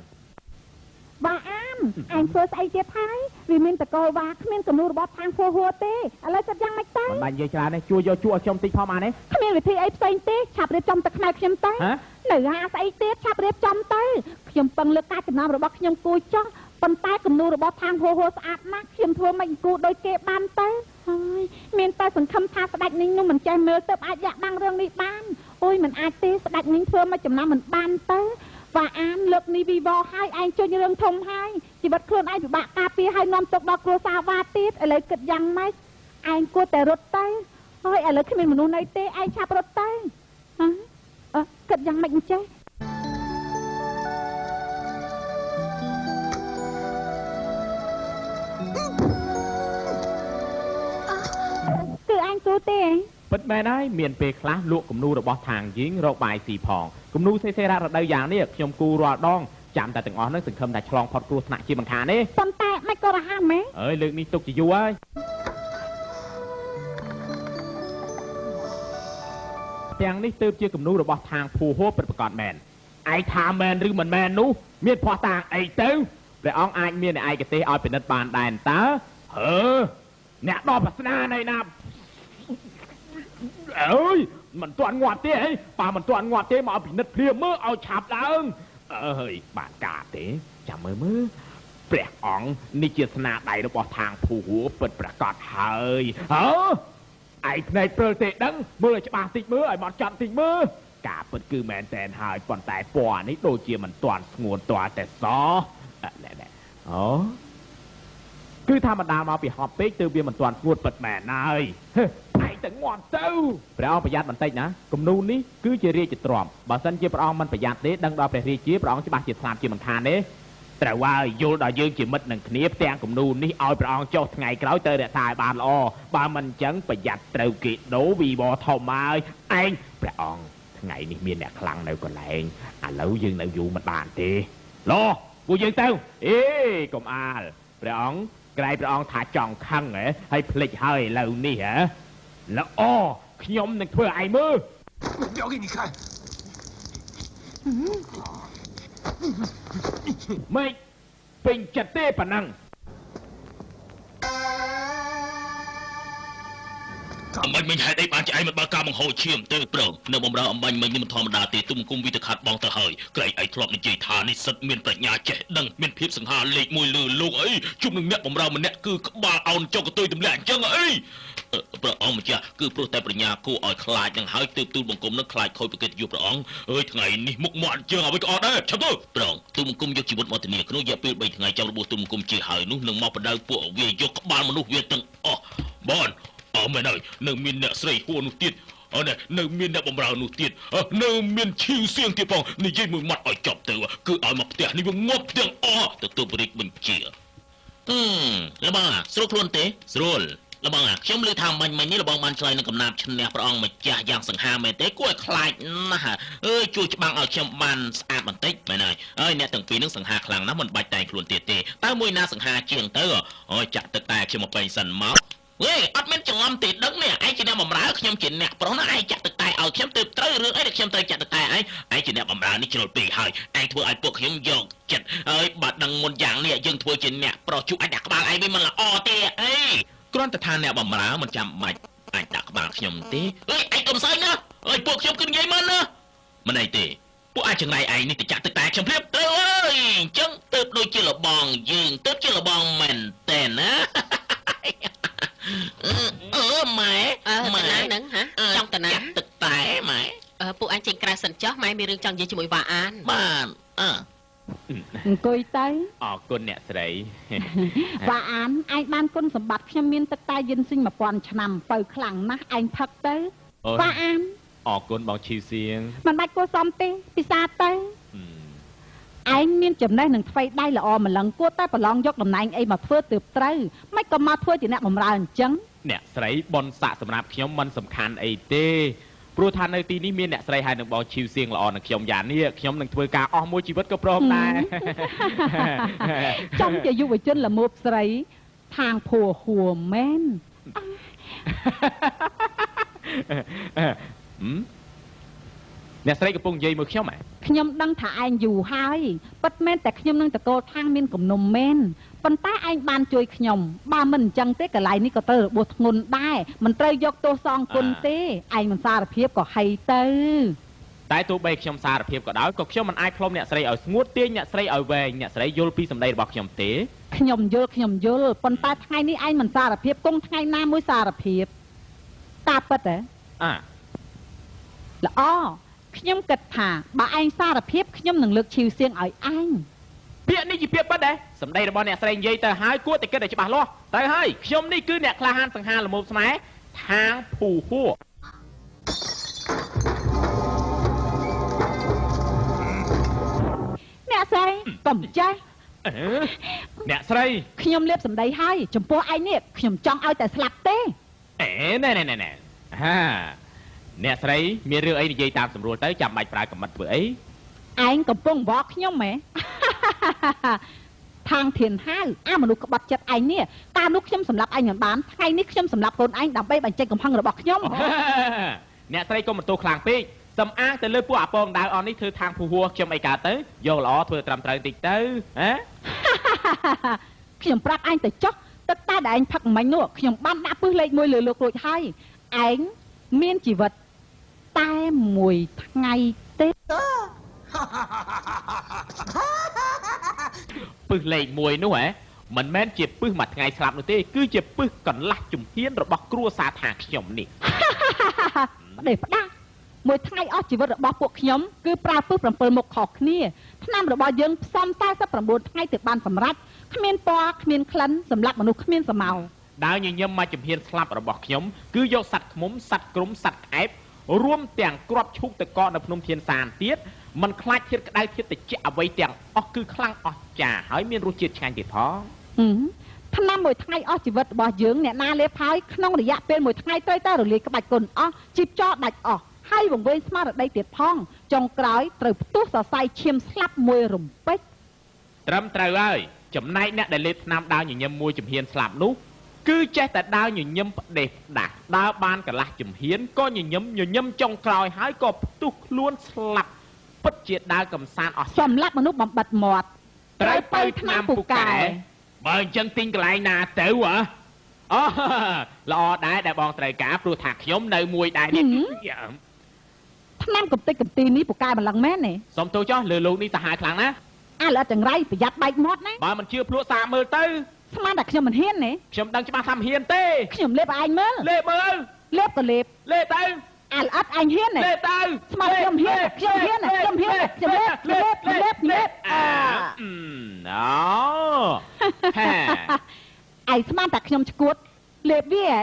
[SPEAKER 2] បាអានអញធ្វើស្អីទៀតហើយវាមានតកលវ៉ាគ្មានគំនូរបស់ខាងពោះហួរទេឥឡូវចិត្តយ៉ាងម៉េចទៅ
[SPEAKER 1] មិនបាច់និយាយច្រើនទេជួយយកជួឲ្យខ្ញុំតិចផងបានទេ
[SPEAKER 2] គ្មានវិធីអីផ្សេងទេឆាប់រៀបចំទឹកខ្នែខ្ញុំទៅ
[SPEAKER 1] ហ៎
[SPEAKER 2] នៅហាស្អីទៀតឆាប់រៀបចំទៅខ្ញុំពឹងលើកការចំណាំរបស់ខ្ញុំគួរចោះប៉ុន្តែគំនូរបស់ខាងពោះហួរស្អាតណាស់ខ្ញុំធ្វើមិនគួរដូចគេបានទៅហើយមានតែសង្ឃឹមថាស្ដេចនេះនោះមិនចេះមើលទៅអាចយ៉ាក់បាំងរឿងនេះបានអូយមិនអាចទេស្ដេចនេះធ្វើមកចំណាំមិនបានទៅ វ៉ាអានលើកនេះវីវហើយឯងជួយរឿងធំហើយជីវិតខ្លួនឯងពិបាកការពារហើយនាំទុកដល់គ្រួសារវ៉ាទៀតឥឡូវគិតយ៉ាងម៉េចឯងគួរតែរត់ទៅហើយឥឡូវគ្មានមនុស្សនៅទេឯងឆាប់រត់ទៅហ៎អឺគិតយ៉ាងម៉េចអញ្ចឹងគឺអញទូទេឯង
[SPEAKER 1] ពិតមែនហើយមានពេលខ្លះលក់គំនូរបស់ខាងយើងរកបាយស៊ីផងគំនូសេសេររដូវយ៉ាងនេះខ្ញុំគូរាល់ដងចាំតែទាំងអស់ហ្នឹងសង្ឃឹមថាឆ្លងផុតគ្រោះថ្នាក់ជាមិនខានទេ
[SPEAKER 2] ប៉ុន្តែមិនក៏រហ័សម៉េច
[SPEAKER 1] អើយលើកនេះទុកជាយូរហើយទាំងនេះទើបជាគំនូរបស់ខាងភូហូពិតប្រកបមែនឯងថាមែនឬមិនមែននោះមានភ័ស្តុតាងអីទៅព្រះអង្គអាចមានឯកទេសឲ្យពិនិត្យបានដែរតើហឺអ្នកដល់ប្រស្នានៃណាអើយ មិនទាន់ងាប់ទេហីបើមិនទាន់ងាប់ទេមកឲ្យពិនិត្យព្រាមមើលឲ្យឆាប់ឡើងអើយបានការទេចាំមើលមើល ព្រះអង្គនេះជាស្នាដៃរបស់ທາງភូហួរពិតប្រកបហើយហ៎ឯងភ្នែកព្រើលទេដឹងមើលឲ្យច្បាស់តិចមើលឲ្យមកចាត់តិចមើល ការពិតគឺមែនតែនហើយប៉ុន្តែពណ៌នេះដូចជាមិនទាន់ស្ងួនទាល់តែសអ่ะណែណែអូ គឺធម្មតាមកពីហប់ពេកទើបវាមិនទាន់ស្ងួតពិតមែនហើយហឹឯងទៅងាប់ទៅព្រះអង្គប្រយ័ត្នបន្តិចណាគំនូននេះគឺជារាជទ្រព្យបើសិនជាព្រះអង្គមិនប្រយ័ត្នទេដឹងដល់ព្រះរាជាព្រះអង្គច្បាស់ជាស្លាប់ជាមិនខានទេត្រូវហើយយល់ដល់យើងជាមិត្តនឹងគ្នាផ្ទាំងគំនូននេះឲ្យព្រះអង្គចុះថ្ងៃក្រោយទៅរក្សាឲ្យបានល្អបើមិនអញ្ចឹងប្រយ័ត្នត្រូវគេដូរវីវធំហើយឯងព្រះអង្គថ្ងៃនេះមានអ្នកខ្លាំងនៅកន្លែងឥឡូវយើងនៅយូរមិនបានទេឡោពួកយើងទៅអេកុំអាលព្រះអង្គ ក្រៃព្រះអង្គថាចង់ខឹងហ៎ហើយភ្លេចហើយឥឡូវនេះហ៎ល្អខ្ញុំនឹងធ្វើឲ្យឯងមើល
[SPEAKER 6] យកនេះខែ
[SPEAKER 1] ម៉េចពេញចិត្តទេប៉ណ្ណឹង
[SPEAKER 3] អំបញ្ញមិញហេតុអីបានជាឯងមិនបើកការបង្ហូរឈាមទេប្រងនៅបំរើអំបញ្ញមិញនេះមិនធម្មតាទេទុំគុំវិទខាត់បងទៅហើយក្រែងឯងធ្លាប់និយាយថានេះសិតមានប្រាជ្ញាចេះដឹងមានភាពសង្ហាលេខមួយលើលោកអីជុំនឹងអ្នកបំរើម្នាក់គឺក្បាលអោនចុកកតុយទម្លាក់អញ្ចឹងអីអឺព្រះអង្គម្ចាស់គឺព្រោះតែប្រាជ្ញាគួរឲ្យខ្លាចនឹងហើយទើបទូលបង្គំនឹងខ្លាចខូចប្រកិត្តិយសព្រះអង្គអើយថ្ងៃនេះមុខមាត់ជើងអ្វីក៏អត់ដែរឆាប់ទៅប្រងទូលបង្គំយកជីវិតមកធានាក្នុងរយៈពេល3ថ្ងៃចាំរបួសទូលបង្គំជាហើយនោះនឹងមកបដៅពួកវាយកក្បាលមនុស្សវាទាំងអស់បង អស់មែនហើយនៅមានអ្នកស្រីហួរនោះទៀតអរណែនៅមានអ្នកបំរើនោះទៀតអឺនៅមានឈីវសៀងទៀតផងនិយាយមួយម៉ាត់ឲ្យចប់ទៅគឺឲ្យមកផ្ទះនេះវាងាប់ទាំងអស់ទៅទប់រិទ្ធបញ្ជាហឹមលបងអាស្រួលខ្លួនទេស្រួលលបងអាខ្ញុំលើថាមិញមិញនេះលបងបានឆ្លើយនឹងកំណាប់ឈ្នះព្រះអង្គម្ចាស់យ៉ាងសង្ហាមែនទេគួរឲ្យខ្លាចណាស់អើយជួយច្បាំងឲ្យខ្ញុំបានស្អាតបន្តិចមែនហើយអើយអ្នកទាំងពីរនឹងសង្ហាខ្លាំងណាស់មិនបាច់តែងខ្លួនទៀតទេតើមួយណាសង្ហាជាងទៅអូយចាក់ទឹកតែខ្ញុំមកពេញសិនមក វេអត់មានច្រឡំទេដឹងនេះឯងជាអ្នកបំរើខ្ញុំជាអ្នកប្រុសណាឯងចាក់ទឹកតែឲ្យខ្ញុំទៅត្រូវរឿងអីដែលខ្ញុំត្រូវចាក់ទឹកតែឯងឯងជាអ្នកបំរើនេះជ្រុលពេកហើយឯងធ្វើឲ្យពួកខ្ញុំយកចិត្តអើយបើដឹងមុនយ៉ាងនេះយើងធ្វើជាអ្នកប្រុសជួអាចដាក់ក្បាលឯងវាមិនល្អទេអីគ្រាន់តែថាអ្នកបំរើមិនចាំបាច់អាចដាក់ក្បាលខ្ញុំទេអើយឯងកុំសើចណាអើយពួកខ្ញុំគឺនិយាយមែនណាមិនអីទេពួកអាចចង្រៃឯងនេះទៅចាក់ទឹកតែខ្ញុំភ្លាមទៅអើយអញ្ចឹងទៅដូចជាលបងយើងទៅជាលបងមែនតែនណា អឺអឺម៉ែ
[SPEAKER 4] អើតាណាហ្នឹងហ៎ចង់តាណា
[SPEAKER 3] ចាក់ទឹកតែម៉ែ
[SPEAKER 4] អឺពួកអញចេញក្រៅសិនចុះម៉ែមានរឿងចង់និយាយជាមួយវ៉ាអាន
[SPEAKER 3] បានអើ
[SPEAKER 2] អង្គុយទៅ
[SPEAKER 1] អរគុណអ្នកស្រី
[SPEAKER 2] បាទអានឯងបានគុណសម្បត្តិខ្ញុំមានទឹកតែយិនស៊ីង1000ឆ្នាំបើខ្លាំងណាស់ឯងផឹកទៅ
[SPEAKER 1] អូយ
[SPEAKER 2] បាទអាន
[SPEAKER 1] អរគុណបងឈីវសៀង
[SPEAKER 2] មិនបាច់គួរសមទេពិសាទៅ
[SPEAKER 1] ហឹម
[SPEAKER 2] ឯងមានចំណេះនឹងថ្វីដៃល្អម្លឹងគួរតែប្រឡងយកតំណែងអីមកធ្វើទើបត្រូវមិនក៏មកធ្វើជាអ្នកបម្រើអញ្ចឹង
[SPEAKER 1] អ្នកស្រីបនស័កសម្រាប់ខ្ញុំមិនសំខាន់អីទេព្រោះថានៅទីនេះមានអ្នកស្រីហើយនឹងបងឈីវសៀងល្អនឹងខ្ញុំយ៉ាងនេះខ្ញុំនឹងធ្វើការអស់មួយជីវិតក៏ព្រមដែរ
[SPEAKER 2] ចង់ជាយុវជនល្មូបស្រីខាងភួរហួរមែន
[SPEAKER 1] ហឹម អ្នកស្រីកំពុងនិយាយមួយខ្ញុំហ៎
[SPEAKER 2] ខ្ញុំដឹងថាឯងយូរហើយពិតមែនតែខ្ញុំនឹងតកូលខាងមានគំនុំមែនប៉ុន្តែឯងបានជួយខ្ញុំបើមិនអញ្ចឹងទេកន្លែងនេះក៏ត្រូវរបួសធ្ងន់ដែរមិនត្រូវយកទោសសងគុណទេឯងមិនសារភាពក៏ហីទៅ
[SPEAKER 1] តែទោះបីខ្ញុំសារភាពក៏ដោយក៏ខ្ញុំមិនអាចផ្លុំអ្នកស្រីឲ្យស្ងួតទាញអ្នកស្រីឲ្យវែងអ្នកស្រីយល់ពីសម្ដីរបស់ខ្ញុំទេ
[SPEAKER 2] ខ្ញុំយល់ខ្ញុំយល់ប៉ុន្តែថ្ងៃនេះឯងមិនសារភាពគង់ថ្ងៃណាមួយសារភាពតាពិតហ៎
[SPEAKER 1] អា
[SPEAKER 2] ល្អ ខ្ញុំគិតថាបើឯងសារភាពខ្ញុំនឹងលើកឈីវសៀងឲ្យឯង
[SPEAKER 1] ពាក្យនេះជាពាក្យពិតដែរសម្ដីរបស់អ្នកស្រីនិយាយទៅហើយគួរតែគិតឲ្យច្បាស់លាស់ទៅហើយខ្ញុំនេះគឺអ្នកក្លាហានសង្ហាល្មមស្នេហ៍ខាងភូហួរ
[SPEAKER 2] អ្នកស្រីកុំចេះ
[SPEAKER 1] អឺអ្នកស្រី
[SPEAKER 2] ខ្ញុំលៀបសម្ដីហើយចំពោះឯងនេះខ្ញុំចង់ឲ្យតែស្លាប់ទេ
[SPEAKER 1] អេណែណែណែណែហា អ្នកស្រីមានរឿងអីនិយាយតាមស្រួលទៅចាំបាច់ប្រើកំណត់ធ្វើអី
[SPEAKER 2] ឯងកំពុងវល់ខ្ញុំហ៎ ថងធានហៅអាមនុស្សក្បត់ចិត្តឯងនេះកាលនោះខ្ញុំសម្លាប់ឯងមិនបានថ្ងៃនេះខ្ញុំសម្លាប់កូនឯងដើម្បីបញ្ចេញកំហឹងរបស់ខ្ញុំ
[SPEAKER 1] អ្នកស្រីកុំបន្ទោសខ្លាំងពេកសំអាងទៅលើពួកអាពងដៅអស់នេះធ្វើທາງភូហួរខ្ញុំអីកើតទៅយកល្អធ្វើត្រឹមត្រូវតិចទៅហ៎
[SPEAKER 2] ខ្ញុំប្រាប់ឯងទៅចុះទឹកតែដែលឯងផឹកមិញនោះខ្ញុំបានដាក់ពឹសលេខ1លើលោករួចហើយឯងមានជីវិត តែមួយថ្ងៃទេ
[SPEAKER 1] ពឹសលេខ1នោះហ៎មិនមែនជាពឹសមួយថ្ងៃស្លាប់នោះទេគឺជាពឹសកន្លះជំហានរបស់គ្រួសារថាខ្ញុំនេះ
[SPEAKER 2] ផ្ដេសផ្ដាស់ មួយថ្ងៃអស់ជីវិតរបស់ពួកខ្ញុំគឺប្រើពឹស7មុខខុសគ្នាឆ្នាំរបស់យើងផ្សំ49ថ្ងៃទើបបានសម្រេចគ្មានពណ៌គ្មានក្លិនសម្រាប់មនុស្សគ្មានសមោល
[SPEAKER 1] ដើរញញឹមមកចំហៀនស្លាប់របស់ខ្ញុំគឺយកសัตว์ឃ្មុំសัตว์ក្រុមសัตว์ក្អែប រួមទាំងក្របឈូកតកកនៅភ្នំធានសានទៀតมันខ្លាចធាតុក្តៅធាតុត្រជាក់អ្វីទាំងអស់គឺខ្លាំងអស្ចារ្យហើយមានរសជាតិឆ្ងាញ់ទៀតផង
[SPEAKER 2] ហឹមឆ្នាំមួយថ្ងៃអស់ជីវិតរបស់យើងអ្នកណាលេបហើយក្នុងរយៈពេលមួយថ្ងៃត្រូវតែរលាយក្បាច់គុណអស់ជីបចោដាច់អស់ហើយវង្វេងស្មារតីទៀតផងចុងក្រោយត្រូវផ្ទុះសរសៃឈាមស្លាប់មួយរំពេច
[SPEAKER 1] ត្រឹមត្រូវហើយចំណែកអ្នកដែលលេបថ្នាំដើរញញឹមមួយចំហៀនស្លាប់នោះ គឺចេះតែដើរញញឹមផ្ដេសផ្ដាស់ដើរបានកន្លះចំហៀនក៏ញញឹមញញឹមចុងក្រោយហើយក៏ផ្ទុះខ្លួនស្លាប់ពិតជាដើរកំសាន្តអស់
[SPEAKER 2] សម្រាប់មនុស្សបំបិតមាត់
[SPEAKER 1] ត្រូវទៅថ្នាំពូកែបើអញ្ចឹងទិញកន្លែងណាទៅហ៎អូល្អដែរដែលបងត្រូវការព្រោះថាខ្ញុំនៅមួយដែរនេះ
[SPEAKER 2] ឆ្នាំកំតិចកំទីនេះពូកែម្លឹងមែនទេ
[SPEAKER 1] សុំទោសចុះលើលោកនេះសាហាវខ្លាំងណាស់
[SPEAKER 2] អាល្អិតចង្រៃប្រយ័ត្នបែកមាត់ណា
[SPEAKER 1] បើមិនជឿភ្លក់សាកមើលទៅ
[SPEAKER 2] ស្មានតែខ្ញុំមិនហ៊ានទេ
[SPEAKER 1] ខ្ញុំដឹងច្បាស់ថាមិនហ៊ានទេ
[SPEAKER 2] ខ្ញុំលេបឲ្យឯងមើល
[SPEAKER 1] លេបមើល
[SPEAKER 2] លេបក៏លេប
[SPEAKER 1] លេបទៅ
[SPEAKER 2] អាល្អិតឯងហ៊ានទេ
[SPEAKER 1] លេបទៅ
[SPEAKER 2] ស្មានខ្ញុំហ៊ានខ្ញុំហ៊ានខ្ញុំហ៊ានខ្ញុំលេបលេបលេបលេបអ
[SPEAKER 1] អឺអឺអូហេ
[SPEAKER 2] ឯងស្មានតែខ្ញុំឈួតលេបវាហ៎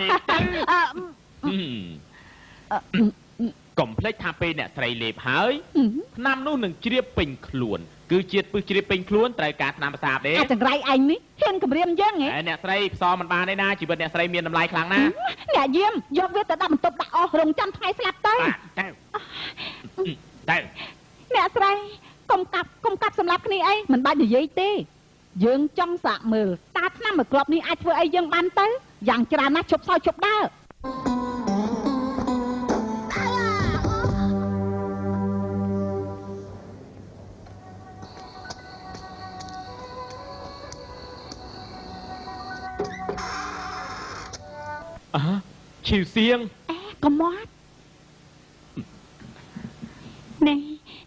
[SPEAKER 1] លេបទៅ
[SPEAKER 2] អឺ
[SPEAKER 1] ហឹមកុំភ្លេចថាពេលអ្នកស្រីលេបហើយ
[SPEAKER 2] ហឹម
[SPEAKER 1] ឆ្នាំនោះនឹងជ្រាបពេញខ្លួន គឺជាតិពឹសជ្រាបពេញខ្លួនត្រូវការឆ្នាំប្រសាទទេ
[SPEAKER 2] អាចង្រៃឯងនេះហ៊ានគម្រាមយើងហ៎
[SPEAKER 1] ហើយអ្នកស្រីផ្សំមិនបានទេណាជីវិតអ្នកស្រីមានតម្លៃខ្លាំងណាស់
[SPEAKER 2] អ្នកយាមយកវាទៅដាក់បន្ទប់ដាក់អស់រងចាំថ្ងៃស្លាប់ទៅ
[SPEAKER 1] បាទទៅទៅ
[SPEAKER 2] អ្នកស្រីកុំកាប់កុំកាប់សម្រាប់គ្នាអីមិនបាច់និយាយទេយើងចង់សាកមើលតើឆ្នាំមួយគ្រាប់នេះអាចធ្វើអីយើងបានទៅយ៉ាងច្រើនណាស់ជប់សោយជប់ដើរ
[SPEAKER 1] អើឈីវសៀង
[SPEAKER 2] អេកុំមាត់នេះ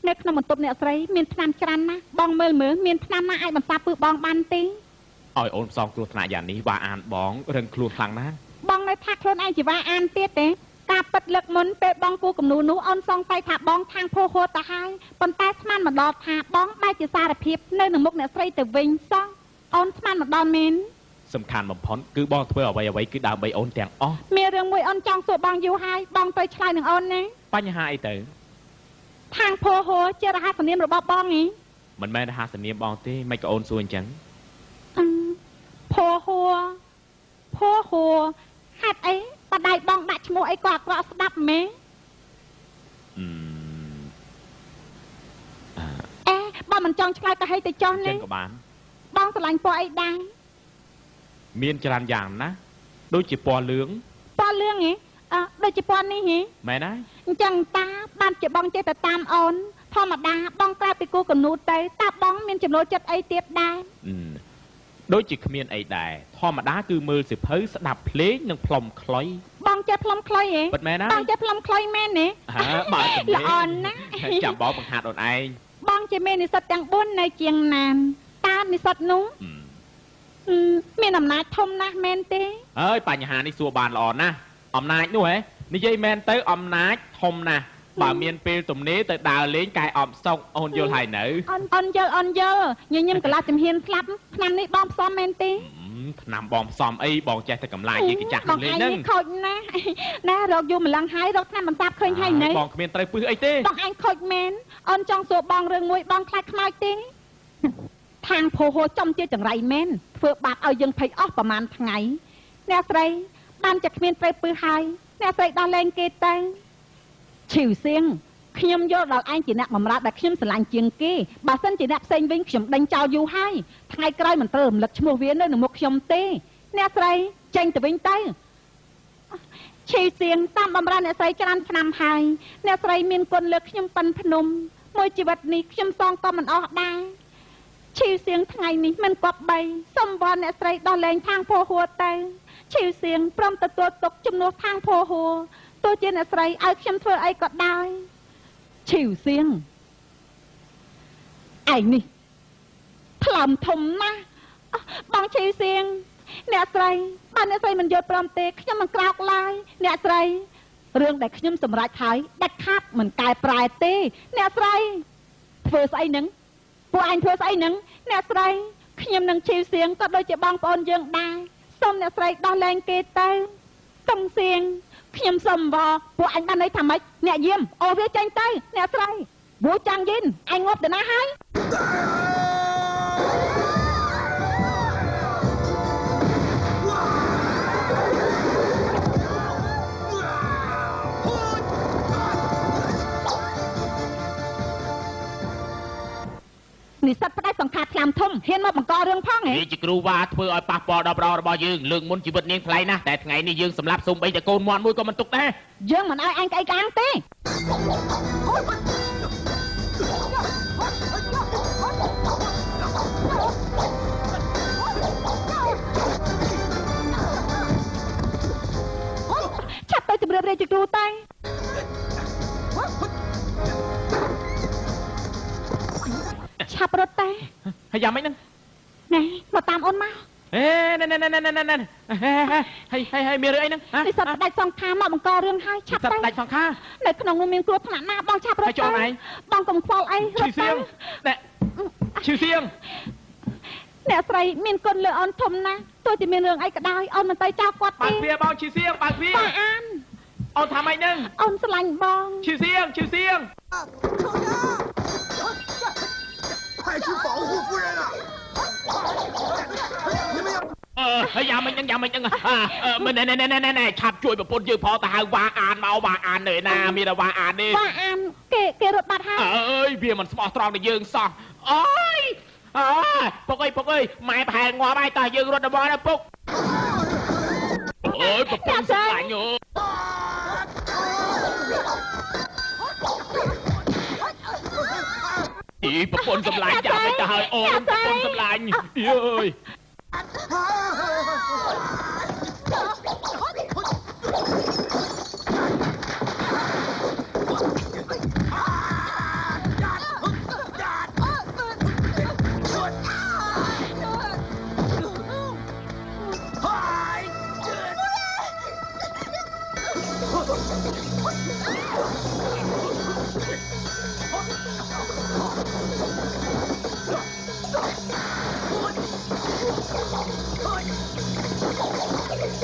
[SPEAKER 2] នៅក្នុងបន្ទប់អ្នកស្រីមានថ្នាំច្រើនណាស់បងមើលមើលមានថ្នាំណាអាចបន្សាបពឹសបងបានទេ
[SPEAKER 1] ឲ្យអូនផ្សំគ្រោះថ្នាក់យ៉ាងនេះវ៉ាអានបងរឹងខ្លួនខ្លាំងណាស់
[SPEAKER 2] បងនៅថាខ្លួនឯងជីវ៉ាអានទៀតទេការប៉ិតលើកមុនពេលបងគូគំនូនោះអូនសង្ស័យថាបងខាងភោហួរទៅហើយប៉ុន្តែស្មានមិនដល់ថាបងបែរជាសារភាពនៅនឹងមុខអ្នកស្រីទៅវិញសោះអូនស្មានមិនដល់មែន
[SPEAKER 1] សំខាន់បំផុតគឺបងធ្វើអ្វីអ្វីគឺដើម្បីអូនទាំងអស់
[SPEAKER 2] មានរឿងមួយអូនចង់សួរបងយូរហើយបងទៅឆ្លើយនឹងអូនណា
[SPEAKER 1] បញ្ហាអីទៅ
[SPEAKER 2] ខាងភោហួរជារហស្សនាមរបស់បងហ៎
[SPEAKER 1] មិនមែនរហស្សនាមបងទេមិនក៏អូនសួរអញ្ចឹង
[SPEAKER 2] អឺភោហួរភោហួរហេតុអីបដៃបងដាក់ឈ្មោះអីក៏អាក្រក់ស្ដាប់ម៉េ
[SPEAKER 1] អឺអឺ
[SPEAKER 2] អេបងមិនចង់ឆ្លើយក៏ហីទៅចោះ
[SPEAKER 1] អញ្ចឹ
[SPEAKER 2] ណា
[SPEAKER 1] ងក៏បាន
[SPEAKER 2] បងស្រឡាញ់ពណ៌អីដែរ
[SPEAKER 1] មានច្រើនយ៉ាងណាស់ដូចជាពណ៌លឿង
[SPEAKER 2] ពណ៌លឿងហ៎អឺដូចជាពណ៌នេះហ៎
[SPEAKER 1] មែនហើយ
[SPEAKER 2] អញ្ចឹងតាបានជាបងចេះតែតាមអូនធម្មតាបងក្រៅពីគូកំណូតទៅតាបងមានចំណូលចិត្តអីទៀតដែរ
[SPEAKER 1] អឺដូចជាគ្មានអីដែរធម្មតាគឺមើលសិភៅស្ដាប់ភ្លេងនិងផ្លុំខ្លុយ
[SPEAKER 2] បងចេះផ្លុំខ្លុយហ៎
[SPEAKER 1] ពិតមែនណា
[SPEAKER 2] បងចេះផ្លុំខ្លុយមែនទេ
[SPEAKER 1] ហ៎បើជំនាញ
[SPEAKER 2] ល្អណាស់
[SPEAKER 1] ចាំបងបង្ហាត់អូនឯង
[SPEAKER 2] បងជាមេនិស្សិតទាំង4នៅជាងណានតានិស្សិតនោះ
[SPEAKER 1] អឺ
[SPEAKER 2] អឺ មានអំណាចធំណាស់មែនទេ
[SPEAKER 1] ហើយបញ្ហានេះសួរបានល្អណាស់អំណាចនោះហ៎និយាយមែនទៅអំណាចធំណាស់បើមានពេលទំនេរទៅដើរលេងកែអំសុកអូនយល់ហើយនៅ
[SPEAKER 2] អូនអូនយល់អូនយល់ញញឹមកន្លះចំហៀនស្លាប់ឆ្នាំនេះបងផ្សំមែនទេ
[SPEAKER 1] អឺឆ្នាំបងផ្សំអីបងចេះតែកំឡាយយាយកាចាស់
[SPEAKER 2] ប
[SPEAKER 1] នោះ
[SPEAKER 2] ង
[SPEAKER 1] លេង
[SPEAKER 2] ឯង
[SPEAKER 1] ហ្នឹង
[SPEAKER 2] នេះខូចណាស់ណារកយូរម្លឹងហើយរកឆ្នាំបន្សាបឃើញហើយនៅ
[SPEAKER 1] បងគ្មានត្រូវពឹសអីទេ
[SPEAKER 2] បងឯងខូចមែនអូនចង់សួរបងរឿងមួយបងខ្លាចខ្មោចទេ ខាងភោហោចំជាចង្រៃមែនធ្វើបាបឲ្យយើងភ័យអស់ប្រហែលថ្ងៃអ្នកស្រីបានតែគ្មានត្រូវពឹសហើយអ្នកស្រីដោះលែងគេទៅឈីវសៀងខ្ញុំយល់ដល់ឯងជាអ្នកបំរើដែលខ្ញុំស្រឡាញ់ជាងគេបើសិនជាអ្នកផ្សេងវិញខ្ញុំដេញចោលយូរហើយថ្ងៃក្រោយមិនត្រូវរំលឹកឈ្មោះវានៅនឹងមុខខ្ញុំទេអ្នកស្រីចេញទៅវិញទៅឈីវសៀងតាមបំរើអ្នកស្រីច្រើនឆ្នាំហើយអ្នកស្រីមានគុណលើខ្ញុំប៉ិនភ្នំមួយជីវិតនេះខ្ញុំសងក៏មិនអស់ដែរ ឈីវសៀងថ្ងៃនេះមិនគប្បីសូមវល់អ្នកស្រីដោះលែងខាងភោហួរទៅឈីវសៀងព្រមទទួលទុកជំនួសខាងភោហួរទោះជាអ្នកស្រីឲ្យខ្ញុំធ្វើអីក៏ដោយឈីវសៀងឯងនេះថ្លើមធំណាស់អោះបងឈីវសៀងអ្នកស្រីបើអ្នកស្រីមិនយល់ព្រមទេខ្ញុំមិនក្រោកឡើយអ្នកស្រីរឿងដែលខ្ញុំសម្រេចហើយដាច់ខាតមិនកែប្រែទេ អ្នកស្រីធ្វើស្អីនឹង ពួកអញធ្វើស្អីនឹងអ្នកស្រីខ្ញុំនឹងឈីវសៀងក៏ដូចជាបងប្អូនយើងដែរសូមអ្នកស្រីដោះលែងគេទៅតុងសៀងខ្ញុំសូមអង្វរពួកអញបានន័យថាម៉េចអ្នកយាមអូវាចេញទៅអ្នកស្រីវូចាំងយិនអញងាប់ទៅណាហើយ និស្សិតផ្ដាច់សង្ខារខ្លាំធំហ៊ានមកបង្ករឿងផងហ៎
[SPEAKER 1] វាជាគ្រូវ៉ាធ្វើឲ្យប៉ះពាល់ដល់ប្រអរបស់យើងលើកមុនជីវិតនាងថ្លៃណាស់តែថ្ងៃនេះយើងសម្លាប់សូម្បីតែកូនមាន់មួយក៏មិនទុកដែរ
[SPEAKER 2] យើងមិនឲ្យអញក្អីក្អាងទេឆាប់ទៅជម្រាបរាជគ្រូទៅ ឆាប់រត់ទៅ
[SPEAKER 1] ហើយយ៉ាងម៉េចហ្នឹង
[SPEAKER 2] ណែមកតាមអូនមក
[SPEAKER 1] អេណែណែណែណែណែណែហើយហើយហើយមានរឿងអីហ្នឹងហ៎
[SPEAKER 2] និស្សិតផ្ដាច់សង្ខារមកបង្ករឿងហើយឆាប់
[SPEAKER 1] សិត
[SPEAKER 2] ទៅ
[SPEAKER 1] ដាច់សង្ខារ
[SPEAKER 2] នៅក្នុងនោះមានគ្រោះថ្នាក់ណាបងឆាប់រ
[SPEAKER 1] ហើ
[SPEAKER 2] ត់
[SPEAKER 1] យចូល
[SPEAKER 2] ទៅ
[SPEAKER 1] ឯង
[SPEAKER 2] បងកុំខ្វល់អីរ
[SPEAKER 1] ឈឺ
[SPEAKER 2] ត់
[SPEAKER 1] សៀ
[SPEAKER 2] ទៅ
[SPEAKER 1] ងណែឈឺសៀង
[SPEAKER 2] អ្នកស្រីមានគុណលើអូនធំណាស់ទោះជាមានរឿងអីក៏ដោយអូនមិនទៅចោលគាត់
[SPEAKER 1] បើ
[SPEAKER 2] ទេ
[SPEAKER 1] កទ្វារបងឈឺសៀងបើកទ្វារ
[SPEAKER 2] បងអាន
[SPEAKER 1] អូនថាម៉េចហ្នឹង
[SPEAKER 2] អូនស្រឡាញ់បង
[SPEAKER 1] ឈឺសៀងឈឺសៀង
[SPEAKER 6] 快去保护夫人啊！你们要
[SPEAKER 1] អឺហើយយ៉ាងម៉េចហ្នឹងយ៉ាងម៉េចហ្នឹងអឺមែនណែណែណែណែណែឆាប់ជួយប្រពន្ធយើងផងទៅហៅវ៉ាអានមកវ៉ាអាននៅណាមានតែវ៉ាអានទេ
[SPEAKER 2] បងអានគេគេរត់បាត់ហើយ
[SPEAKER 1] អើយវាមិនស្មោះត្រង់ដល់យើងសោះអូយអើយពុកអើយពុកអើយម៉ែប្រហែលងាប់ហើយតោះយើងរត់ទៅបងណាពុកអើយប្រពន្ធស្លាញ់អូអីប្រពន្ធសម្លាញ់យ៉ា ងម៉េចទៅហើយអូនប្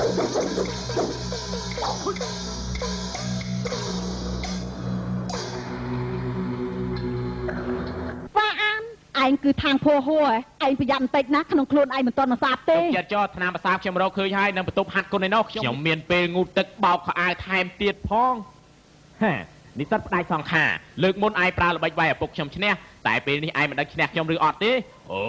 [SPEAKER 1] ឯ
[SPEAKER 2] ងគឺខាងភោហួរឯងប្រយ័ត្នបន្តិចណាក្នុងខ្លួនឯងមិនទាន់មកសាបទេ
[SPEAKER 1] ចិត្តចោះឆ្នាំប្រសាខ្ញុំរកឃើញហើយនៅបន្ទប់ហាត់គុណឯនោះខ្ញុំមានពេលងូតទឹកបោកខោអាវថែមទៀតផងហានិស្សិតផ្ដាច់សងខាលើកមុនឯងប្រើល្បិចវាយឪពុកខ្ញុំឈ្នះតែពេលនេះឯងមិនដឹងឈ្នះខ្ញុំឬអត់ទេអូ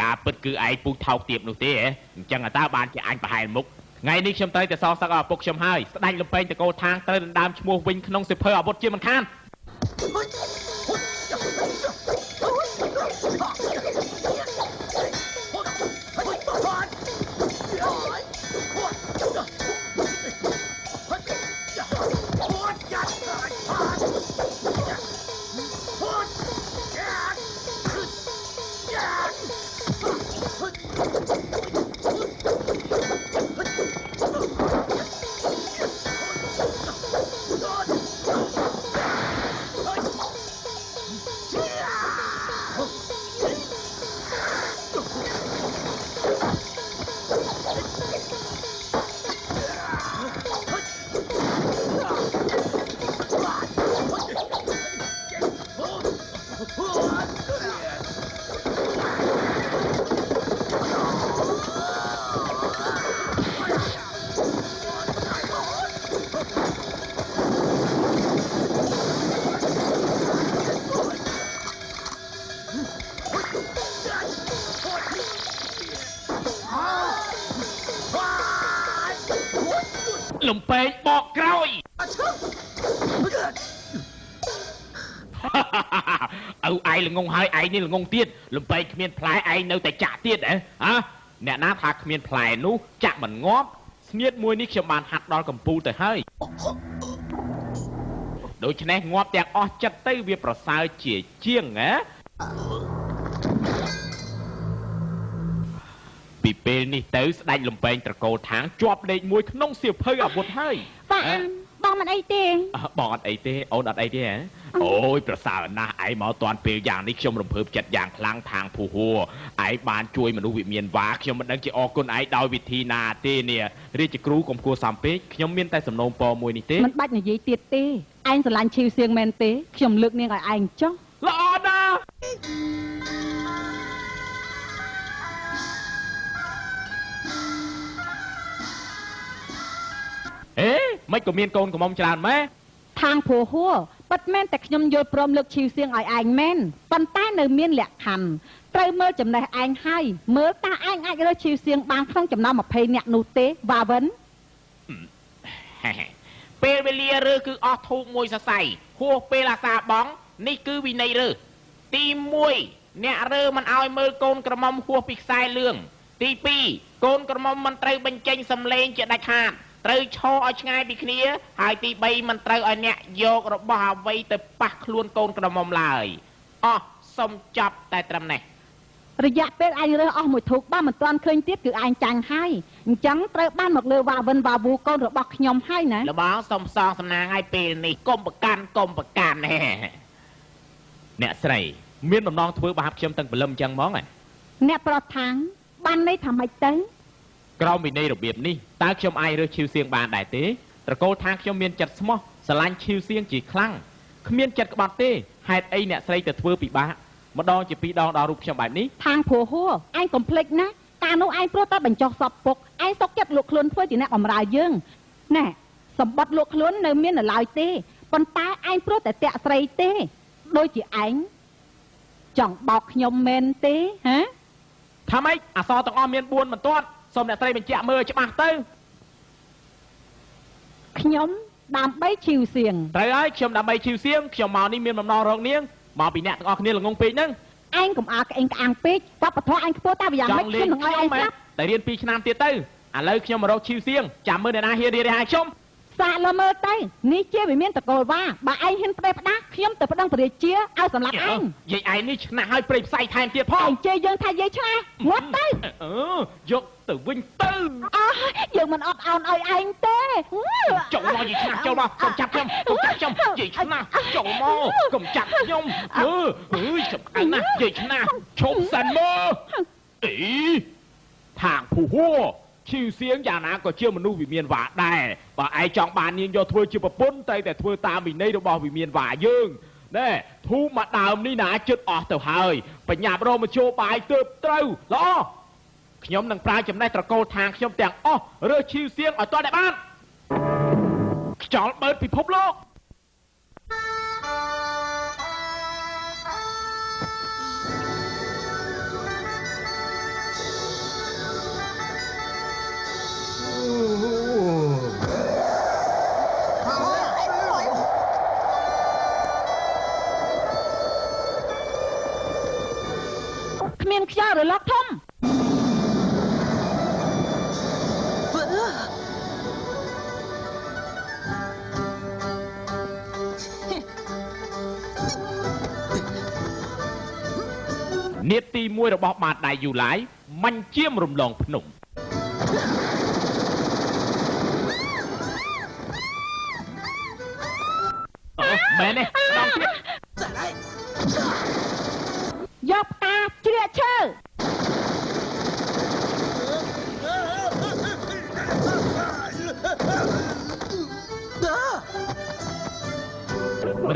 [SPEAKER 1] ការពិតគឺឯងពូជថោកទាបនោះទេហ៎អញ្ចឹងតើបានជាអញប្រហែលមុខថ្ងៃនេះខ្ញុំត្រូវតែសងសឹកឲ្យឪពុកខ្ញុំហើយស្ដាច់លំពេងតកោឋាងត្រូវដណ្ដើមឈ្មោះវិញក្នុងសិភើអាវុធជាមិនខាន ល្ងងហើយឯងនេះល្ងងទៀតលំបែកគ្មានផ្លែឯងនៅតែចាក់ទៀតហ៎អ្នកណាថាគ្មានផ្លែនោះចាក់មិនងាប់ស្នៀតមួយនេះខ្ញុំបានហាត់ដល់កំពូលទៅហើយដូច្នេះងាប់ទាំងអស់ចិត្តទៅវាប្រសើរជាជាងណាពីពេលនេះទៅស្ដេចលំបែងត្រកូលថាងជាប់លេខ1ក្នុងសៀវភៅអាវុធហើយ
[SPEAKER 2] បាទ បងមិនអីទេ
[SPEAKER 1] បងអត់អីទេអូនអត់អីទេហ៎អូយប្រសើរណាស់ឯងមកតាន់ពេលយ៉ាងនេះខ្ញុំរំភើបចិត្តយ៉ាងខ្លាំងທາງភូហួរឯងបានជួយមនុស្សវិមានវ៉ាខ្ញុំមិនដឹងជាអរគុណឯងដោយវិធីណាទេនេះរាជគ្រូកុំគួរសំពេចខ្ញុំមានតែសំណូមពរមួយនេះទេ
[SPEAKER 2] មិនបាច់និយាយទៀតទេឯងស្រឡាញ់ឈីវសៀងមែនទេខ្ញុំលើកនាងឲ្យឯងចុះ
[SPEAKER 1] ល្អណាស់ អេមិនក៏មានកូនកំមច្រើនម៉ែ
[SPEAKER 2] ខាងព្រោះហួរប៉ិតមែនតែខ្ញុំយល់ព្រមលើកឈីវសៀងឲ្យឯងមែនប៉ុន្តែនៅមានលក្ខខណ្ឌត្រូវមើលចំណេះឯងហើយមើលតើឯងអាចរើសឈីវសៀងបានក្នុងចំណោម20នាក់នោះទេវ៉ាវិន
[SPEAKER 1] ពេលវេលារើគឺអស់ធូបមួយសរសៃហួសពេលអាសាបងនេះគឺវិន័យរើទី1អ្នករើមិនឲ្យមើលកូនក្រមុំហួសពីខ្សែលឿងទី2កូនក្រមុំមិនត្រូវបញ្ចេញសំឡេងជាដាច់ខាត ត្រូវឈរឲ្យឆ្ងាយពីគ្នា ហើយទី3មិនត្រូវឲ្យអ្នកយករបស់អ្វីទៅប៉ះខ្លួនកូនក្រមុំឡើយអស់សុំចាប់តែត្រឹមនេះ
[SPEAKER 2] រយៈពេលឯងរើសអស់មួយធូបបើមិនទាន់ឃើញទៀតគឺឯងចាញ់ហើយអញ្ចឹងត្រូវបានមកលើវ៉ាវិនវ៉ាវូកូនរបស់ខ្ញុំហើយណា
[SPEAKER 1] លបងសុំសងសំណាងឲ្យពេលនេះកុំប្រកាន់កុំប្រកាន់ហេអ្នកស្រីមានបំណងធ្វើបាបខ្ញុំតាំងព្រលឹមអញ្ចឹងហ្មងហ៎
[SPEAKER 2] អ្នកប្រថាងបានន័យថាម៉េចទៅ
[SPEAKER 1] ក្រោមវិន័យរបៀបនេះតើខ្ញុំអាចរើសឈីវសៀងបានដែរទេត្រកូលថាខ្ញុំមានចិត្តស្មោះស្រឡាញ់ឈីវសៀងជាខ្លាំងគ្មានចិត្តក្បត់ទេហេតុអីអ្នកស្រីទៅធ្វើពិបាកម្ដងជាពីរដងដល់រូបខ្ញុំបែបនេះ
[SPEAKER 2] ខាងព្រោះហួរឯងកំភ្លេចណាកាលនោះឯងព្រោះតែបញ្ចុះសពពុកឯងសុកចិត្តលោកខ្លួនធ្វើជាអ្នកបំរើយើងណែសម្បត្តិលោកខ្លួននៅមាននៅឡើយទេប៉ុន្តែឯងព្រោះតែតាក់ស្រីទេដូចជាឯងចង់បោកខ្ញុំមែនទេហា
[SPEAKER 1] ថាម៉េចអសរទាំងអស់មាន4បន្ទាត់ សូមអ្នកស្រីបញ្ជាក់មើលច្បាស់ទៅ
[SPEAKER 2] ខ្ញុំដើម្បីឈីវសៀង
[SPEAKER 1] ត្រូវហើយខ្ញុំដើម្បីឈីវសៀងខ្ញុំមកនេះមានបំណងរកនាងមកពីអ្នកទាំងអស់គ្នាល្ងងពេកហ្នឹង
[SPEAKER 2] ឯងកុំអើក្អេងក្អាងពេកវប្បធម៌ឯងខ្ពស់តែវាយ៉ាង
[SPEAKER 1] ច
[SPEAKER 2] ម៉េច
[SPEAKER 1] ង់លេ
[SPEAKER 2] ខ្ញុំ
[SPEAKER 1] ង
[SPEAKER 2] នឹងឲ្យឯង
[SPEAKER 1] ខ្ញុំ
[SPEAKER 2] ស្លាប់
[SPEAKER 1] តែរៀន2ឆ្នាំទៀតទៅឥឡូវខ្ញុំមករកឈីវសៀងចាំមើលអ្នកណាហ៊ានរៀនឲ្យខ្ញុំ
[SPEAKER 2] សាកលើមើលទៅនេះជាវិមានតកូលវ៉ាបើឯងហ៊ានប្តេផ្ដាស់ខ្ញុំទៅប្តឹងព្រះរាជាឲ្យសម្លាប់ឯង
[SPEAKER 1] យាយឯងនេះឆ្នះឲ្យព្រៃផ្សៃថែមទៀតផ
[SPEAKER 2] ឯ
[SPEAKER 1] ង
[SPEAKER 2] ងជេរយើងថាយាយឆ្លាស់ងាត់ទៅ
[SPEAKER 1] អឺយកទៅវិញទៅ
[SPEAKER 2] អើយើងមិនអត់អោនឲ្យឯងទេ
[SPEAKER 1] ចូលមកយាយឆ្នះចូលមកកុំចាប់ខ្ញុំកុំចាប់ខ្ញុំយាយឆ្នះចូលមកកុំចាប់ខ្ញុំអឺអើយសំខាន់ណាស់យាយឆ្នះឈប់សិនមកអីខាងភូហួរ ឈីវសៀងយ៉ាងណាក៏ជាមនុស្សវិមានវ៉ាដែរបើឯងចង់បាននាងយកធ្វើជាប្រពន្ធតែតែធ្វើតាមវិន័យរបស់វិមានវ៉ាយើងណែធូបមកដើមនេះណាជិតអស់ទៅហើយបញ្ញាប់រមជោបាយទើបត្រូវល្អខ្ញុំនឹងប្រើចំណេះត្រកូលທາງខ្ញុំទាំងអស់រើសឈីវសៀងឲ្យតតែបានខ្យល់បឺតពិភពលោក
[SPEAKER 2] គ្មានខ្យល់រលកធំ
[SPEAKER 1] នាទីទី1របស់បាតដៃយូឡាយមាញ់ជាមរំលងភ្នំ មែនទេដល់ទៀត
[SPEAKER 2] យកផ្កាជ្រៀកឈើ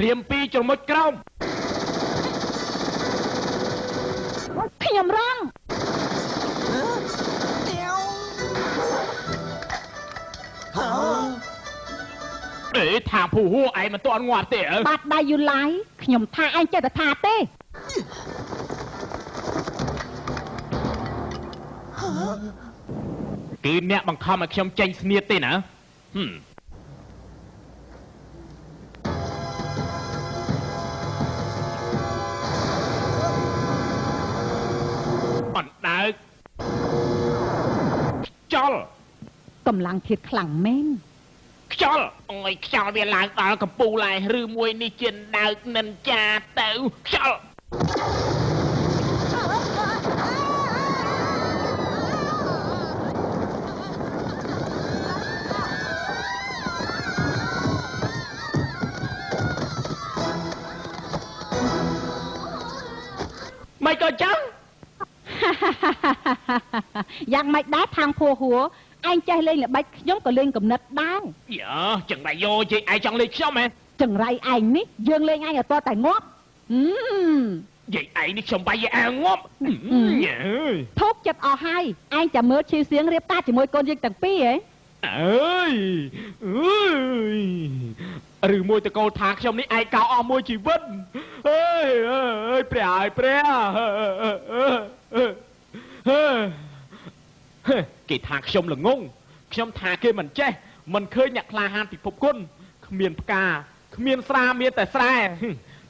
[SPEAKER 1] រៀមពីរជ្រមុជក្រោម
[SPEAKER 2] ខ្ញុំរង
[SPEAKER 1] ថាភូហួរឯងមិនទាន់ងាប់ទេអើ
[SPEAKER 2] បាត់ដៃយូឡាយខ្ញុំថាឯងចេះតែថាទេ
[SPEAKER 1] គឺអ្នកបង្ខំឲ្យខ្ញុំចេញស្នៀតទេណាហឹមអណ្ដើកខ្យល់
[SPEAKER 2] កម្លាំងធាតខ្លាំងមែន
[SPEAKER 1] ខ្យល់អងយខ្យល់វាឡើងដល់កំពូលឯឬមួយនេះជាដើកនិនចាទៅខ្យល់
[SPEAKER 2] មិន
[SPEAKER 1] ក៏ចឹង
[SPEAKER 2] យ៉ាងម៉េចដែរខាងភួហួ ឯងចេះលេងល្បិចខ្ញុំក៏លេងកំណត់ដែរ
[SPEAKER 1] យើចឹងតែយោជិះឯងចង់លេងខ្ញុំហ៎
[SPEAKER 2] ចង្រៃឯងនេះយើងលេងឯងឲ្យតតែងាប់ហឹម
[SPEAKER 1] យាយឯងនេះខ្ញុំបាយយាយឯងងាប់ញ៉ើ
[SPEAKER 2] ធូបចិត្តអស់ហើយឯងចាំមើលឈីសៀងរៀបការជាមួយកូនយើងទាំងពីរហ៎
[SPEAKER 1] អើយអើយឬមួយតកូលថាខ្ញុំនេះឯងកោអស់មួយជីវិតអើយអើយព្រះអើយព្រះ គេថាខ្ញុំល្ងងខ្ញុំថាគេមិនចេះមិនឃើញអ្នកក្លាហានពិភពគុណគ្មានផ្កាគ្មានស្រាមានតែស្រែ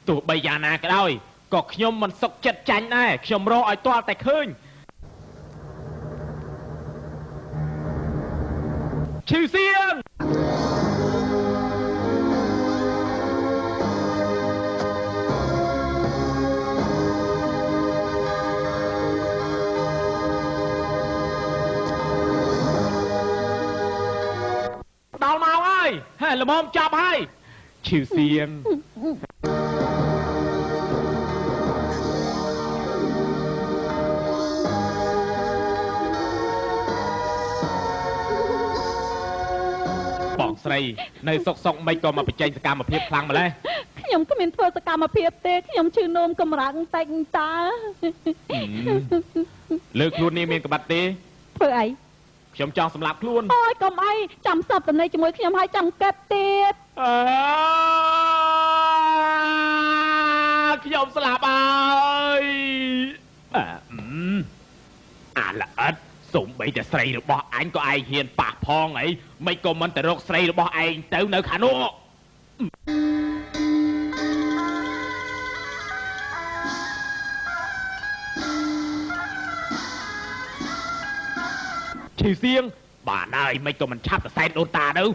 [SPEAKER 1] ទោះបីយ៉ាងណាក៏ដោយក៏ខ្ញុំមិនសុខចិត្តចាញ់ដែរខ្ញុំរកឲ្យទាល់តែឃើញឈឺសៀង ល្មមចាប់ហើយឈឺសៀងបងស្រីនៅសុកសុកមិនក៏មកបញ្ចេញសកម្មភាពខ្លាំងម្ល៉េះ
[SPEAKER 2] ខ្ញុំគ្មានធ្វើសកម្មភាពទេខ្ញុំឈឺនោមកម្រាំងតិចតើ
[SPEAKER 1] លើខ្លួននេះមានក្បាត់ទេ
[SPEAKER 2] ធ្វើអី
[SPEAKER 1] ខ្ញុំចង់សម្លាប់ខ្លួន
[SPEAKER 2] អូយកុំអីចាំសពតំណែងជាមួយខ្ញុំហើយចាំកិតទៀត
[SPEAKER 1] អើខ្ញុំស្លាប់ហើយអឺអឺអាល្អិតសំបីតែស្រីរបស់អញក៏ឯងហ៊ានប៉ះផងអីមិនក៏មិនទៅរកស្រីរបស់ឯងទៅនៅខាងនោះ ឈឺសៀងបានហើយមិនក៏មិនឆាប់ទៅសែនដូនតាទៅ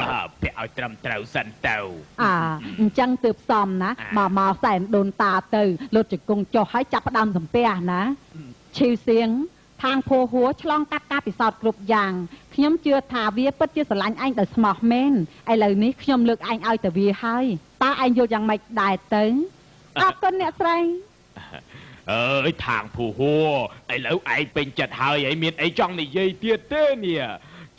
[SPEAKER 1] អើពាក់ឲ្យត្រឹមត្រូវសិនទៅ
[SPEAKER 2] អាអញ្ចឹងទើបសមណា
[SPEAKER 1] អា
[SPEAKER 2] មកមកសែនដូនតាទៅលុតជង្គង់ចុះហើយចាប់ផ្ដើមសំពះណាឈីវសៀងខាងភួហួរឆ្លងកាត់ការពិសោធន៍គ្រប់យ៉ាងខ្ញុំជឿថាវាពិតជាស្រឡាញ់ឯងដោយស្មោះមែនឥឡូវនេះខ្ញុំលើកឯងឲ្យទៅវាហើយតើឯងយល់យ៉ាងម៉េចដែរទៅ អរគុណអ្នកស្រី
[SPEAKER 1] អើយថាងភូហួរឥឡូវឯងពេញចិត្តហើយឯងមានអីចង់និយាយទៀតទេនេះ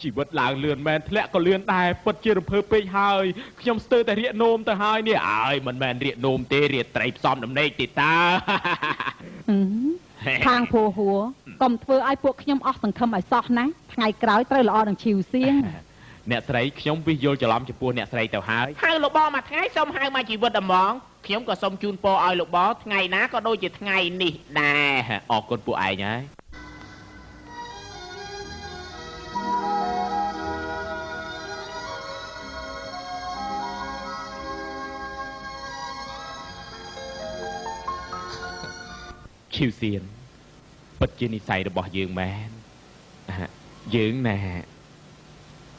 [SPEAKER 1] ជីវិតឡើងលឿនមែនធ្លាក់ក៏លឿនដែរពិតជារំភើបពេកហើយខ្ញុំស្ទើរតែរៀកនោមទៅហើយនេះអើយមិនមែនរៀកនោមទេរៀកត្រីផ្សំដំណេកទេតា
[SPEAKER 2] ខាងភូហួរកុំធ្វើឲ្យពួកខ្ញុំអស់សង្ឃឹមឲ្យសោះណាថ្ងៃក្រោយត្រូវល្អនឹងឈីវសៀង
[SPEAKER 1] អ្នកស្រីខ្ញុំវិយល់ច្រឡំចំពោះអ្នកស្រីទៅហើយហៅលបមកថ្ងៃសូមហៅមកជីវិតហ្មង ខ្ញុំក៏សូមជូនពរឲ្យលោកបងថ្ងៃណាក៏ដូចជាថ្ងៃនេះដែរអរគុណពួកឯងហើយឈីវសៀនពិតជានិស័យរបស់យើងមែនហ่ะយើងណែ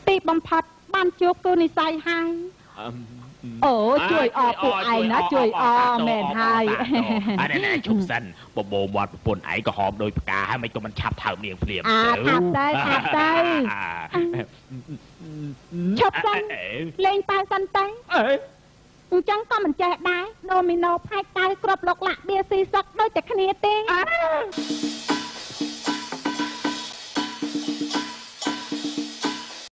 [SPEAKER 2] ទីបំផុតបានជួបគូនិស័យហើយ
[SPEAKER 1] អឹម
[SPEAKER 2] អូជួយអរពួកឯងណាជួយអរមែនហើយ
[SPEAKER 1] អរណែជុំសិនបបោមាត់ប្រពន្ធឯងក៏ហមដោយផ្កាហើយមិនក៏មិនឆាប់ថើបនាងភ្លាម
[SPEAKER 2] អាថាទៅថាទៅឈប់សិនលេងប៉ៅសិនទៅ
[SPEAKER 1] អេ
[SPEAKER 2] អញ្ចឹងក៏មិនចេះដែរដូមីណូផាច់តៅគ្រាប់លោកលាក់បៀស៊ីសឹកដូចតែគ្នាទេ
[SPEAKER 1] អ